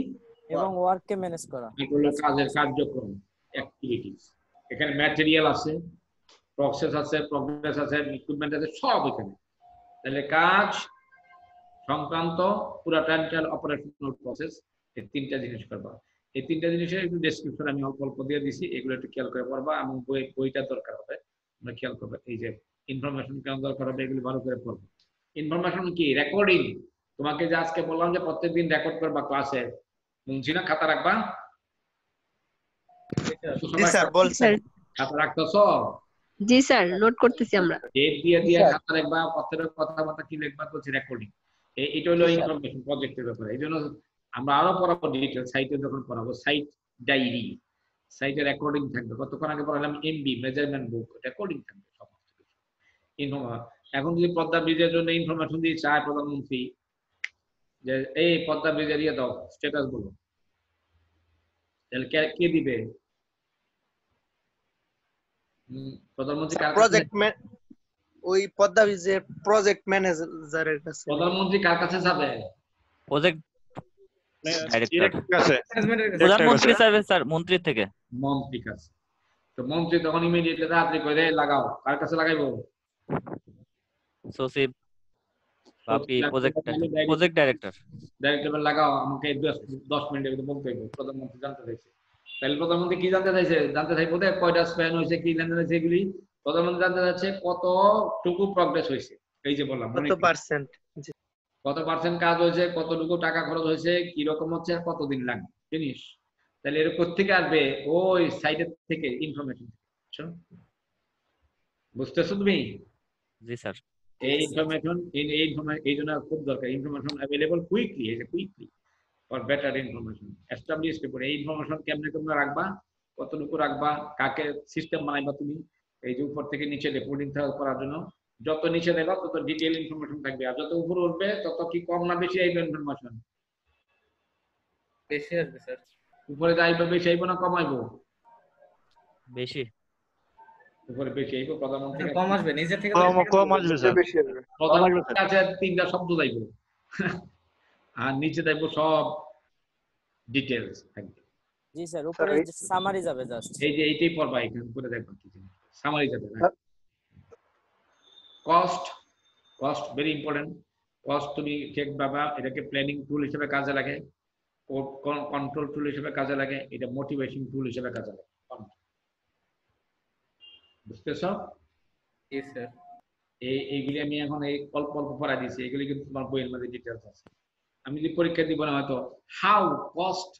এবং ওয়ার্ককে ম্যানেজ করা। এগুলো কাজের কার্যক্রম অ্যাক্টিভিটিস এখানে ম্যাটেরিয়াল আছে প্রসেস আছে প্রগ্রেস আছে ইকুইপমেন্ট আছে সব এখানে। তাহলে কাজ সংক্রান্ত পুরো টোটাল অপারেশনাল প্রসেস এই তিনটা জিনিস করবা। এই তিনটা জিনিসের একটু ডেসক্রিপশন আমি অল্প অল্প দিয়ে দিছি এগুলো একটু খেয়াল করে পড়বা এবং বই বইটা দরকার হবে। আমরা খেয়াল করব এই যে ইনফরমেশন কেমন দরকার হবে এগুলো ভালো করে পড়ব। ইনফরমেশন কি? রেকর্ডিং তোমাকে যে আজকে বললাম যে প্রত্যেকদিন রেকর্ড করবা ক্লাসে বলছি না খাতা রাখবা? খাতা রাখতেছো? জি স্যার নোট করতেছি আমরা। ডেট দিয়ে দিয়ে খাতা লিখবা প্রত্যেকের কথাবার্তা কি লিখবা করছি রেকর্ডিং এটা হলো ইনফরমেশন প্রজেক্টের ব্যাপারে। এই জন্য আমরা আরও পড়াবো ডিটেল সাইটে যখন পড়াবো সাইট ডায়েরি সাইটে রেকর্ডিং থাকবে কতক্ষণ আগে পড়ালাম এমবি মেজারমেন্ট বুক রেকর্ডিং থাকবে সমস্ত কিছু। এখন যদি পদ্মা ব্রিজের জন্য ইনফরমেশন দিয়ে চায় প্রধানমন্ত্রী যে এই পদ্মা ব্রিজের ইয়ে দাও স্ট্যাটাস বলো। তাহলে কে কে দিবে? হুম, প্রধানমন্ত্রী কার কাছে প্রজেক্ট ওই পদ্মা বিজের প্রজেক্ট ম্যানেজারের কাছে। প্রধানমন্ত্রী কার কাছে যাবে? প্রজেক্ট প্রধানমন্ত্রী স্যার স্যার মন্ত্রীর থেকে মন্ত্রী কাছে তো মন্ত্রী তখন ইমিডিয়েটলি তাড়াতাড়ি করে "এই লাগাও কার কাছে লাগাইবো? সচিব বাপি project project director direct level লাগাও আমাকে এই দশ দশ মিনিটের ভিতরে বলতে হবে। প্রধানমন্ত্রী জানতে চাইছে। তাহলে প্রধানমন্ত্রী কি জানতে চাইছে? জানতে চাইব যে কয়টা স্প্যান হয়েছে কি লেনদেন হয়েছে এগুলি? প্রধানমন্ত্রী জানতে চাচ্ছে কতটুকু প্রগ্রেস হয়েছে? এই যে বললাম কত পার্সেন্ট কত পার্সেন্ট কাজ হয়েছে কতটুকু টাকা খরচ হয়েছে কি রকম হচ্ছে আর কতদিন লাগবে জিনিস? তাহলে এর থেকে আসবে ওই সাইডের থেকে ইনফরমেশন বুঝতেছো তুমি? জি স্যার। এই ইনফরমেশন এই ইনফরমেশন এই জন্য খুব দরকার। ইনফরমেশন অ্যাভেলেবল কুইকলি যে quickly for better information establish করে এই ইনফরমেশন কেমনে কেমনে রাখবা কতটুকু রাখবা কাকে সিস্টেম বানাইবা তুমি এই যে উপর থেকে নিচে রেপোর্টিং করার জন্য। যত নিচে দেবা তত ডিটেল ইনফরমেশন থাকবে। আর যত উপরে উঠবে তত কি কম না বেশি আইবে ইনফরমেশন বেশি আসবে স্যার উপরে যাইবে বেশি আইবো না কম আইবো? বেশি। উপরে বেশি আইব প্রধানমন্ত্রী কম আসবে নিজের থেকে কম কম আসবে। স্যার বেশি আসবে। প্রধানমন্ত্রীর কাছে তিনটা শব্দ যাইব। আর নিচে যাইব সব ডিটেলস থাকবে। জি স্যার উপরে সামারি যাবে জাস্ট এই যে এইটাই পড়বা এখানে করে দেখবা কি সামারি যাবে cost cost very important cost তুমি ঠিক বাবা এটাকে প্ল্যানিং টুল হিসেবে কাজে লাগে। কন্ট্রোল টুল হিসেবে কাজে লাগে। এটা মোটিভেশন টুল হিসেবে কাজে লাগে। বুঝতেছ? স্যার এই এইগুলি আমি এখন এই অল্প অল্প পড়া দিয়েছি। এগুলি কিন্তু তোমার বইয়ের মধ্যে ডিটেলস আছে। আমি যদি পরীক্ষা দিব না হয়তো how cost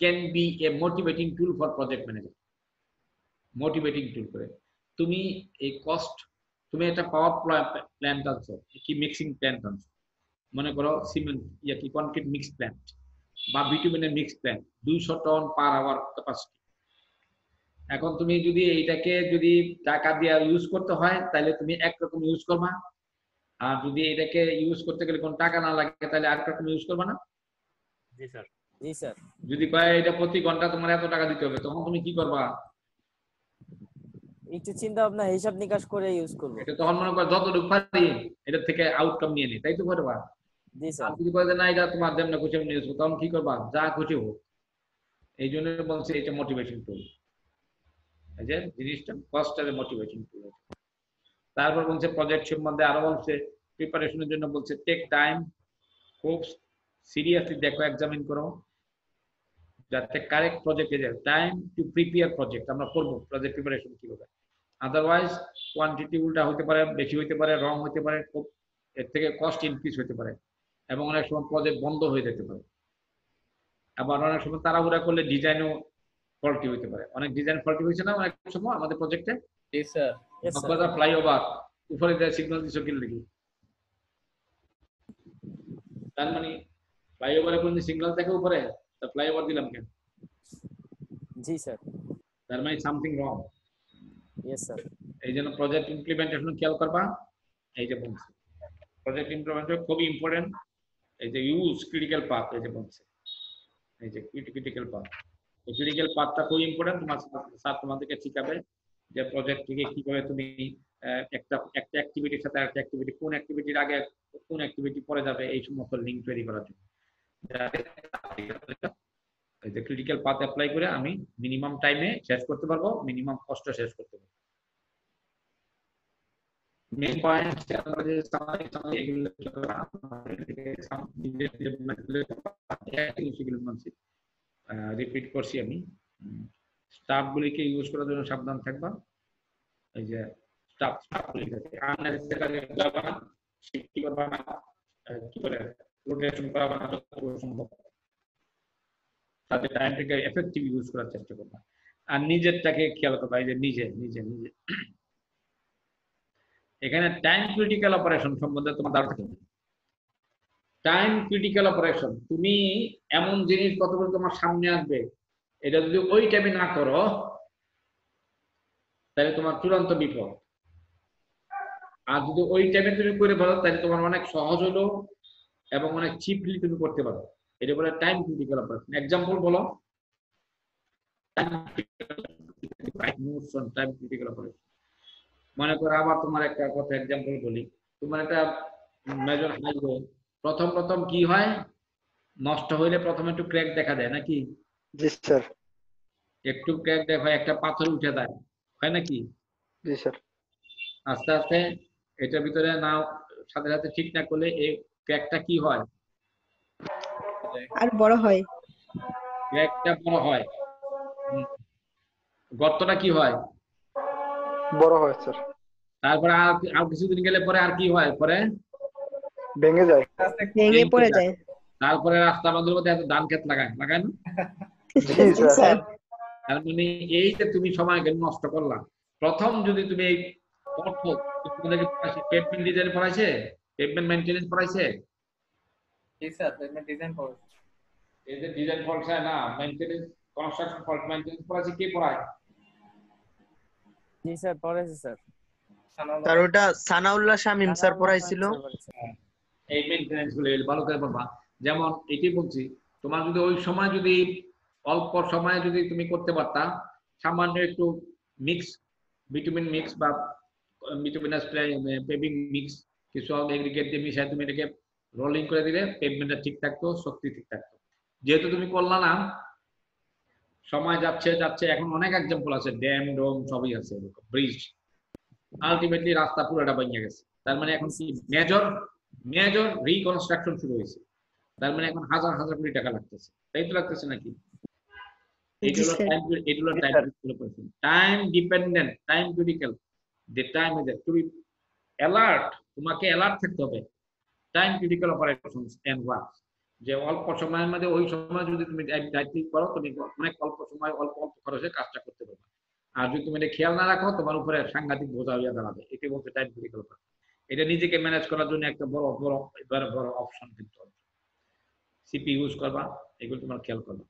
can be a motivating tool for project manager motivating tool করে। তুমি এই কস্ট তুমি একটা পাওয়ার প্ল্যান্ট আনছো কি মিক্সিং প্ল্যান্ট আনছো। মনে করো সিমেন্ট ইয়া কি কনক্রিট মিক্স প্ল্যান্ট বা বিটুমিনের মিক্স প্ল্যান্ট দুইশো টন পার আওয়ার ক্যাপাসিটি এখন তুমি যদি এইটাকে যদি টাকা দিয়ে ইউজ করতে হয় তাহলে তুমি একরকম ইউজ করবা। আর যদি এটাকে ইউজ করতে গেলে কোনো টাকা না লাগে তাহলে আরেক রকম ইউজ করবা না? জি স্যার। জি স্যার। যদি কয় এটা প্রতি ঘণ্টা তোমার এত টাকা দিতে হবে তখন তুমি কি করবা? একটু চিন্তা ভাবনা হিসাব নিকাশ করে ইউজ করব। এটা তখন মনে করো যতটুকু পারি এটা থেকে আউটকাম নিয়ে নি তাই তো করবা জি স্যার। যদি যে না এটা তোমার যেমন খুশি আমি ইউজ তখন কি করবা? যা খুশি হোক। এই জন্য বলছে এটা মোটিভেশন টুল এই যে জিনিসটা এর মোটিভেশন টুল তারপর বলছে প্রজেক্ট সম্বন্ধে আরও বলছে প্রিপারেশনের জন্য বলছে টেক টাইম খুব সিরিয়াসলি দেখো এক্সামিন করো। যাতে কারেক্ট প্রজেক্টে টাইম টু প্রিপেয়ার প্রজেক্ট আমরা করব প্রজেক্ট প্রিপারেশন কীভাবে? আদারওয়াইজ কোয়ান্টিটি উল্টা হতে পারে বেশি হতে পারে রং হতে পারে খুব এর থেকে কস্ট ইনক্রিজ হতে পারে। এবং অনেক সময় প্রজেক্ট বন্ধ হয়ে যেতে পারে। আবার অনেক সময় তাড়াহুড়া করলে ডিজাইনও ফল্টি হতে পারে। অনেক ডিজাইন ফল্টি হয়েছে না অনেক সময় আমাদের প্রজেক্টে ফ্লাইওভার উপরে দেয় সিগন্যাল দিছো কি? লিখি তার মানে ফ্লাইওভারে কোন সিগন্যাল থাকে উপরে? তা ফ্লাইওভার দিলাম কেন? জি স্যার তার মানে সামথিং রং ইয়েস স্যার এই জন্য প্রজেক্ট ইমপ্লিমেন্টেশন খেয়াল করবা। এই যে বলছে প্রজেক্ট ইমপ্লিমেন্টেশন খুবই ইম্পর্টেন্ট এই যে ইউজ ক্রিটিক্যাল পাথ এই যে বলছে, এই যে ক্রিটিক্যাল পাথ এই ক্রিটিক্যাল পাথটা খুব ইম্পর্টেন্ট তোমার স্যার তোমাদেরকে শিখাবে যে প্রজেক্ট থেকে কীভাবে তুমি একটা একটা অ্যাক্টিভিটির সাথে একটা অ্যাক্টিভিটি কোন অ্যাক্টিভিটির আগে কোন অ্যাক্টিভিটি পরে যাবে, এই সমস্ত লিঙ্ক তৈরি করার জন্য। ক্রিটিক্যাল পাথ অ্যাপ্লাই করে আমি মিনিমাম টাইমে শেষ করতে পারব মিনিমাম কষ্ট শেষ করতে পারব। মেইন পয়েন্ট রিপিট করছি আমি। স্টাফ গুলিকে ইউজ করার জন্য সাবধান থাকবা। এই যে স্টাফ স্টাফ গুলি আননেসেসারি যাবা না শিফট কি করে রোটেশন করাবা না সম্ভব। টাইমটাকে এফেক্টিভ ইউজ করার চেষ্টা করবা। আর নিজেরটাকে খেয়াল করবা, এই যে নিজে নিজে নিজে। এখানে টাইম ক্রিটিক্যাল অপারেশন সম্বন্ধে তোমার ধারণা থাকবে টাইম ক্রিটিক্যাল অপারেশন তুমি এমন জিনিস কতগুলো তোমার সামনে আসবে, এটা যদি ওই টাইমে না করো, তাহলে তোমার চূড়ান্ত বিপদ। আর যদি ওই টাইমে তুমি করে ফেলো, তাহলে তোমার অনেক সহজ হলো এবং অনেক চিপলি তুমি করতে পারো। এটা বলে টাইম ক্রিটিক্যাল অপারেশন এক্সাম্পল বলো। টাইম ক্রিটিক্যাল অপারেশন মনে করো আবার তোমার একটা কথা এক্সাম্পল বলি। তোমার একটা মেজর হাইওয়ে প্রথম প্রথম কি হয়? নষ্ট হইলে প্রথমে একটু ক্র্যাক দেখা দেয় নাকি? জি স্যার একটু ক্র্যাক দেখা হয় একটা পাথর উঠে দেয় হয় নাকি? জি স্যার আস্তে আস্তে এটার ভিতরে না সাথে সাথে ঠিক না করলে এই ক্র্যাকটা কি হয়? আর বড় হয়। ক্র্যাকটা বড় হয়। গর্তটা কি হয়? বড় হয় স্যার। তারপরে আর আর কিছুদিন গেলে পরে আর কি হয়? পরে? ভেঙে যায়। ভেঙে পড়ে যায়। তারপরে রাস্তা বন্ধের মধ্যে এত ধান ক্ষেত লাগায় লাগায় না? তার মানে এই যে তুমি সময় গেলে নষ্ট করলা প্রথম যদি তুমি এই অর্থ পেভমেন্ট ডিজাইন পড়াইছে? পেভমেন্ট মেইনটেনেন্স পড়াইছে? জি স্যার পেমেন্ট ডিজাইন করো এই যে ডিজাইন পড়াইছে না মেইনটেনেন্স কনস্ট্রাকশন ফল্ট মেইনটেনেন্স পড়াইছে কে পড়ায়? জি স্যার পড়েছে স্যার। স্যার ওটা সানাউল্লাহ শামিম স্যার পড়াইছিল এই মেইনটেনেন্সগুলো ভালো করে পড়বা যেমন এটাই বলছি তোমার যদি ওই সময় যদি অল্প সময়ে যদি তুমি করতে পারতা সামান্য একটু মিক্স বিটুমিন মিক্স বা বিটুমিনাস পেভিং মিক্স কিছু এগ্রিগেট দিয়ে মিশায় তুমি এটাকে রোলিং করে দিলে পেভমেন্টটা ঠিক থাকতো শক্তি ঠিক থাকতো। যেহেতু তুমি করলা না সময় যাচ্ছে যাচ্ছে। এখন অনেক এক্সাম্পল আছে ড্যাম ডোম সবই আছে ব্রিজ আলটিমেটলি রাস্তা পুরোটা ভেঙে গেছে। তার মানে এখন কি? মেজর মেজর রিকনস্ট্রাকশন শুরু হয়েছে। তার মানে এখন হাজার হাজার কোটি টাকা লাগতেছে। তাই তো লাগতেছে নাকি? Time time time dependent time critical the time is to be alert তোমাকে অ্যালার্ট থাকতে হবে। Time critical operations and works যে অল্প সময়ের মধ্যে ওই সময় যদি তুমি দায়িত্ব করো, তুমি অনেক অল্প সময়, অল্প অল্প খরচে কাজটা করতে পারবে। আর যদি তুমি এটা খেয়াল না রাখো, তোমার উপরে সাংঘাতিক বোঝা হইয়া দাঁড়াবে। একে বলতে টাইম ক্রিটিক্যাল এটা নিজেকে ম্যানেজ করার জন্য একটা বড় বড় বড় বড় অপশন কিন্তু সিপি ইউজ করবা, এগুলো তোমার খেয়াল করবা।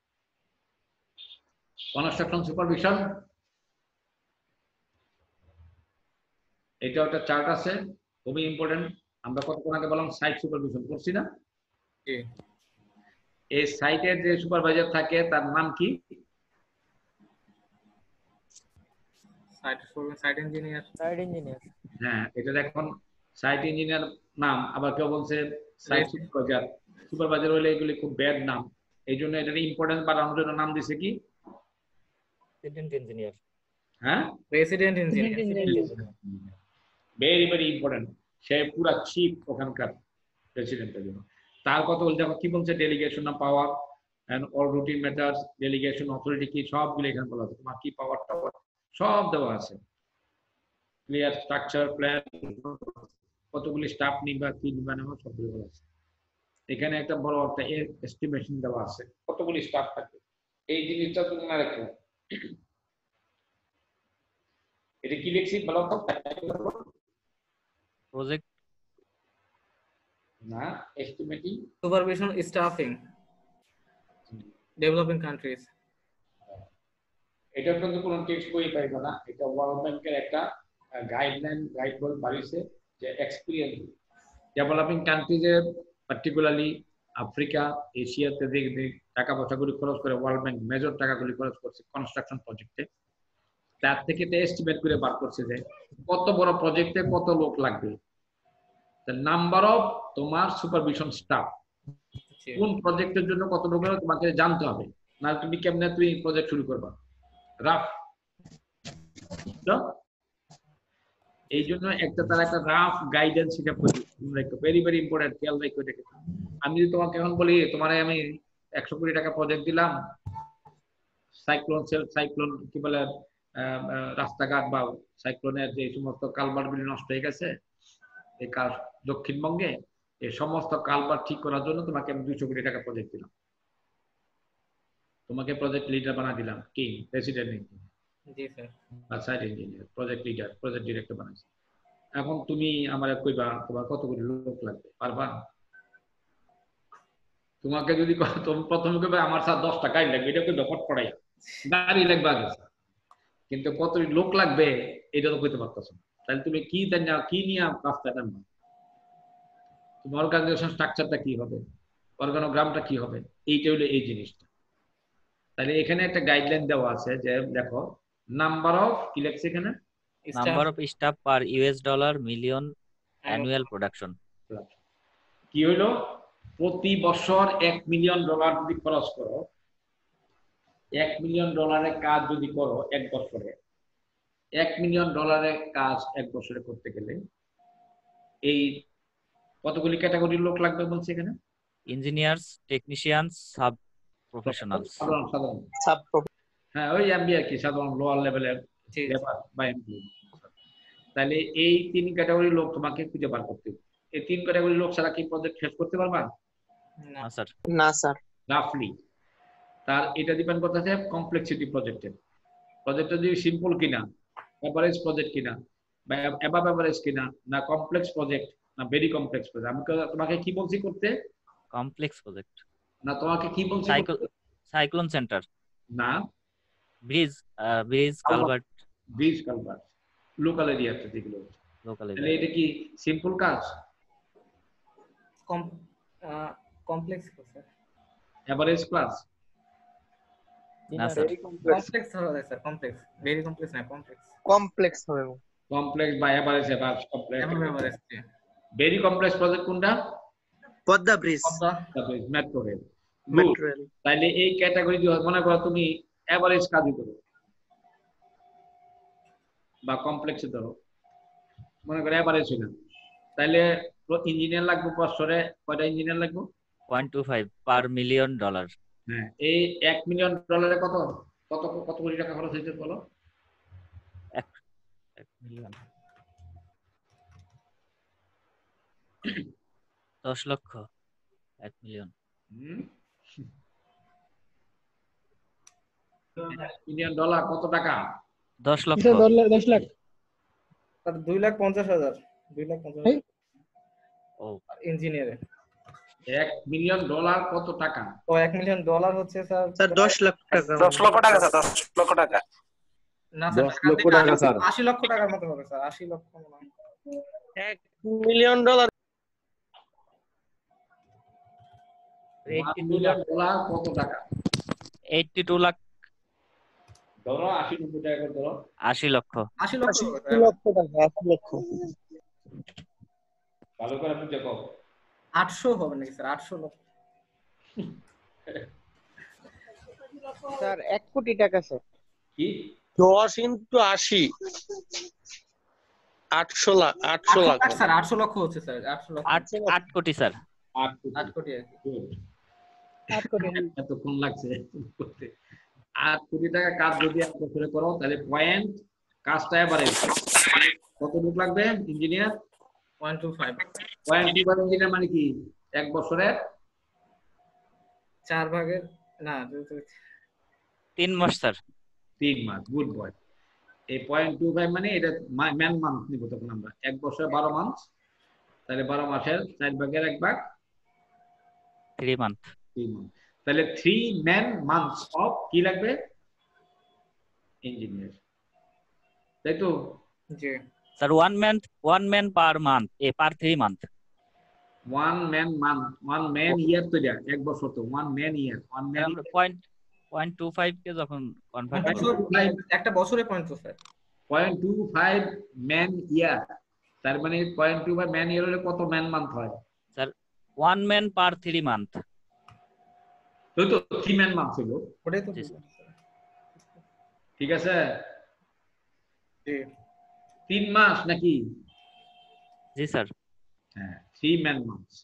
কনস্ট্রাকশন সুপারভিশন এটা একটা চার্ট আছে। খুবই ইম্পর্টেন্ট আমরা কতক্ষণ আগে বললাম? সাইট সুপারভিশন করছি না? এই সাইটের যে সুপারভাইজার থাকে তার নাম কি? Site site engineer. Site engineer. হ্যাঁ এটা এখন সাইট ইঞ্জিনিয়ার নাম আবার কেউ বলছে সাইট সুপারভাইজার। সুপারভাইজার হলে এগুলি খুব ব্যাড নাম। এই জন্য এটার ইম্পর্টেন্স বাড়ানোর জন্য নাম দিছে কি? রেসিডেন্ট ইঞ্জিনিয়ার হ্যাঁ? Resident engineer very very important সে পুরা চিফ ওখানকার প্রেসিডেন্টের জন্য। তার বলতে দেখো কি বলছে? Delegation of power and all routine matters delegation authority কি? সবগুলো এখানে বলা আছে। তোমার কি পাওয়ার টাওয়ার সব দেওয়া আছে। ক্লিয়ার স্ট্রাকচার প্ল্যান কতগুলি স্টাফ নিবা, কি নিবা নেওয়া সবগুলো বলা আছে। এখানে একটা বড় একটা এস্টিমেশন দেওয়া আছে, কতগুলি স্টাফ থাকে এই জিনিসটা তুমি মনে রাখো। এটা কি লিখছি বলো তো? প্রজেক্ট না estimating supervision staffing developing countries এটা কিন্তু কোনো টেক্সট বই পাইবে না। এটা ওয়ার্ল্ড ব্যাংকের একটা গাইডলাইন গাইড বই বাড়িছে যে এক্সপিরিয়েন্স ডেভেলপিং কান্ট্রিজে পার্টিকুলারলি আফ্রিকা এশিয়াতে যে যে টাকা পয়সাগুলি খরচ করে ওয়ার্ল্ড ব্যাংক মেজর টাকাগুলি খরচ করছে কনস্ট্রাকশন প্রজেক্টে তার থেকে এস্টিমেট করে বার করছে যে কত বড় প্রজেক্টে কত লোক লাগবে। নাম্বার অফ তোমার সুপারভিশন স্টাফ কোন প্রজেক্টের জন্য কত লোক তোমাকে জানতে হবে। না তুমি কেমনে তুমি প্রজেক্ট শুরু করবা। রাফ এই জন্য একটা তার একটা rough guidance very very important খেয়াল রাখো এটাকে। আমি যদি তোমাকে এখন বলি তোমার আমি একশো কোটি টাকা প্রজেক্ট দিলাম। সাইক্লোন সাইক্লোন কি বলে রাস্তাঘাট বা সাইক্লোনের যে সমস্ত কালবার নষ্ট হয়ে গেছে এই কাজ দক্ষিণবঙ্গে এই সমস্ত কালভার্ট ঠিক করার জন্য তোমাকে আমি দুইশো কোটি টাকা প্রজেক্ট দিলাম। তোমাকে প্রজেক্ট লিডার বানা দিলাম কিং প্রেসিডেন্ট জি স্যার বা site engineer project leader project director বানাইছি। এখন তুমি আমার কইবা তোমার কত কোটি লোক লাগবে? পারবা? তোমাকে যদি তুমি প্রথমে কইবে আমার সাথে দশটা গাড়ি লাগবে এটা কইবে ফট পড়াই গাড়ি লাগবে আগে কিন্তু কত লোক লাগবে এটা তো কইতে পারতেছ না। তাহলে তুমি কি জানা কি নিয়ে রাস্তায় নামবা? তোমার অর্গানাইজেশন স্ট্রাকচারটা কি হবে? অর্গানোগ্রামটা কি হবে? এইটা হলো এই জিনিসটা। তাহলে এখানে একটা গাইডলাইন দেওয়া আছে যে দেখো নাম্বার অফ কি লেখছে এখানে? Number of staff per US dollar million annual production কি হইল প্রতি বছর এক মিলিয়ন ডলার যদি খরচ করো এক মিলিয়ন ডলারের কাজ যদি করো এক বছরে এক মিলিয়ন ডলারের কাজ এক বছরে করতে গেলে এই কতগুলি ক্যাটাগরির লোক লাগবে বলছে এখানে? ইঞ্জিনিয়ার্স টেকনিশিয়ানস সাব প্রফেশনালস সাধারণ সাধারণ। সাব হ্যাঁ ওই এমবি আর কি সাধারণ লোয়ার লেভেলের বা তাহলে এই তিন ক্যাটাগরি লোক তোমাকে খুঁজে বার করতে এই তিন ক্যাটাগরি লোক ছাড়া কি প্রজেক্ট শেষ করতে পারবা? না। স্যার। না স্যার। রাফলি তার এটা ডিপেন্ড করতেছে কমপ্লেক্সিটি প্রজেক্টের প্রজেক্টটা যদি সিম্পল কিনা এভারেজ প্রজেক্ট কিনা বা অ্যাবাভ এভারেজ কিনা না কমপ্লেক্স প্রজেক্ট না ভেরি কমপ্লেক্স প্রজেক্ট আমি তোমাকে কি বলছি করতে? কমপ্লেক্স প্রজেক্ট না তোমাকে কি বলছি সাইক্লোন সেন্টার না। Bridge bridge culvert bridge culvert local এরিয়াতে যেগুলো। লোকাল তাহলে এটা কি সিম্পল কাজ? কম কমপ্লেক্স স্যার এভারেজ ক্লাস না স্যার কমপ্লেক্স হবে স্যার কমপ্লেক্স ভেরি কমপ্লেক্স না কমপ্লেক্স কমপ্লেক্স হবে কমপ্লেক্স বা average average complex average very complex project কোনটা Padma bridge metro rail metro rail তাইলে এই ক্যাটাগরি দিয়ে মনে করো তুমি এভারেজ কাজই করো বা কমপ্লেক্সে ধরো মনে করো এভারেজ ইঞ্জিনিয়ার লাগবে বছরে কয়টা ইঞ্জিনিয়ার লাগবে point two five per million dollar হ্যাঁ। এই এক মিলিয়ন ডলারে কত? কত কত কোটি টাকা খরচ হয়েছে বলো? এক মিলিয়ন দশ লক্ষ এক মিলিয়ন মিলিয়ন ডলার কত টাকা? দশ লক্ষ। দশ লাখ স্যার দুই লাখ পঞ্চাশ হাজার। দুই লাখ পঞ্চাশ হাজার। ও। ইঞ্জিনিয়ারে এক মিলিয়ন ডলার কত টাকা? ও এক মিলিয়ন ডলার হচ্ছে স্যার স্যার দশ লাখ টাকা। দশ লক্ষ টাকা স্যার দশ লক্ষ টাকা। না স্যার দশ লক্ষ টাকা, স্যার। আশি লক্ষ টাকার মতো হবে স্যার আশি লক্ষ এক মিলিয়ন ডলার মিলিয়ন ডলার কত টাকা? এইটটি টু লাখ ধরো আশি নব্বই টাকা ধরো। আশি লক্ষ। আশি লক্ষ লক্ষ টাকা আশি লক্ষ। ভালো করে আটশো হবে নাকি স্যার? আটশো লক্ষ স্যার এক কোটি টাকা স্যার। কি? দশ ইন্টু আশি। আটশো লাখ আটশো লাখ। স্যার আটশো লক্ষ হচ্ছে স্যার আটশো লক্ষ। আট আট কোটি স্যার। আট কোটি। আট কোটি কোটি। এতক্ষণ লাগছে। করতে আট কোটি টাকা কাজ যদি এক বছরে করো তাহলে পয়েন্ট কাজটা এবারে কতটুকু লাগবে? Engineer point two five point two five মানে কি? এক বছরে চার ভাগের? না তিন মাস স্যার। তিন মাস গুড বয়। এই পয়েন্ট টু ফাইভ মানে এটা ম্যান মান্থ নিব তখন আমরা। এক বছরে বারো মাস তাহলে বারো মাসের চার ভাগের এক ভাগ। থ্রি মান্থ থ্রি মান্থ তাহলে থ্রি ম্যান মান্থস অফ কি লাগবে? ইঞ্জিনিয়ার তাই তো? জি। Sir one man one man per month a per three month one man month one man year তো এটা এক বছর তো one man year one man point point two five কে যখন কনভার্ট বছর একটা বছরে point two five point two five man year তার মানে point two five man year হলে কত ম্যান মান্থ হয় sir one man per three month ওই তো থ্রি ম্যান মান্থ হলো ওটাই তো ঠিক আছে জি তিন মাস নাকি? জি স্যার। হ্যাঁ থ্রি ম্যান মান্থস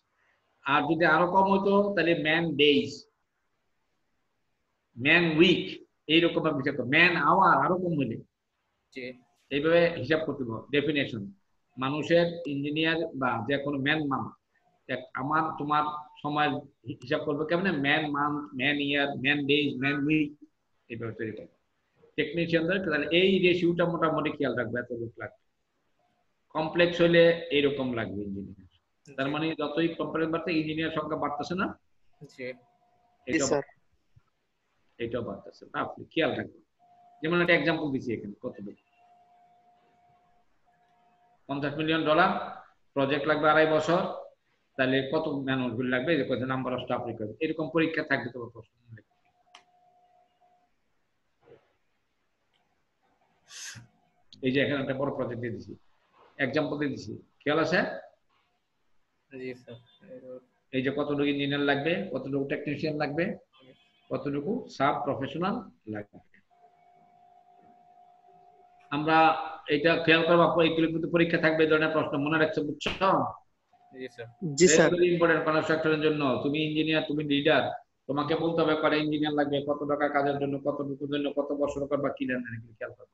আর যদি আরও কম হতো তাহলে ম্যান ডেইজ ম্যান উইক এইরকম ভাবে হিসাব ম্যান আওয়ার আরও কম হলে জি। এইভাবে হিসাব করতে হবে ডেফিনেশন মানুষের ইঞ্জিনিয়ার বা যে কোনো ম্যান মান্থ আমার তোমার সময় হিসাব করবে কেমন? Man month man year man days man week এইভাবে তৈরি করবে। টেকনিশিয়ানদের তাহলে এই রেশিওটা মোটামুটি খেয়াল রাখবে এত লোক লাগবে। কমপ্লেক্স হলে এইরকম লাগবে ইঞ্জিনিয়ার তার মানে যতই কমপ্লেক্স বাড়তে ইঞ্জিনিয়ার সংখ্যা বাড়তেছে না। এটাও বাড়তেছে। না আপনি খেয়াল রাখবেন। যেমন একটা এক্সাম্পল দিচ্ছি এখানে কতটুকু? পঞ্চাশ মিলিয়ন ডলার প্রজেক্ট লাগবে আড়াই বছর। তাহলে কত ম্যানুয়াল লাগবে? যে কত নাম্বার অফ স্টাফ রিকোয়ার্ড এরকম পরীক্ষা থাকবে তোমার প্রশ্ন এই যে এখানে একটা বড় প্রজেক্ট দিয়ে দিছি। এক্সাম্পল দিয়ে দিছি। খেয়াল আছে স্যার? এই যে কতটুকু ইঞ্জিনিয়ার লাগবে কতটুকু টেকনিশিয়ান লাগবে কতটুকু সাব প্রফেশনাল লাগবে। আমরা এটা খেয়াল করব এইগুলো কিন্তু পরীক্ষা থাকবে এই ধরনের প্রশ্ন মনে রাখছো বুঝছ? জি স্যার। জি স্যার। ইম্পর্টেন্ট জন্য। তুমি ইঞ্জিনিয়ার তুমি লিডার তোমাকে বলতে হবে কটা ইঞ্জিনিয়ার লাগবে কত টাকা কাজের জন্য কতটুকুর জন্য কত বছর করবা কি জানেন এগুলো খেয়াল করব।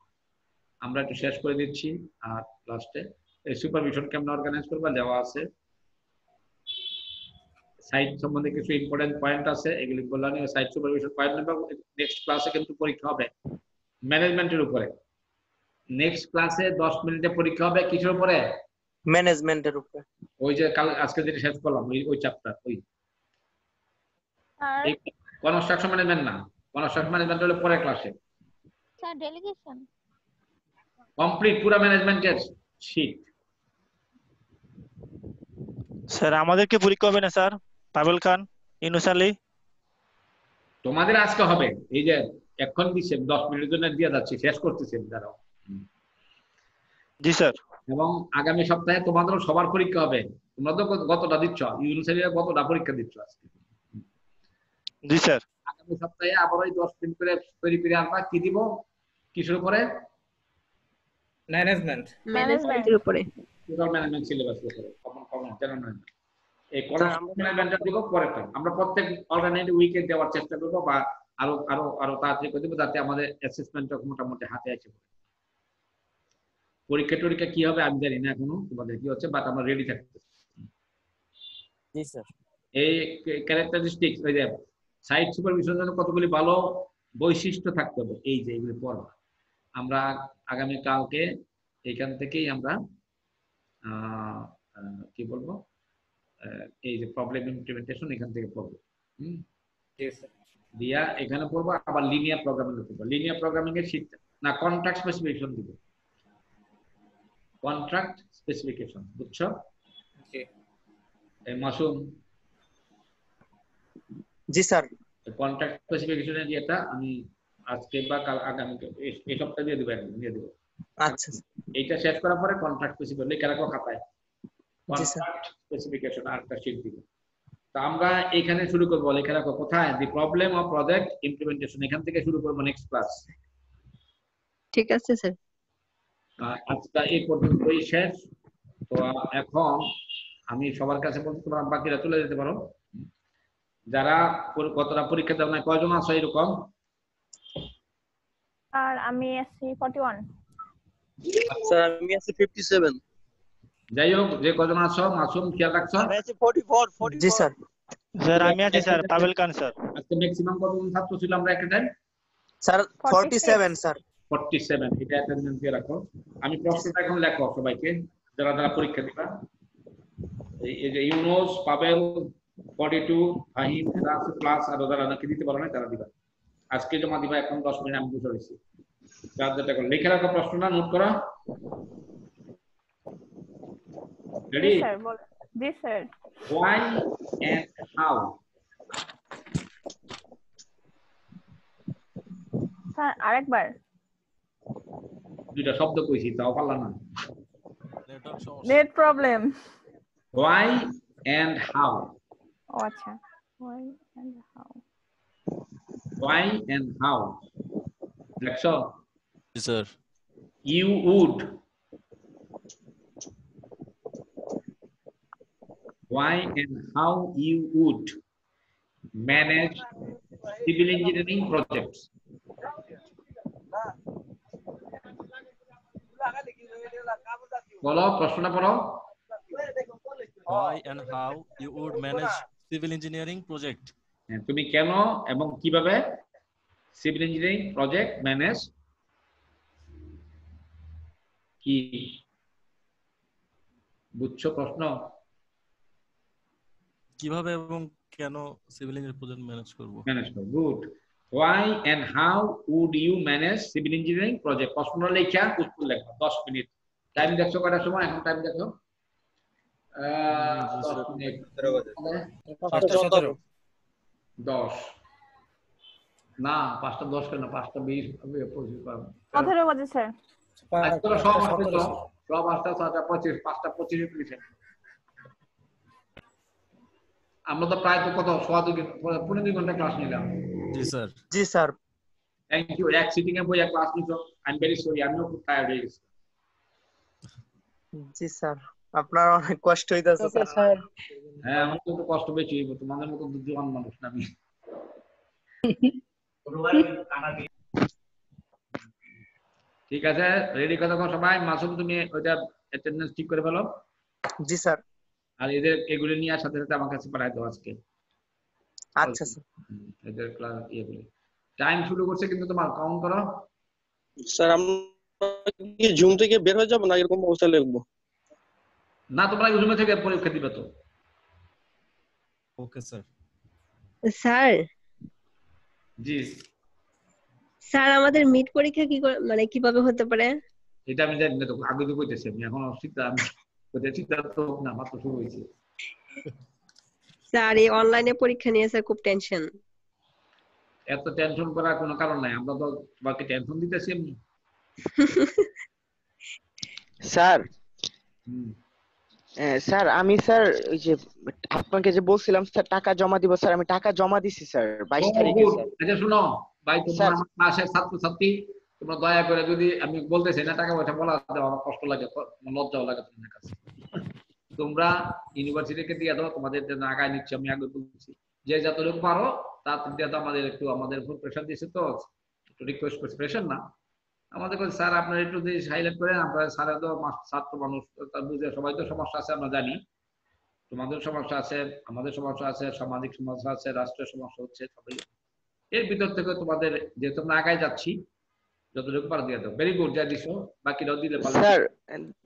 আমরা একটু শেষ করে দিচ্ছি আর লাস্টে এই সুপারভিশন কেমন অর্গানাইজ করবা? দেওয়া আছে। সাইট সম্বন্ধে কিছু ইম্পর্টেন্ট পয়েন্ট আছে এগুলি বললাম সাইট সুপারভিশন পয়েন্ট নেবা। নেক্সট ক্লাসে কিন্তু পরীক্ষা হবে ম্যানেজমেন্টের উপরে। নেক্সট ক্লাসে দশ মিনিটে পরীক্ষা হবে কিসের উপরে? ম্যানেজমেন্টের উপরে। ওই যে কাল আজকে যেটা শেষ করলাম ওই ওই চ্যাপ্টার ওই। স্যার কনস্ট্রাকশন ম্যানেজমেন্ট না কনস্ট্রাকশন ম্যানেজমেন্ট হলো পরের ক্লাসে স্যার ডেলিগেশন কমপ্লিট পুরো ম্যানেজমেন্টের শীট স্যার আমাদেরকে পরীক্ষা হবে না স্যার পাবেল খান ইনুস আলী। তোমাদের আজকে হবে। এই যে এখন দিচ্ছে দশ মিনিটের জন্য দিয়ে যাচ্ছি শেষ করতেছি আমি, দাঁড়াও জি স্যার এবং আগামী সপ্তাহে তোমাদেরও সবার পরীক্ষা হবে। তোমরা তো কতটা দিচ্ছ ইউনিভার্সিটির কতটা পরীক্ষা দিচ্ছ আজকে। জি স্যার আগামী সপ্তাহে আবার ওই দশ মিনিট করে তৈরি করে আনবা। কি দিব? কিসের উপরে? ম্যানেজমেন্ট ম্যানেজমেন্টের উপরে। টোটাল ম্যানেজমেন্ট সিলেবাস উপরে। কমন কমন জেনারেল ম্যানেজমেন্ট এই কলেজ ম্যানেজমেন্টটা দিব পরেরটা আমরা প্রত্যেক অল্টারনেট উইকে দেওয়ার চেষ্টা করব বা আরও আরও আরও তাড়াতাড়ি করে দেবো যাতে আমাদের অ্যাসেসমেন্টটা মোটামুটি হাতে আছে পরীক্ষা টরীক্ষা কি হবে আমি জানি না এখনও তোমাদের কি হচ্ছে বাট আমরা রেডি থাকতে জি স্যার এই ক্যারেক্টারিস্টিক ওই যে সাইট সুপারভিশনের জন্য কতগুলি ভালো বৈশিষ্ট্য থাকতে হবে এই যে এগুলি পড়বা। আমরা আগামী কালকে এখান থেকেই আমরা আহ, আহ, কি বলব এই যে প্রবলেম ইমপ্লিমেন্টেশন এখান থেকে পড়ব হুম? দিয়া এখানে পড়ব আবার লিনিয়ার প্রোগ্রামিং এ পড়ব লিনিয়ার প্রোগ্রামিং এর শীট না কন্ট্রাক্ট স্পেসিফিকেশন দিব। কন্ট্রাক্ট স্পেসিফিকেশন বুঝছ? এই মাসুম। জি স্যার। কন্ট্রাক্ট স্পেসিফিকেশনের যেটা আমি আজকে বা কাল আগামী এই- সপ্তাহে দিয়ে দেবো একদম দিয়ে দেবো আচ্ছা এইটা শেষ করার পরে কন্ট্রাক্ট স্পেসিফিক লেখা রাখো খাতায় কন্ট্রাক্ট স্পেসিফিকেশন আর একটা শিট দিব তো আমরা এখানে শুরু করব লেখা রাখো কোথায়? The problem of project implementation এখান থেকে শুরু করব নেক্সট ক্লাস ঠিক আছে স্যার। আজকে এই পর্যন্তই শেষ। তো এখন আমি সবার কাছে বলতে তোমরা বাকিরা চলে যেতে পারো। যারা কতটা পরীক্ষা দাও না কয়জন আছে এরকম আর আমি আছি 41 স্যার আমি আছি 57 যাই হোক যে কজন আছো মাসুম খেয়াল রাখছো? জি স্যার। স্যার আমি আছি স্যার পাবেল খান স্যার। আজকে ম্যাক্সিমাম কতজন ছাত্র ছিল আমরা একটা টাইম স্যার 47 স্যার। 47 এটা অ্যাটেন্ডেন্স দিয়ে রাখো। আমি প্রশ্নটা এখন লেখো সবাইকে যারা যারা পরীক্ষা দিবা। এই যে ইউনুস পাবেল 42 ফাহিম ক্লাস ক্লাস আর যারা নাকি দিতে পারো না তারা দিবা। আজকে জমা দিবা এখন 10 মিনিট আমি বুঝে রয়েছি যার যেটা করো লিখে রাখো প্রশ্নটা নোট করো। Ready sir G sir. Why and how? Sir আরেকবার। দুইটা শব্দ কইছি তাও পারলাম না। Net problem. Why and how? ও আচ্ছা। Why and how? why and how দেখছো sir you would why and how you would manage civil engineering projects বলো প্রশ্নটা পড়ো why and how you would manage civil engineering project হ্যাঁ, তুমি কেন এবং কীভাবে সিভিল ইঞ্জিনিয়ারিং প্রজেক্ট ম্যানেজ কি বুঝছ প্রশ্ন? কীভাবে এবং কেন সিভিল ইঞ্জিনিয়ারিং প্রজেক্ট ম্যানেজ করব? ম্যানেজ করো good. Why and how would you manage civil engineering project? প্রশ্ন লেখা উত্তর লেখো দশ মিনিট। টাইম দেখছ কটার সময়? এখন টাইম দেখো। আহ, দশ মিনিট। দশ। না পাঁচটা দশ কেন? পাঁচটা বিশ হবে, পঁচিশ। বাজে স্যার। সব ছটা পঁচিশ পাঁচটা পঁচিশ আমরা তো প্রায় তো কত সোয়া দুই ঘন্টা- পনেরো দুই ঘণ্টা ক্লাস নিলাম। জি স্যার। জি স্যার। থ্যাংক ইউ এক সিটিং এ বইয়া ক্লাস নিছো। আই এম ভেরি সরি আমিও খুব টায়ার্ড হয়ে গেছি। জি স্যার। আপনার অনেক কষ্ট হইতাছে স্যার। হ্যাঁ আমার কিন্তু কষ্ট বেশি হইব তোমাদের মতো বুদ্ধিমান মানুষ না আমি। ঠিক আছে রেডি কথা সবাই। মাসুম তুমি ওইটা অ্যাটেন্ডেন্স ঠিক করে ফেলো। জি স্যার। আর এদের এগুলি নিয়ে আসার সাথে সাথে আমার কাছে পাঠাই দাও আজকে। আচ্ছা স্যার। এদের ক্লাস ইয়েগুলি টাইম শুরু করছে কিন্তু তোমার কাউন্ট করো। স্যার আমরা কি জুম থেকে বের হয়ে যাব না এরকম অবস্থা লিখব? না তোমরা রুমে থেকে পরীক্ষা দিবে তো। Okay sir sir? জি। স্যার আমাদের মিড পরীক্ষা কি মানে কীভাবে হতে পারে? এটা আমি জানি না তো আগে তো কইতেছি আমি এখন অসুবিধা আমি কইতে সিদ্ধান্ত হোক না মাত্র শুরু হয়েছে। স্যার এই অনলাইনে পরীক্ষা নিয়ে স্যার খুব টেনশন এত টেনশন করার কোনো কারণ নাই আমরা তো তোমাকে টেনশন দিতেছি এমনি। স্যার স্যার আমি স্যার ওই যে আপনাকে যে বলছিলাম স্যার টাকা জমা দিব স্যার আমি টাকা জমা দিছি স্যার বাইশ তারিখে আচ্ছা শোনো ভাই তোমরা ক্লাসের ছাত্রছাত্রী তোমরা দয়া করে যদি আমি বলতেছি না টাকা পয়সা বলা দেওয়া আমার কষ্ট লাগে লজ্জাও লাগে তোমাদের কাছে। তোমরা ইউনিভার্সিটিকে দিয়ে দাও তোমাদের জন্য আগায় নিচ্ছি আমি আগে বলছি। যে যতটুকু পারো তা দিয়ে দাও আমাদের একটু আমাদের উপর প্রেশার দিয়েছে তো একটু রিকোয়েস্ট করছি প্রেশার না। আমাদের কাছে স্যার, আপনারা একটু যদি হাইলাইট করেন আপনারা স্যার তো ছাত্র মানুষ বুঝে সবাই তো সমস্যা আছে, আমরা জানি। তোমাদের সমস্যা আছে, আমাদের সমস্যা আছে, সামাজিক সমস্যা আছে, রাষ্ট্রের সমস্যা হচ্ছে, সবাই। এর ভিতর থেকে তোমাদের যেহেতু আমরা আগায় যাচ্ছি যতটুকু পারো দিয়ে দাও। ভেরি গুড যা দিছো বাকিরাও দিলে ভালো। স্যার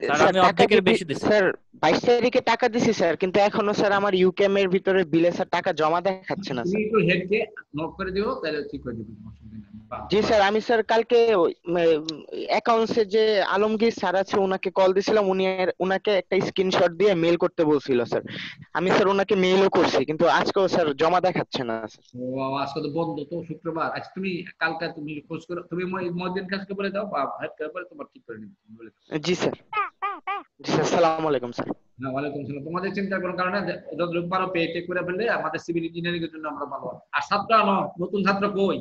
স্যার, স্যার আমি অর্ধেকের বেশি দিছি। স্যার বাইশ তারিখে টাকা দিছি স্যার কিন্তু এখনও স্যার আমার ইউকেএম এর ভিতরে বিলে স্যার টাকা জমা দেখাচ্ছে না তুমি স্যার একটু হেডকে নোট করে দিও তাহলে ঠিক নেই। বাহ, জি স্যার আমি স্যার কালকে অ্যাকাউন্টসে যে আলমগীর স্যার আছে ওনাকে কল দিছিলাম উনি ওনাকে একটা স্ক্রিনশট দিয়ে মেল করতে বলছিল স্যার আমি স্যার ওনাকে মেইলও করছি কিন্তু আজকেও স্যার জমা দেখাচ্ছে না স্যার ও আজকে তো বন্ধ তো শুক্রবার। আচ্ছা তুমি কালকে তুমি খোঁজ করো তুমি বলে দাও বা বলে তোমার ঠিক করে নিবে। জি স্যার। জি স্যার সালাম আলাইকুম স্যার। না ওয়ালাইকুম সালাম তোমাদের চিন্তার কোনো কারণে যতটুকু পারো পে টেক করে ফেললে আমাদের সিভিল ইঞ্জিনিয়ারিং এর জন্য আমরা ভালো। আর ছাত্র আনো নতুন ছাত্র কই?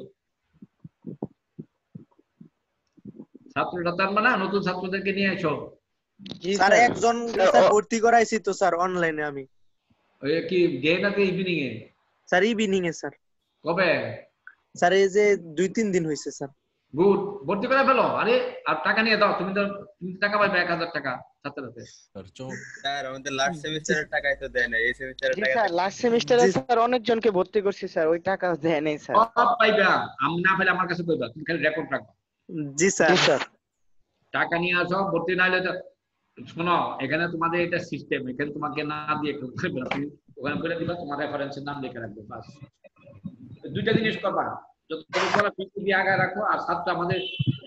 ছাত্রটা তার মানে নতুন ছাত্রদেরকে নিয়ে এসো স্যার একজন স্যার ভর্তি করাইছি তো স্যার অনলাইনে আমি। ওই কি ডে নাকি ইভিনিং এ স্যার ইভিনিং এ স্যার। কবে? স্যার এই যে দুই তিন দিন হয়েছে স্যার। গুড ভর্তি করে ফেলো। আরে আর টাকা নিয়ে দাও তুমি তো তুমি টাকা পাইবে এক হাজার টাকা ছাত্র হাতে স্যার আমাদের লাস্ট সেমিস্টারের টাকাই তো দেয় না এই সেমিস্টারের টাকা স্যার লাস্ট সেমিস্টারে স্যার অনেকজনকে ভর্তি করছি স্যার ওই টাকা দেয় নাই স্যার। সব পাইবা আমি না পেলে আমার কাছে কইবা তুমি খালি রেকর্ড রাখবা। জি স্যার। স্যার। টাকা নিয়ে আসো ভর্তি না হলে তো শোনো এখানে তোমাদের এটা সিস্টেম এখানে তোমাকে না দিয়ে ওখানে বলে দিবা তোমার রেফারেন্সের নাম লিখে রাখবে বাস। দুইটা জিনিস করবা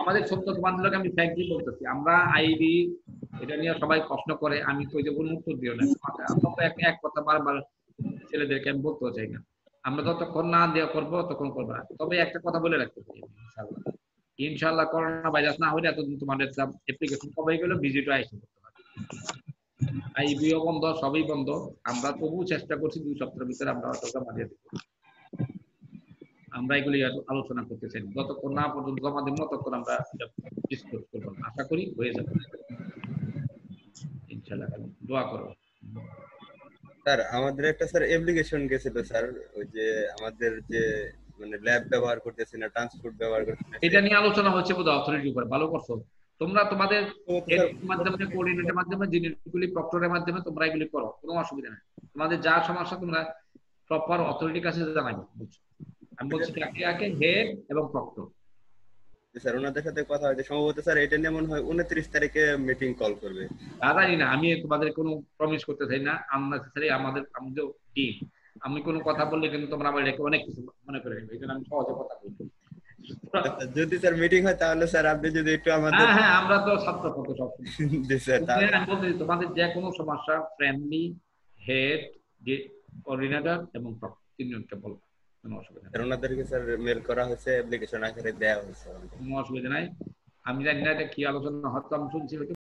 আমাদের আমরা এটা নিয়ে সবাই প্রশ্ন করে, আমি এক কথা না। যতক্ষণ না দেওয়া করব তখন করব না। তবে একটা কথা বলে রাখতে পারি ইনশাআল্লাহ। করোনা ভাইরাস না হলে এতদিন তোমাদের অ্যাপ্লিকেশন কবে গেল ভিজিটও আইসে করতে পারবে আইবিও বন্ধ, সবই বন্ধ। আমরা তবু চেষ্টা করছি দুই সপ্তাহের ভিতরে আমরা জমা দিয়ে দেবো। আমরা এগুলি আলোচনা করতে চাই যতক্ষণ না পর্যন্ত জমা দিব ততক্ষণ আমরা ডিসকাস করব আশা করি হয়ে যাবে। ইনশাআল্লাহ দোয়া করো স্যার আমাদের একটা স্যার অ্যাপ্লিকেশন গেছিল স্যার ওই যে আমাদের যে মানে ল্যাব ব্যবহার করতেছি না ট্রান্সপোর্ট ব্যবহার করতেছি এটা নিয়ে আলোচনা হচ্ছে বোধ অথরিটির উপরে। ভালো করছ। তোমরা তোমাদের মাধ্যমে কোঅর্ডিনেটের মাধ্যমে জিনিসগুলি প্রক্টরের মাধ্যমে তোমরা এগুলি করো। কোনো অসুবিধা নেই। তোমাদের যা সমস্যা তোমরা প্রপার অথরিটির কাছে জানাবে বুঝছ? আমি বলছি কাকে কাকে? হেড এবং প্রক্টর স্যার ওনাদের সাথে কথা হয়েছে। সম্ভবত স্যার এটা নিয়ে মনে হয় উনত্রিশ তারিখে মিটিং কল করবে। তা জানি না আমি তোমাদের কোনো প্রমিস করতে চাই না। আননেসেসারি আমাদের আমাদের টিম আমি কোনো কথা বললে কিন্তু তোমরা আমার অনেক কিছু মনে করে নেবে এই জন্য আমি সহজে কথা বলি। যদি স্যার মিটিং হয় তাহলে স্যার আপনি যদি একটু আমাদের হ্যাঁ হ্যাঁ আমরা তো ছাত্র পক্ষ সবসময়। জি স্যার তাহলে তোমাদের যে কোনো সমস্যা ফ্রেন্ডলি হেড কোঅর্ডিনেটর এবং তিনজনকে বলব কোনো অসুবিধা নেই। ওনাদেরকে স্যার মেল করা হয়েছে অ্যাপ্লিকেশন আকারে দেওয়া হয়েছে কোনো অসুবিধা নাই। আমি জানি না এটা কি আলোচনা হয়তো আমি শুনছি হয়তো